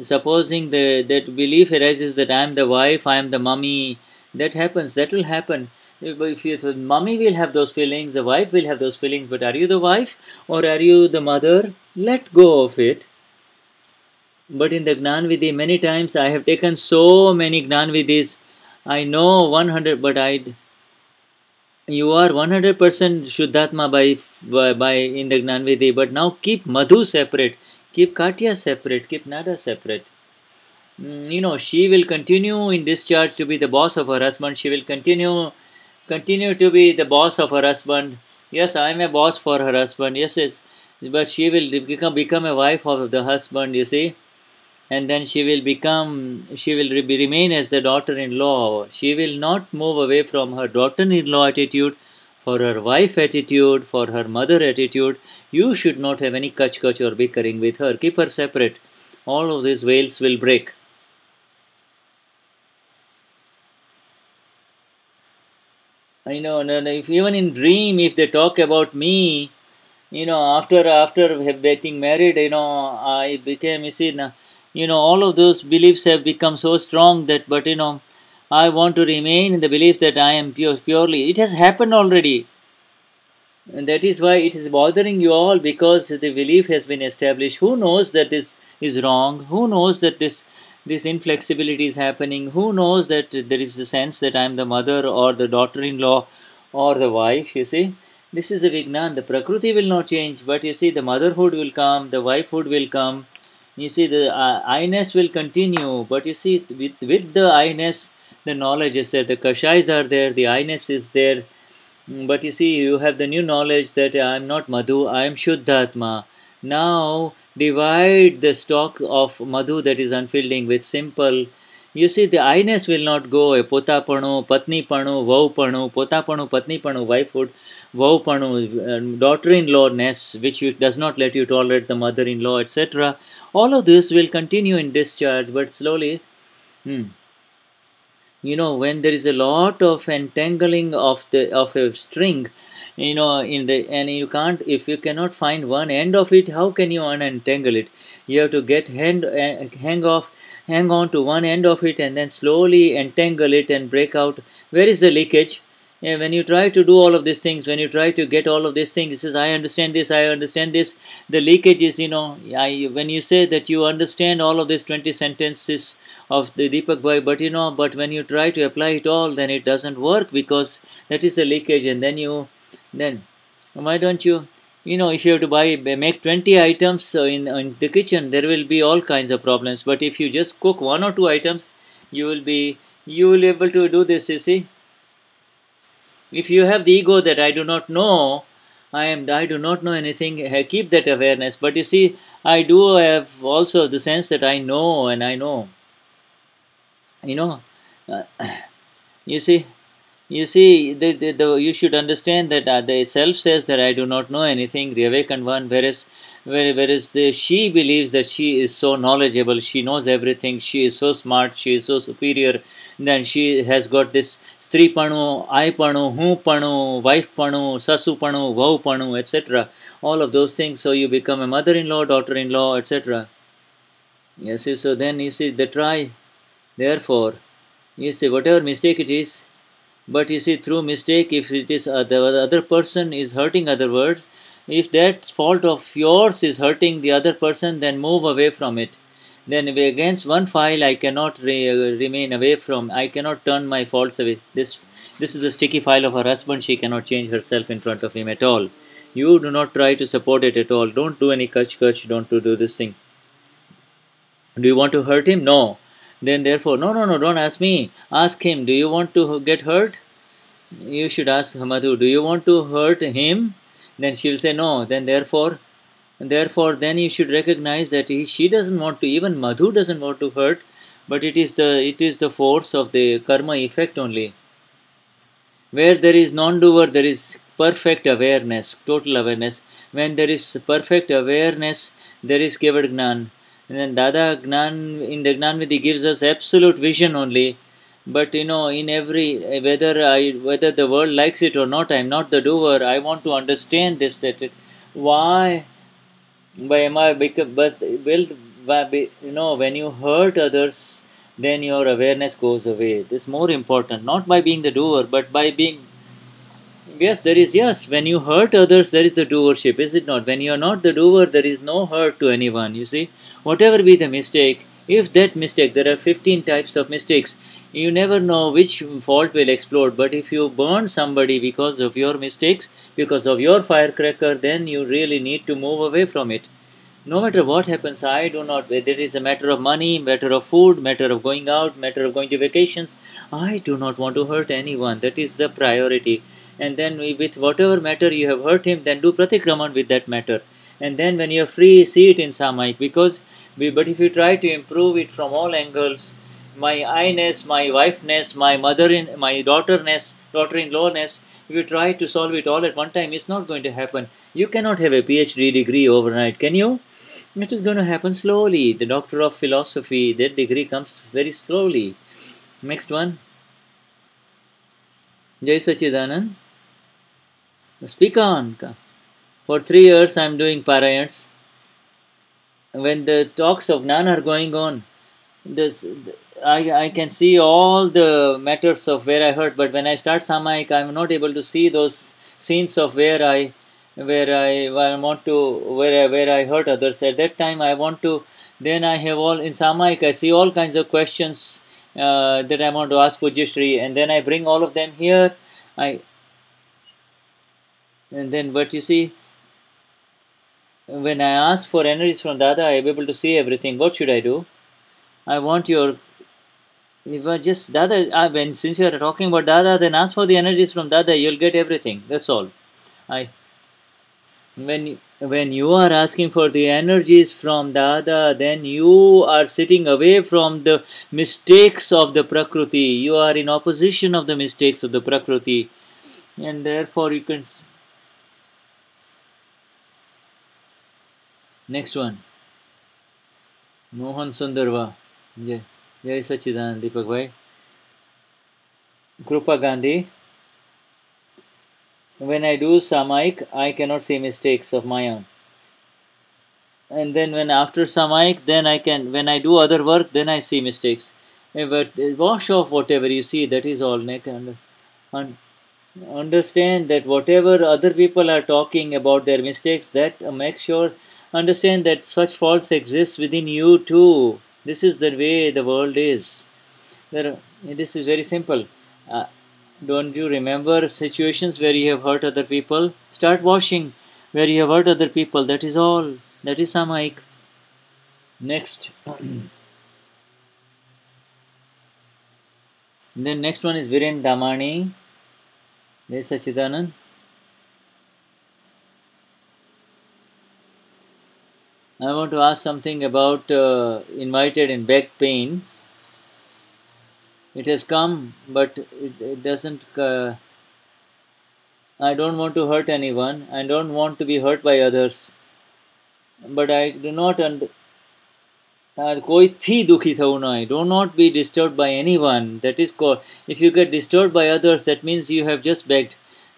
supposing the that belief arises that I am the wife, I am the mummy. That happens. That will happen if you, so mommy will have those feelings, the wife will have those feelings, but are you the wife or are you the mother? Let go of it. But in the Gnan many times I have taken so many Gnan I know 100, but I. You are 100% Shuddhatma by, by, by in the Gnan but now keep Madhu separate, keep Katja separate, keep Nada separate. Mm, you know, she will continue in discharge to be the boss of her husband, she will continue continue to be the boss of her husband. Yes, I am a boss for her husband. Yes, yes. But she will become, become a wife of the husband, you see. And then she will become, she will re- remain as the daughter in law. She will not move away from her daughter in law attitude, for her wife attitude, for her mother attitude. You should not have any kach kach or bickering with her. Keep her separate. All of these veils will break. you know no, no, if even in dream if they talk about me you know after after getting married you know i became you see you know all of those beliefs have become so strong that but you know i want to remain in the belief that i am pure purely it has happened already and that is why it is bothering you all because the belief has been established who knows that this is wrong who knows that this this inflexibility is happening. Who knows that there is the sense that I am the mother or the daughter in law or the wife, you see? This is a Vignan. The Prakriti will not change, but you see, the motherhood will come, the wifehood will come. You see, the uh, I-ness will continue, but you see, with, with the I-ness, the knowledge is there, the Kashais are there, the I-ness is there. But you see, you have the new knowledge that I am not Madhu, I am Shuddhatma. Now, divide the stock of madhu that is unfilling with simple you see, the I-ness will not go away. Potapanu, Patnipanu, Vaupanu, Potapanu, Patnipanu, wifehood, Vaupanu, daughter-in-lawness, which you, does not let you tolerate the mother-in-law, etc. All of this will continue in discharge, but slowly, hmm, you know, when there is a lot of entangling of the of a string, you know in the and you can't if you cannot find one end of it how can you unentangle it? You have to get hand uh, hang off hang on to one end of it and then slowly entangle it and break out. Where is the leakage? And when you try to do all of these things when you try to get all of these things it says i understand this i understand this. The leakage is you know I, when you say that you understand all of these 20 sentences of the Deepak Bhai but you know but when you try to apply it all then it doesn't work because that is the leakage and then you then why don't you you know if you have to buy make 20 items in, in the kitchen there will be all kinds of problems. But if you just cook one or two items you will be you will be able to do this you see. If you have the ego that i do not know i am i do not know anything keep that awareness. But you see i do have also the sense that i know and i know. You know uh, you see you see, the, the, the, you should understand that uh, the self says that I do not know anything, the awakened one, whereas, whereas the, she believes that she is so knowledgeable, she knows everything, she is so smart, she is so superior, then she has got this stri panu, I panu, hu panu, wife panu, sasu panu, vau panu, etc. All of those things, so you become a mother in law, daughter in law, etc. Yes, so then you see, the try, therefore, you see, whatever mistake it is, but you see through mistake if it is uh, the other person is hurting other words if that fault of yours is hurting the other person then move away from it then against one file I cannot re- remain away from. I cannot turn my faults away. This this is the sticky file of her husband. She cannot change herself in front of him at all. You do not try to support it at all. Don't do any kach kach. Don't do this thing. Do you want to hurt him? No. Then therefore, no, no, no. Don't ask me. Ask him. Do you want to get hurt? You should ask Madhu. Do you want to hurt him? Then she will say no. Then therefore, therefore, then you should recognize that he, she doesn't want to. Even Madhu doesn't want to hurt, but it is the it is the force of the karma effect only. Where there is non-doer, there is perfect awareness, total awareness. When there is perfect awareness, there is Keval Gnan. And then Dada Gnan in the Gnan Vidhi gives us absolute vision only. But you know, in every eh, whether I whether the world likes it or not, I am not the doer. I want to understand this that it, why why am I because but well you know when you hurt others, then your awareness goes away. This is more important, not by being the doer, but by being Yes, there is, yes. When you hurt others, there is the doership, is it not? When you are not the doer, there is no hurt to anyone, you see. Whatever be the mistake, if that mistake, there are 15 types of mistakes, you never know which fault will explode. But if you burn somebody because of your mistakes, because of your firecracker, then you really need to move away from it. No matter what happens, I do not, whether it is a matter of money, matter of food, matter of going out, matter of going to vacations, I do not want to hurt anyone. That is the priority and then with whatever matter you have hurt him, then do pratikraman with that matter. And then when you are free, see it in Samayik. Because, we, but if you try to improve it from all angles, my I-ness, my wife-ness, my mother-in, my daughter-ness, daughter-in-law-ness, if you try to solve it all at one time, it's not going to happen. You cannot have a PhD degree overnight, can you? It is going to happen slowly. The doctor of philosophy, that degree comes very slowly. Next one. Jai Sachidanand. Speak on. For three years, I am doing parayans. When the talks of Gnan are going on, this I, I can see all the matters of where I hurt, but when I start Samayik, I am not able to see those scenes of where I where I, I want to where I, where I hurt others. At that time, I want to. Then I have all in Samayik. I see all kinds of questions uh, that I want to ask Pujyashri, and then I bring all of them here. I and then, but you see, when I ask for energies from Dada, I am able to see everything. What should I do? I want your. If I just Dada, when since you are talking about Dada, then ask for the energies from Dada. You'll get everything. That's all. I. When when you are asking for the energies from Dada, then you are sitting away from the mistakes of the Prakriti. You are in opposition of the mistakes of the Prakriti, and therefore you can. Next one. Mohan Sundarva. Jai, Jai Sachidanand Deepak Bhai. Krupa Gandhi. When I do Samayik, I cannot see mistakes of my own. And then when after Samayik, then I can, when I do other work, then I see mistakes. Eh, But eh, wash off whatever you see, that is all. And understand that whatever other people are talking about their mistakes, that uh, make sure understand that such faults exist within you too. This is the way the world is. There, this is very simple. Uh, don't you remember situations where you have hurt other people? Start washing where you have hurt other people. That is all. That is Samayik. Next. then next one is Viren Damani. There's Sachidanand. I want to ask something about uh, invited in back pain. It has come, but it, it doesn't. Uh, I don't want to hurt anyone. I don't want to be hurt by others. But I do not. Und- कोई थी दुखी था ना do not be disturb by any one that is call if you get disturb by others that means you have just begged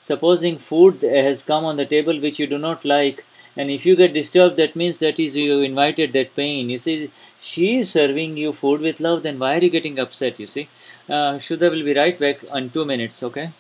supposing food has come on the table which you do not like and if you get disturbed that means that is you invited that pain. You see she is serving you food with love then why are you getting upset you see? Uh, Shuddha will be right back in two minutes okay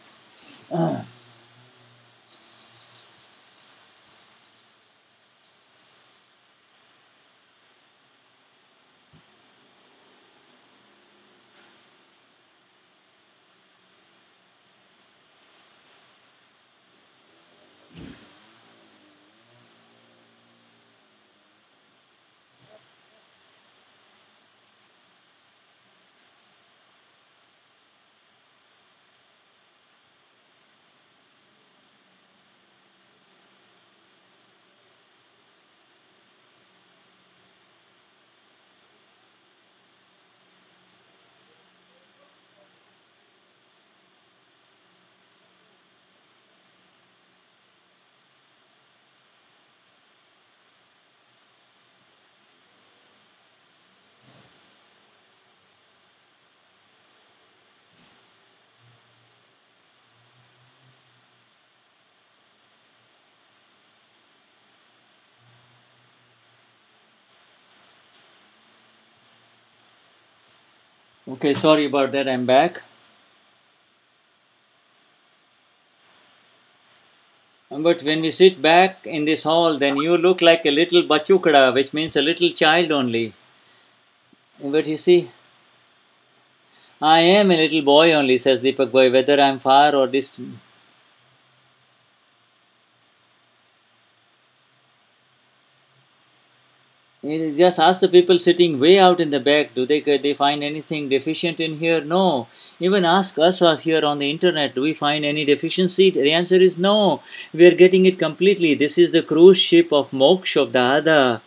Okay, sorry about that. I'm back. But when we sit back in this hall, then you look like a little bachukada, which means a little child only. But you see, I am a little boy only, says Deepak Bhai, whether I'm far or distant. Just ask the people sitting way out in the back, do they they find anything deficient in here? No. Even ask us here on the internet, do we find any deficiency? The answer is no. We are getting it completely. This is the cruise ship of moksha of Dada.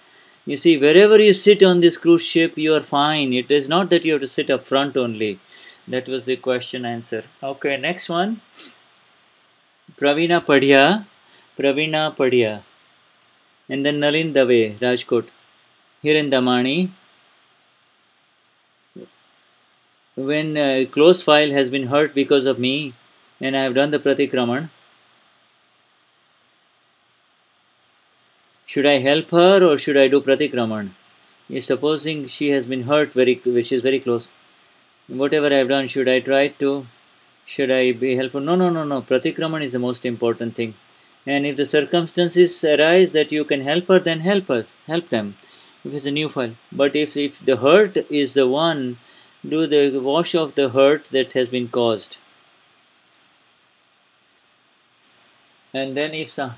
You see, wherever you sit on this cruise ship, you are fine. It is not that you have to sit up front only. That was the question answer. Okay, next one. Pravina Padhya. Pravina Padhya. And then Nalin Dave, Rajkot. Viren Damani. When a close file has been hurt because of me and I have done the pratikraman, should I help her or should I do pratikraman? Supposing she has been hurt very, which is very close. Whatever I have done, should I try to? Should I be helpful? No, no, no, no. Pratikraman is the most important thing. And if the circumstances arise that you can help her, then help us, help them. If it's a new file. But if, if the hurt is the one, do the wash off the hurt that has been caused. And then if some,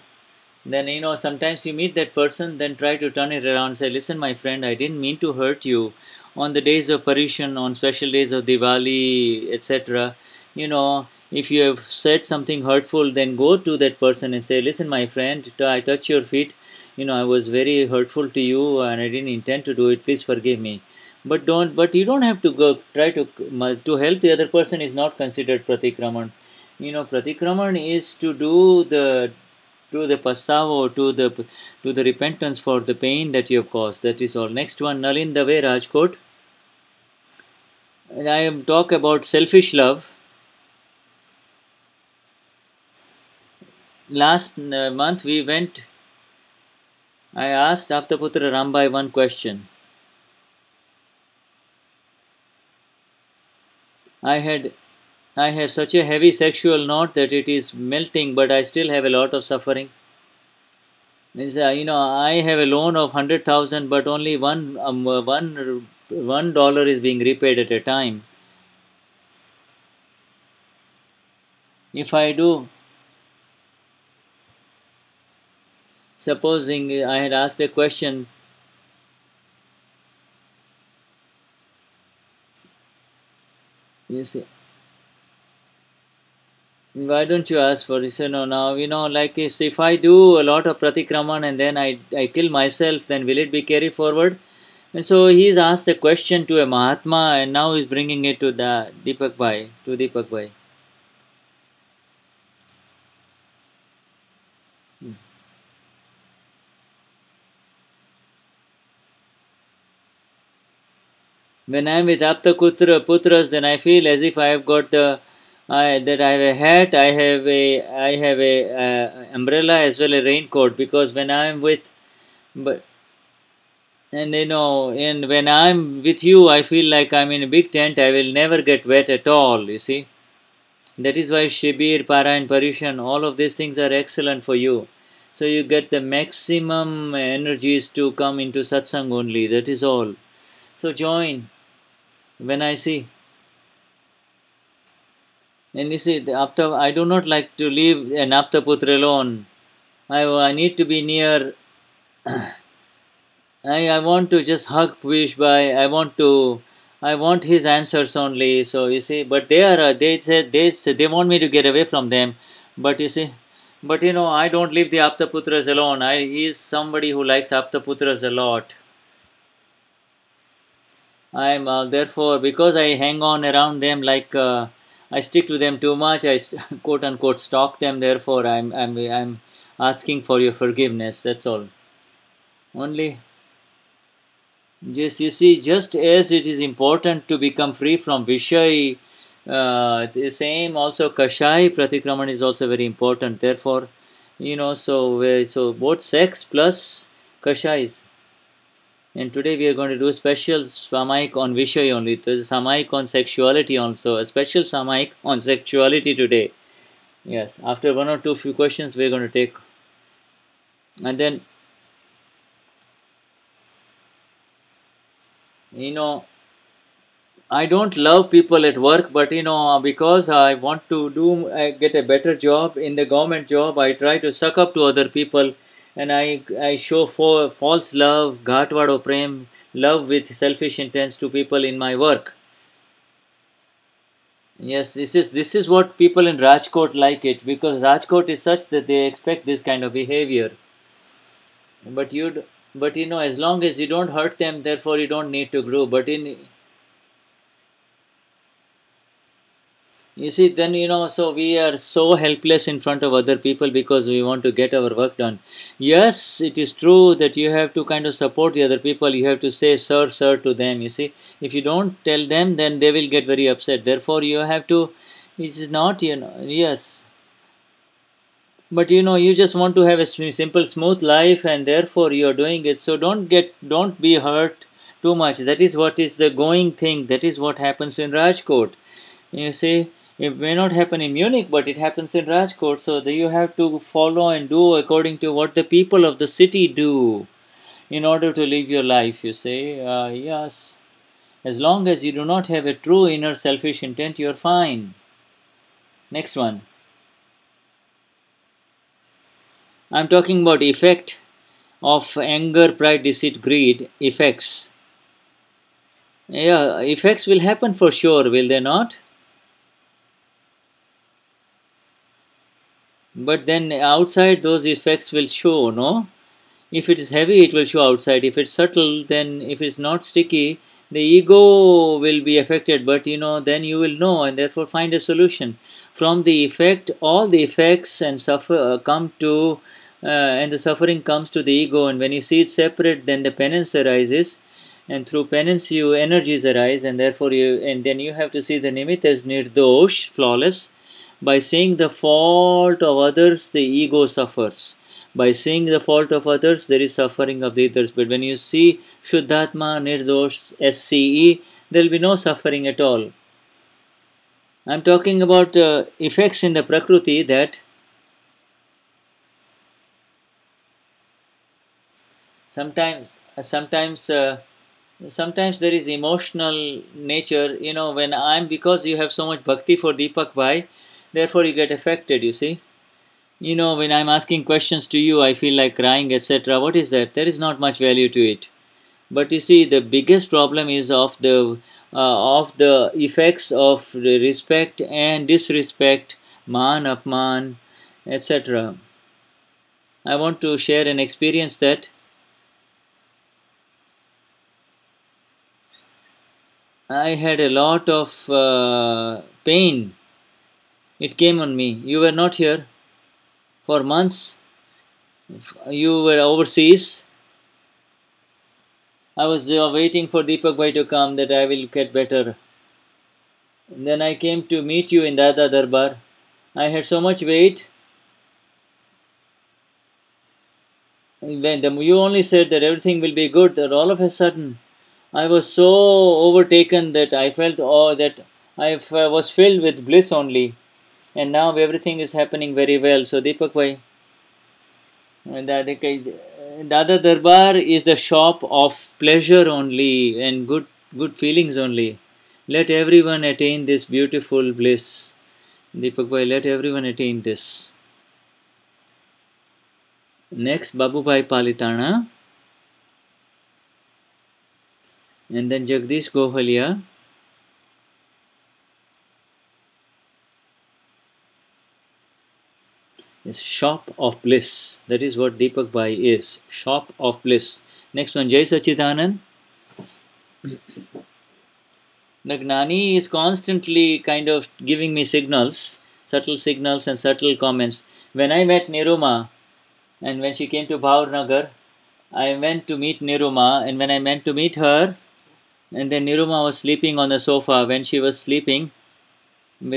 then you know sometimes you meet that person, then try to turn it around. Say, listen, my friend, I didn't mean to hurt you. On the days of Paryushan, on special days of Diwali, etc. You know, if you have said something hurtful, then go to that person and say, listen, my friend, I touch your feet. You know, I was very hurtful to you, and I didn't intend to do it. Please forgive me. But don't. But you don't have to go try to to help the other person. Is not considered pratikraman. You know, pratikraman is to do the to the pasavo, to the to the repentance for the pain that you have caused. That is all. Next one, Nalin Dave Rajkot. And I am talk about selfish love. Last uh, month we went. I asked Aptaputra Rambai one question. I had I have such a heavy sexual knot that it is melting, but I still have a lot of suffering. Means, uh, you know, I have a loan of hundred thousand, but only one um, one one dollar is being repaid at a time. If I do, supposing I had asked a question, you see why don't you ask for this? You know, now, you know, like if I do a lot of pratikraman and then I, I kill myself, then will it be carried forward? And so he's asked a question to a Mahatma and now he's bringing it to the Deepak Bhai, to Deepak Bhai. When I'm with Aptakutra Putras, then I feel as if I have got the I, that I have a hat, I have a I have a uh, umbrella as well a raincoat because when I'm with, but and you know, and when I'm with you, I feel like I'm in a big tent. I will never get wet at all. You see, that is why Shibir, Para, and Paryushan, all of these things are excellent for you. So you get the maximum energies to come into satsang only. That is all. So join when I see. And you see, the Apta, I do not like to leave an Aptaputra alone. I, I need to be near. I, I want to just hug Puish I want to. I want his answers only. So you see, but they are. They said they say, they want me to get away from them. But you see, but you know, I don't leave the Aptaputras alone. I he is somebody who likes Aptaputras a lot. I am uh, therefore because I hang on around them like. Uh, I stick to them too much. I quote unquote stalk them. Therefore, I'm I'm I'm asking for your forgiveness. That's all. Only. Just you see, just as it is important to become free from Vishay, uh, the same also Kashai Pratikraman is also very important. Therefore, you know, so so both sex plus Kashais. And today we are going to do special Samayik on Vishay only. There's a on sexuality also. A special Samayik on sexuality today. Yes, after one or two few questions we're going to take. And then, you know, I don't love people at work, but you know, uh, because I want to do I get a better job in the government job, I try to suck up to other people, and I I show for false love, ghatwado prem, love with selfish intents to people in my work. Yes, this is this is what people in Rajkot like it because Rajkot is such that they expect this kind of behavior. But you but you know, as long as you don't hurt them, therefore you don't need to grow. But in You see, then you know, so we are so helpless in front of other people because we want to get our work done. Yes, it is true that you have to kind of support the other people. You have to say, sir, sir, to them. You see, if you don't tell them, then they will get very upset. Therefore, you have to, this is not, you know, yes. But you know, you just want to have a simple, smooth life, and therefore you are doing it. So don't get, don't be hurt too much. That is what is the going thing. That is what happens in Rajkot. You see, it may not happen in Munich, but it happens in Rajkot. So you have to follow and do according to what the people of the city do in order to live your life. You say, uh, yes. As long as you do not have a true inner selfish intent, you're fine. Next one. I'm talking about effect of anger, pride, deceit, greed, effects. Yeah, effects will happen for sure, will they not? But then outside those effects will show no? If it is heavy it will show outside. If it's subtle then if it's not sticky the ego will be affected. But you know then you will know and therefore find a solution. From the effect all the effects and suffer uh, come to uh, and the suffering comes to the ego. And when you see it separate then the penance arises. And through penance you energies arise. And therefore you and then you have to see the nimitta as nirdosh flawless by seeing the fault of others, the ego suffers. By seeing the fault of others, there is suffering of the others. But when you see Shuddhatma, Nirdosh, SCE, there will be no suffering at all. I am talking about uh, effects in the Prakriti that sometimes, sometimes, uh, sometimes there is emotional nature. You know, when I'm because you have so much bhakti for Deepak Bhai, therefore you get affected you see. You know when i'm asking questions to you i feel like crying etc what is that? There is not much value to it. But you see the biggest problem is of the uh, of the effects of respect and disrespect man apman etc i want to share an experience that i had a lot of uh, pain it came on me. You were not here for months. You were overseas. I was waiting for Deepak Bhai to come that I will get better. And then I came to meet you in Dada Darbar. I had so much weight. When the, you only said that everything will be good, that all of a sudden I was so overtaken that I felt oh that I was filled with bliss only and now everything is happening very well. So Deepak bhai, Dada Darbar is the shop of pleasure only and good good feelings only. Let everyone attain this beautiful bliss. Deepak bhai, let everyone attain this. Next, Babu Bhai Palitana. And then Jagdish Gohalia. Is shop of bliss. That is what Deepak Bhai is. Shop of bliss. Next one, Jai Sachidanand. the is constantly kind of giving me signals, subtle signals and subtle comments. When I met Niruma, and when she came to Bhavnagar, I went to meet Niruma, and when I went to meet her, and then Niruma was sleeping on the sofa. When she was sleeping,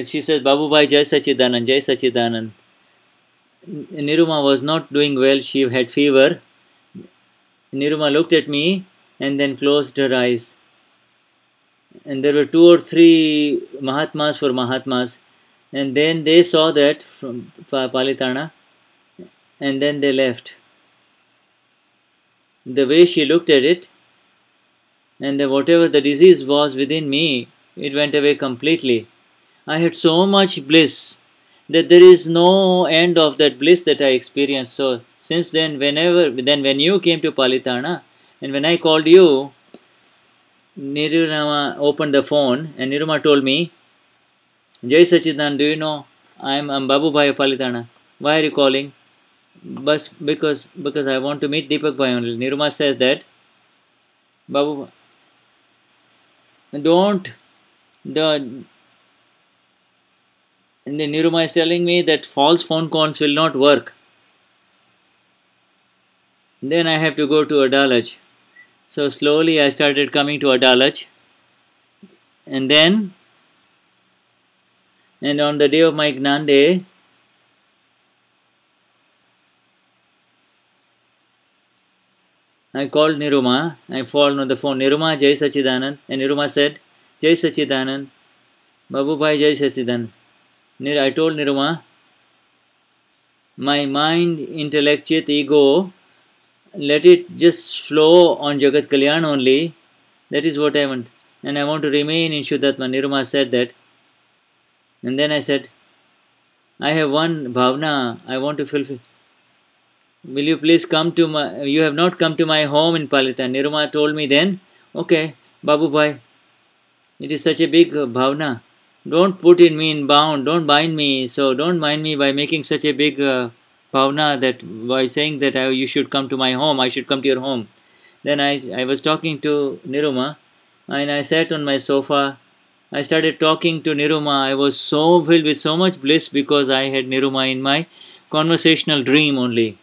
she says, Babu Bhai Jai Sachidanand, Jai Sachidanand. Niruma was not doing well, she had fever. Niruma looked at me and then closed her eyes. And there were two or three Mahatmas for Mahatmas, and then they saw that from Pa- Palitana, and then they left. The way she looked at it, and the, whatever the disease was within me, it went away completely. I had so much bliss that there is no end of that bliss that I experienced. So since then, whenever then when you came to Palitana, and when I called you, Niruma opened the phone and Niruma told me, Jai Sachidan, do you know I'm, I'm Babu Bhai Palitana? Why are you calling? Bus because because I want to meet Deepak Bhai only. Niruma says that Babu don't the and then Niruma is telling me that false phone calls will not work. Then I have to go to Adalaj. So slowly I started coming to Adalaj. And then, and on the day of my Gnan I called Niruma. I called on the phone, Niruma Jai Sachidanand. And Niruma said, Jai Sachidanand. Babu Bhai Jai Sachidanand. I told Niruma, my mind, intellect, chit, ego, let it just flow on Jagat Kalyan only. That is what I want. And I want to remain in Shuddhatma. Niruma said that. And then I said, I have one bhavna, I want to fulfill. Will you please come to my, you have not come to my home in Palitan. Niruma told me then, okay, Babu Bhai, it is such a big bhavna. Don't put in me in bound, don't bind me. So don't mind me by making such a big uh, bhavna that by saying that I, you should come to my home, I should come to your home. Then I, I was talking to Niruma and I sat on my sofa. I started talking to Niruma. I was so filled with so much bliss because I had Niruma in my conversational dream only.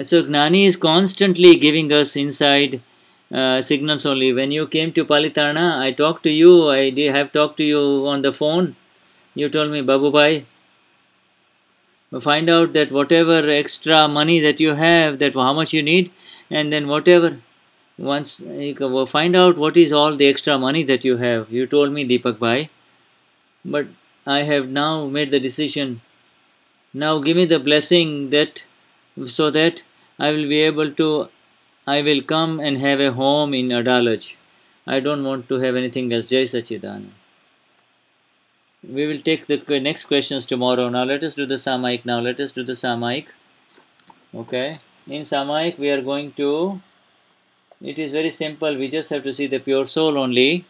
So Gnani is constantly giving us inside uh, signals only. When you came to Palitana, I talked to you. I have talked to you on the phone. You told me, Babu Bhai, find out that whatever extra money that you have, that how much you need, and then whatever. Once you find out what is all the extra money that you have. You told me, Deepak Bhai, but I have now made the decision. Now give me the blessing that so that I will be able to, I will come and have a home in Adalaj. I don't want to have anything else. Jai Sachidanand. We will take the next questions tomorrow. Now let us do the Samayik. Now let us do the Samayik. Okay. In Samayik, we are going to, it is very simple. We just have to see the pure soul only.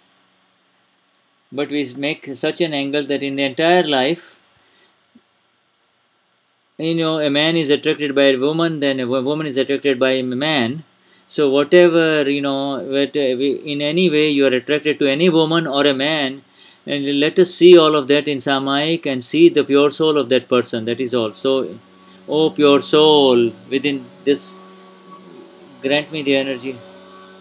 But we make such an angle that in the entire life, you know a man is attracted by a woman then a woman is attracted by a man so whatever you know in any way you are attracted to any woman or a man and let us see all of that in samayik and see the pure soul of that person that is all. So oh pure soul within this grant me the energy.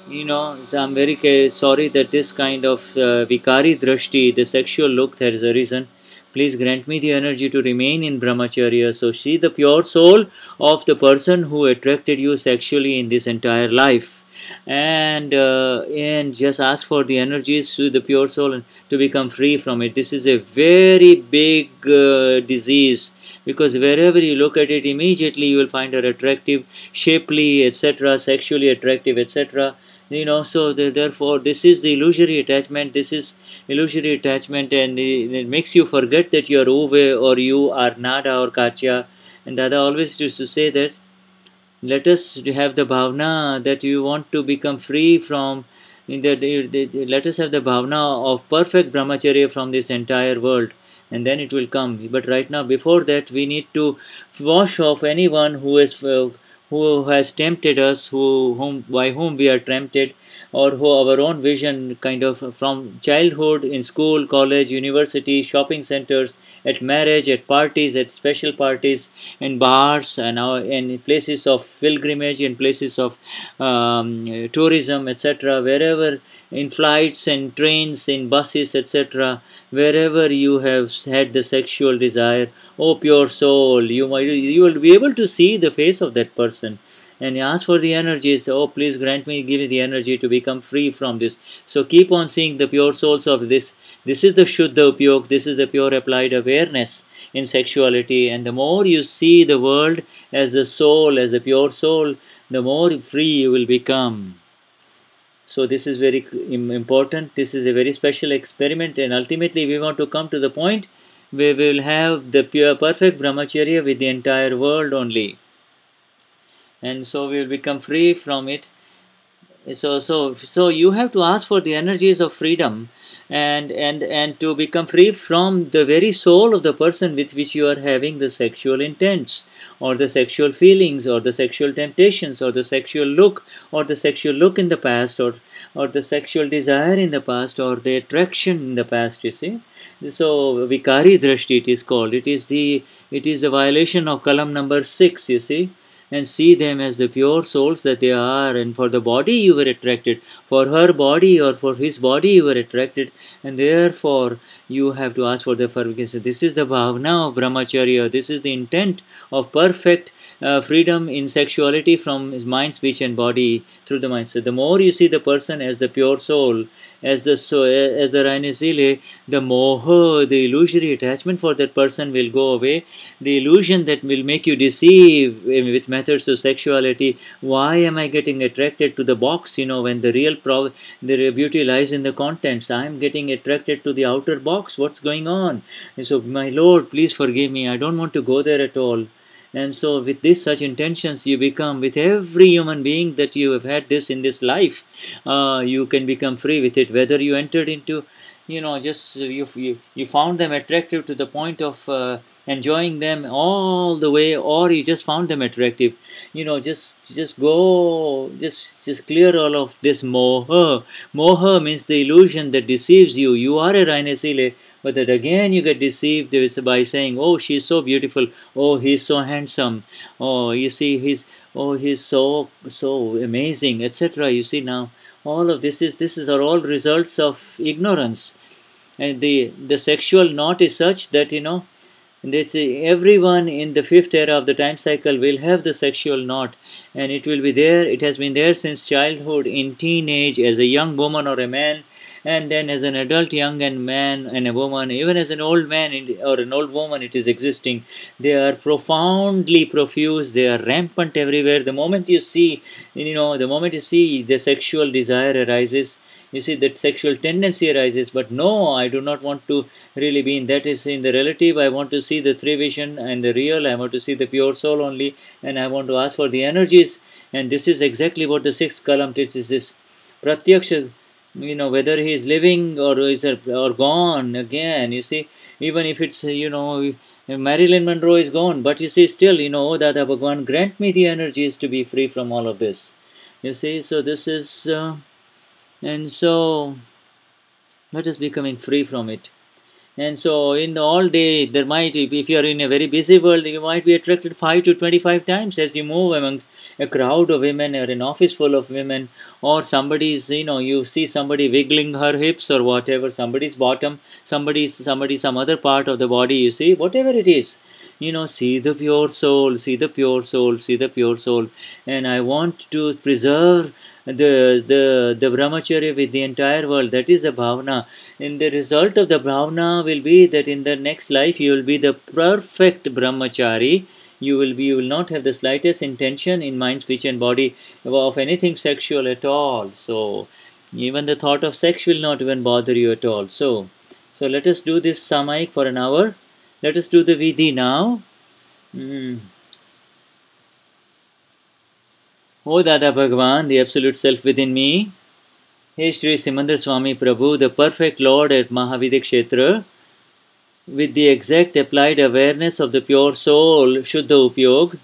You know so i'm very sorry that this kind of uh, vikari drashti the sexual look there is a reason please grant me the energy to remain in brahmacharya. So see the pure soul of the person who attracted you sexually in this entire life. And uh, and just ask for the energies to the pure soul and to become free from it. This is a very big uh, disease. Because wherever you look at it immediately you will find her attractive shapely etc sexually attractive etc you know so the, therefore this is the illusory attachment this is illusory attachment and it, it makes you forget that you are Uwe or you are Nada or Katja and dada always used to say that let us have the bhavna that you want to become free from in the, the, the- let us have the bhavna of perfect brahmacharya from this entire world and then it will come. But right now before that we need to wash off anyone who is uh, who has tempted us who whom by whom we are tempted or who our own vision kind of from childhood in school college university shopping centers at marriage at parties at special parties in bars and now in places of pilgrimage in places of um, tourism etc wherever in flights and trains in buses etc wherever you have had the sexual desire oh pure soul you might you will be able to see the face of that person and ask for the energies. Oh, please grant me, give me the energy to become free from this. So keep on seeing the pure souls of this. This is the Shuddha Upyog, this is the pure applied awareness in sexuality. And the more you see the world as the soul, as the pure soul, the more free you will become. So this is very important. This is a very special experiment, and ultimately we want to come to the point where we will have the pure, perfect brahmacharya with the entire world only, and so we will become free from it. So so so you have to ask for the energies of freedom, and and and to become free from the very soul of the person with which you are having the sexual intents or the sexual feelings or the sexual temptations or the sexual look or the sexual look in the past or or the sexual desire in the past or the attraction in the past you see. So vikari drashti it is called. It is the it is the violation of column number 6 you see and see them as the pure souls that they are and for the body you were attracted. For her body or for his body you were attracted and therefore you have to ask for the forgiveness. This is the bhavna of brahmacharya. This is the intent of perfect uh, freedom in sexuality from his mind speech and body through the mind so the more you see the person as the pure soul as the so as the Rainisile, the moha, the illusory attachment for that person will go away. The illusion that will make you deceive eh, with methods of sexuality. Why am I getting attracted to the box? You know, when the real pro- the beauty lies in the contents. I am getting attracted to the outer box. What's going on? And so, my Lord, please forgive me. I don't want to go there at all. And so, with this such intentions, you become with every human being that you have had this in this life, uh, you can become free with it. Whether you entered into, you know, just you you, you found them attractive to the point of uh, enjoying them all the way, or you just found them attractive, you know, just just go, just just clear all of this moha. Moha means the illusion that deceives you. You are a Rainesile, but that again you get deceived by saying, "Oh, she's so beautiful. Oh, he's so handsome. Oh, you see, he's oh, he's so so amazing, etc." You see now, all of this is this is are all results of ignorance, and the the sexual knot is such that you know. That's everyone in the fifth era of the time cycle will have the sexual knot, and it will be there. It has been there since childhood, in teenage, as a young woman or a man, and then as an adult young and man and a woman even as an old man or an old woman it is existing. They are profoundly profuse. They are rampant everywhere. The moment you see you know the moment you see the sexual desire arises you see that sexual tendency arises but no i do not want to really be in that is in the relative. I want to see the three vision and the real. I want to see the pure soul only and i want to ask for the energies. And this is exactly what the sixth column teaches this. Pratyaksha you know whether he is living or is or gone again you see. Even if it's you know marilyn monroe is gone but you see still you know that bhagwan grant me the energies to be free from all of this. You see so this is uh, and so let us becoming free from it. And so in the all day there might if you are in a very busy world you might be attracted 5 to 25 times as you move among a crowd of women or an office full of women or somebody's you know you see somebody wiggling her hips or whatever somebody's bottom somebody's somebody some other part of the body you see whatever it is. You know see the pure soul see the pure soul see the pure soul. And i want to preserve the the the brahmacharya with the entire world. That is the bhavana. And the result of the bhavana will be that in the next life you will be the perfect brahmachari you will be you will not have the slightest intention in mind speech and body of anything sexual at all. So even the thought of sex will not even bother you at all. So so let us do this samayik for an hour. Let us do the vidhi now. Hmm. O Dada Bhagwan, the Absolute Self within me, Hey Sri Simandar Swami Prabhu, the perfect Lord at Mahavideh Kshetra, with the exact applied awareness of the pure soul, Shuddha Upyog,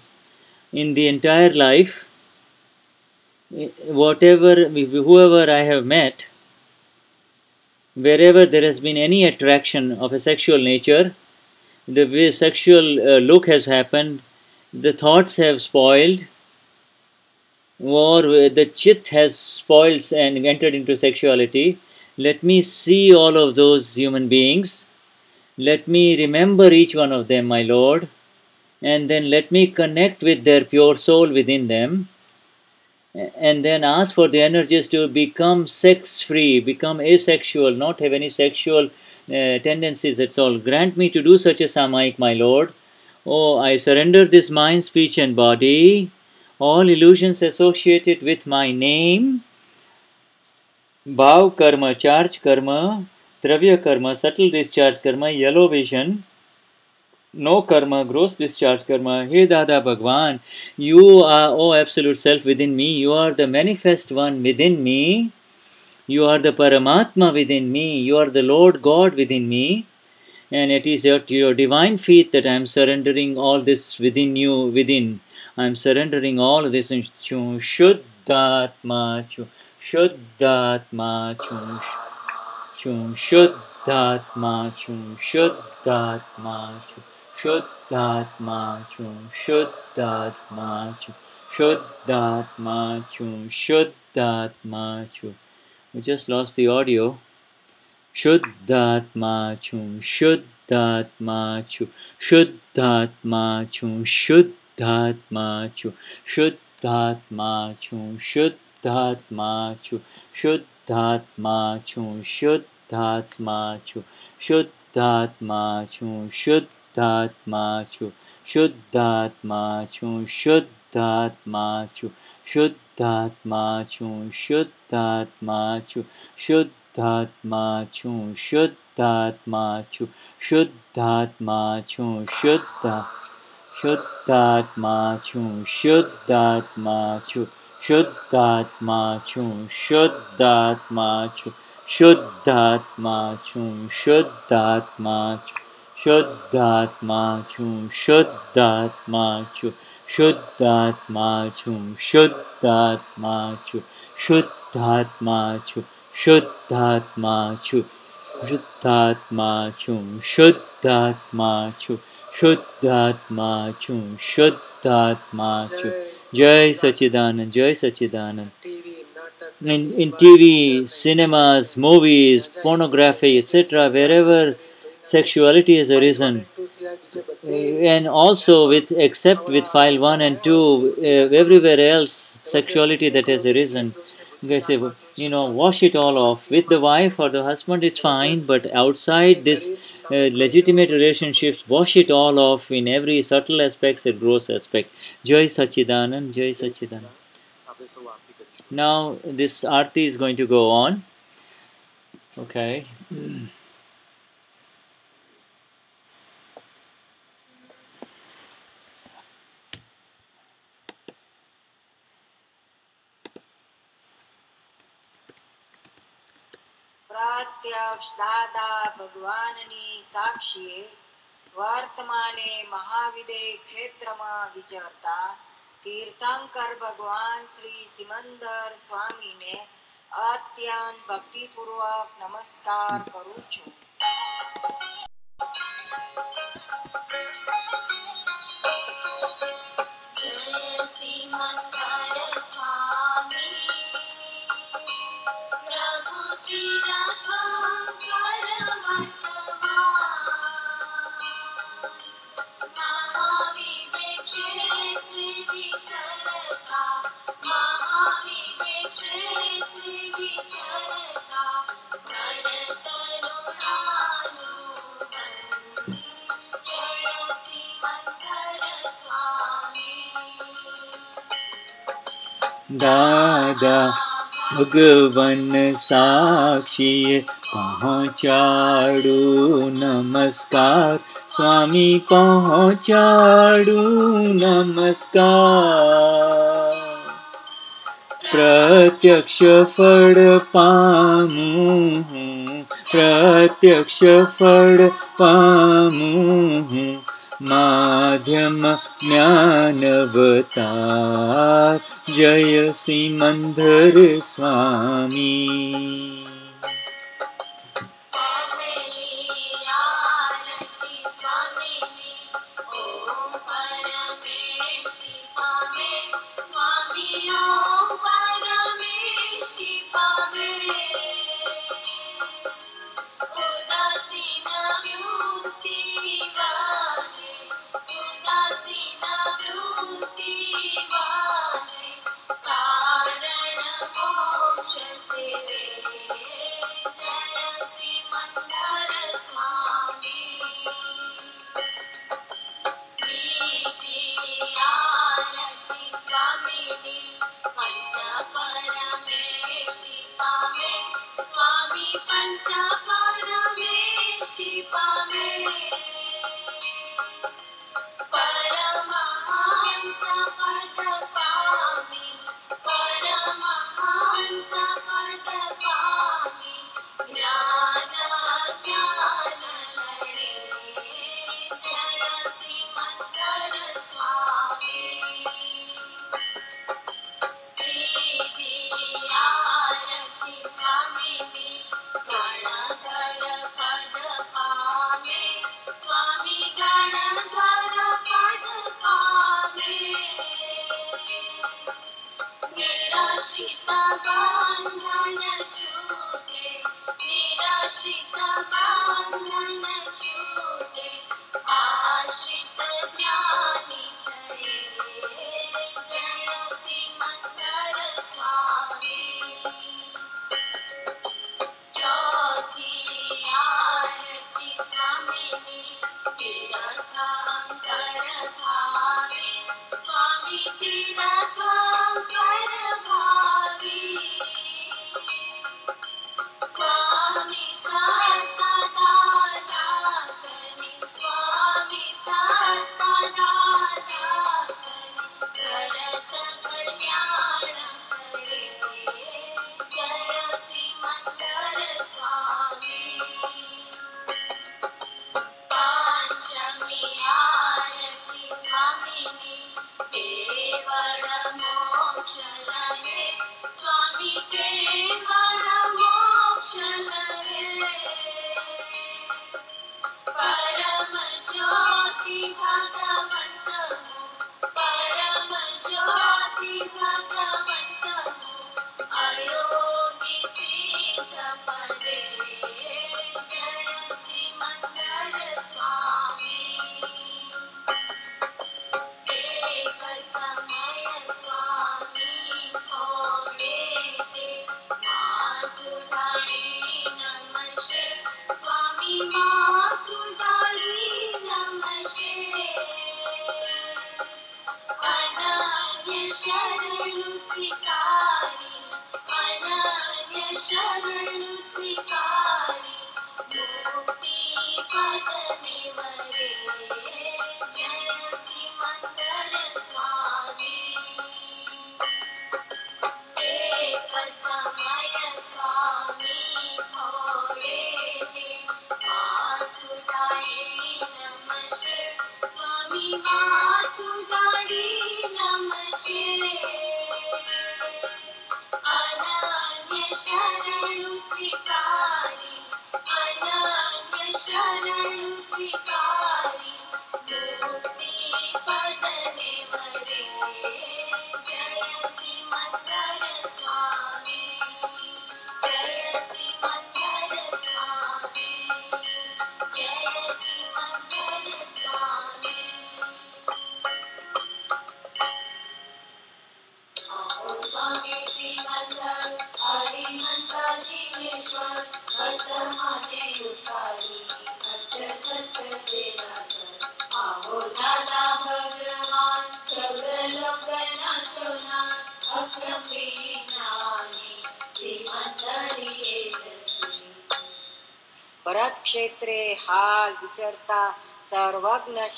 in the entire life, whatever, whoever I have met, wherever there has been any attraction of a sexual nature, the sexual uh, look has happened, the thoughts have spoiled, or the chit has spoiled and entered into sexuality. Let me see all of those human beings. Let me remember each one of them, my Lord, and then let me connect with their pure soul within them. and then ask for the energies to become sex free, become asexual, not have any sexual uh, tendencies. That's all. Grant me to do such a samayik, my Lord. Oh, I surrender this mind, speech, and body, all illusions associated with my name, bhav karma, charge karma, dravya karma subtle discharge karma yellow vision no karma gross discharge karma hey Dada Bhagwan you are O absolute self within me you are the manifest one within me you are the Paramatma within me you are the lord god within me and it is your your divine faith that I am surrendering all this within you within I am surrendering all this छू शुद्ध आत्मा छू Chum Shuddhatma Chum Shuddhatma Chum Shuddhatma Chum Shuddhatma Chum Shuddhatma Chum Shuddhatma Chum We just lost the audio. Shuddhatma Chum Shuddhatma Chum Shuddhatma Chum Shuddhatma Chum Shuddhatma Chum Shuddhatma Chum Shuddhatma Chu Shuddhatma Chu Shuddhatma Chu Shuddhatma Chu Shuddhatma Chu Shuddhatma Chu Shuddhatma Chu Shuddhatma Chu Shuddhatma Chu Shuddhatma Chu Shuddhatma Chu Shuddha Shuddhatma Chu Shuddhatma Chu Shuddhatma Chu Shuddhatma Chu Shuddhatma Chu Shuddhatma Chu Shuddhatma Chu Shuddhatma Chu Shuddhatma Chu Shuddhatma Chu Shuddhatma Chu Shuddhatma Chu Shuddhatma Chu Shuddhatma Chu Shuddhatma Chu Shuddhatma Chu Jai Sachidanand, Jai Sachidanand. In, in TV, cinemas, movies, pornography, etc., wherever sexuality has arisen, and also with except with file 1 and 2, uh, everywhere else sexuality that has arisen, they say, you know, wash it all off. With the wife or the husband, it's fine, but outside this uh, legitimate relationships, wash it all off in every subtle aspects and gross aspect. Joy Sachidanand, Joy Sachidanand. Now, this arti is going to go on. Okay. પ્રત્યક્ષ દાદા ભગવાનની સાક્ષીએ વર્તમાને મહાવિદય ક્ષેત્રમાં વિચરતા તીર્થંકર ભગવાન શ્રી સિમંદર સ્વામીને અત્યંત ભક્તિપૂર્વક નમસ્કાર કરું છું दादा भगवन् साक्षी पचाडु नमस्कार। स्वामी पहुचड नमस्कार। प्रत्यक्ष फल पामु प्रत्यक्ष फल पामु। माध्यम ज्ञानवता जय श्रीमन्धर स्वामी।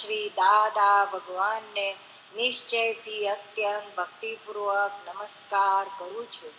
શ્રી દાદા ભગવાનને નિશ્ચયથી અત્યંત ભક્તિપૂર્વક નમસ્કાર કરું છું.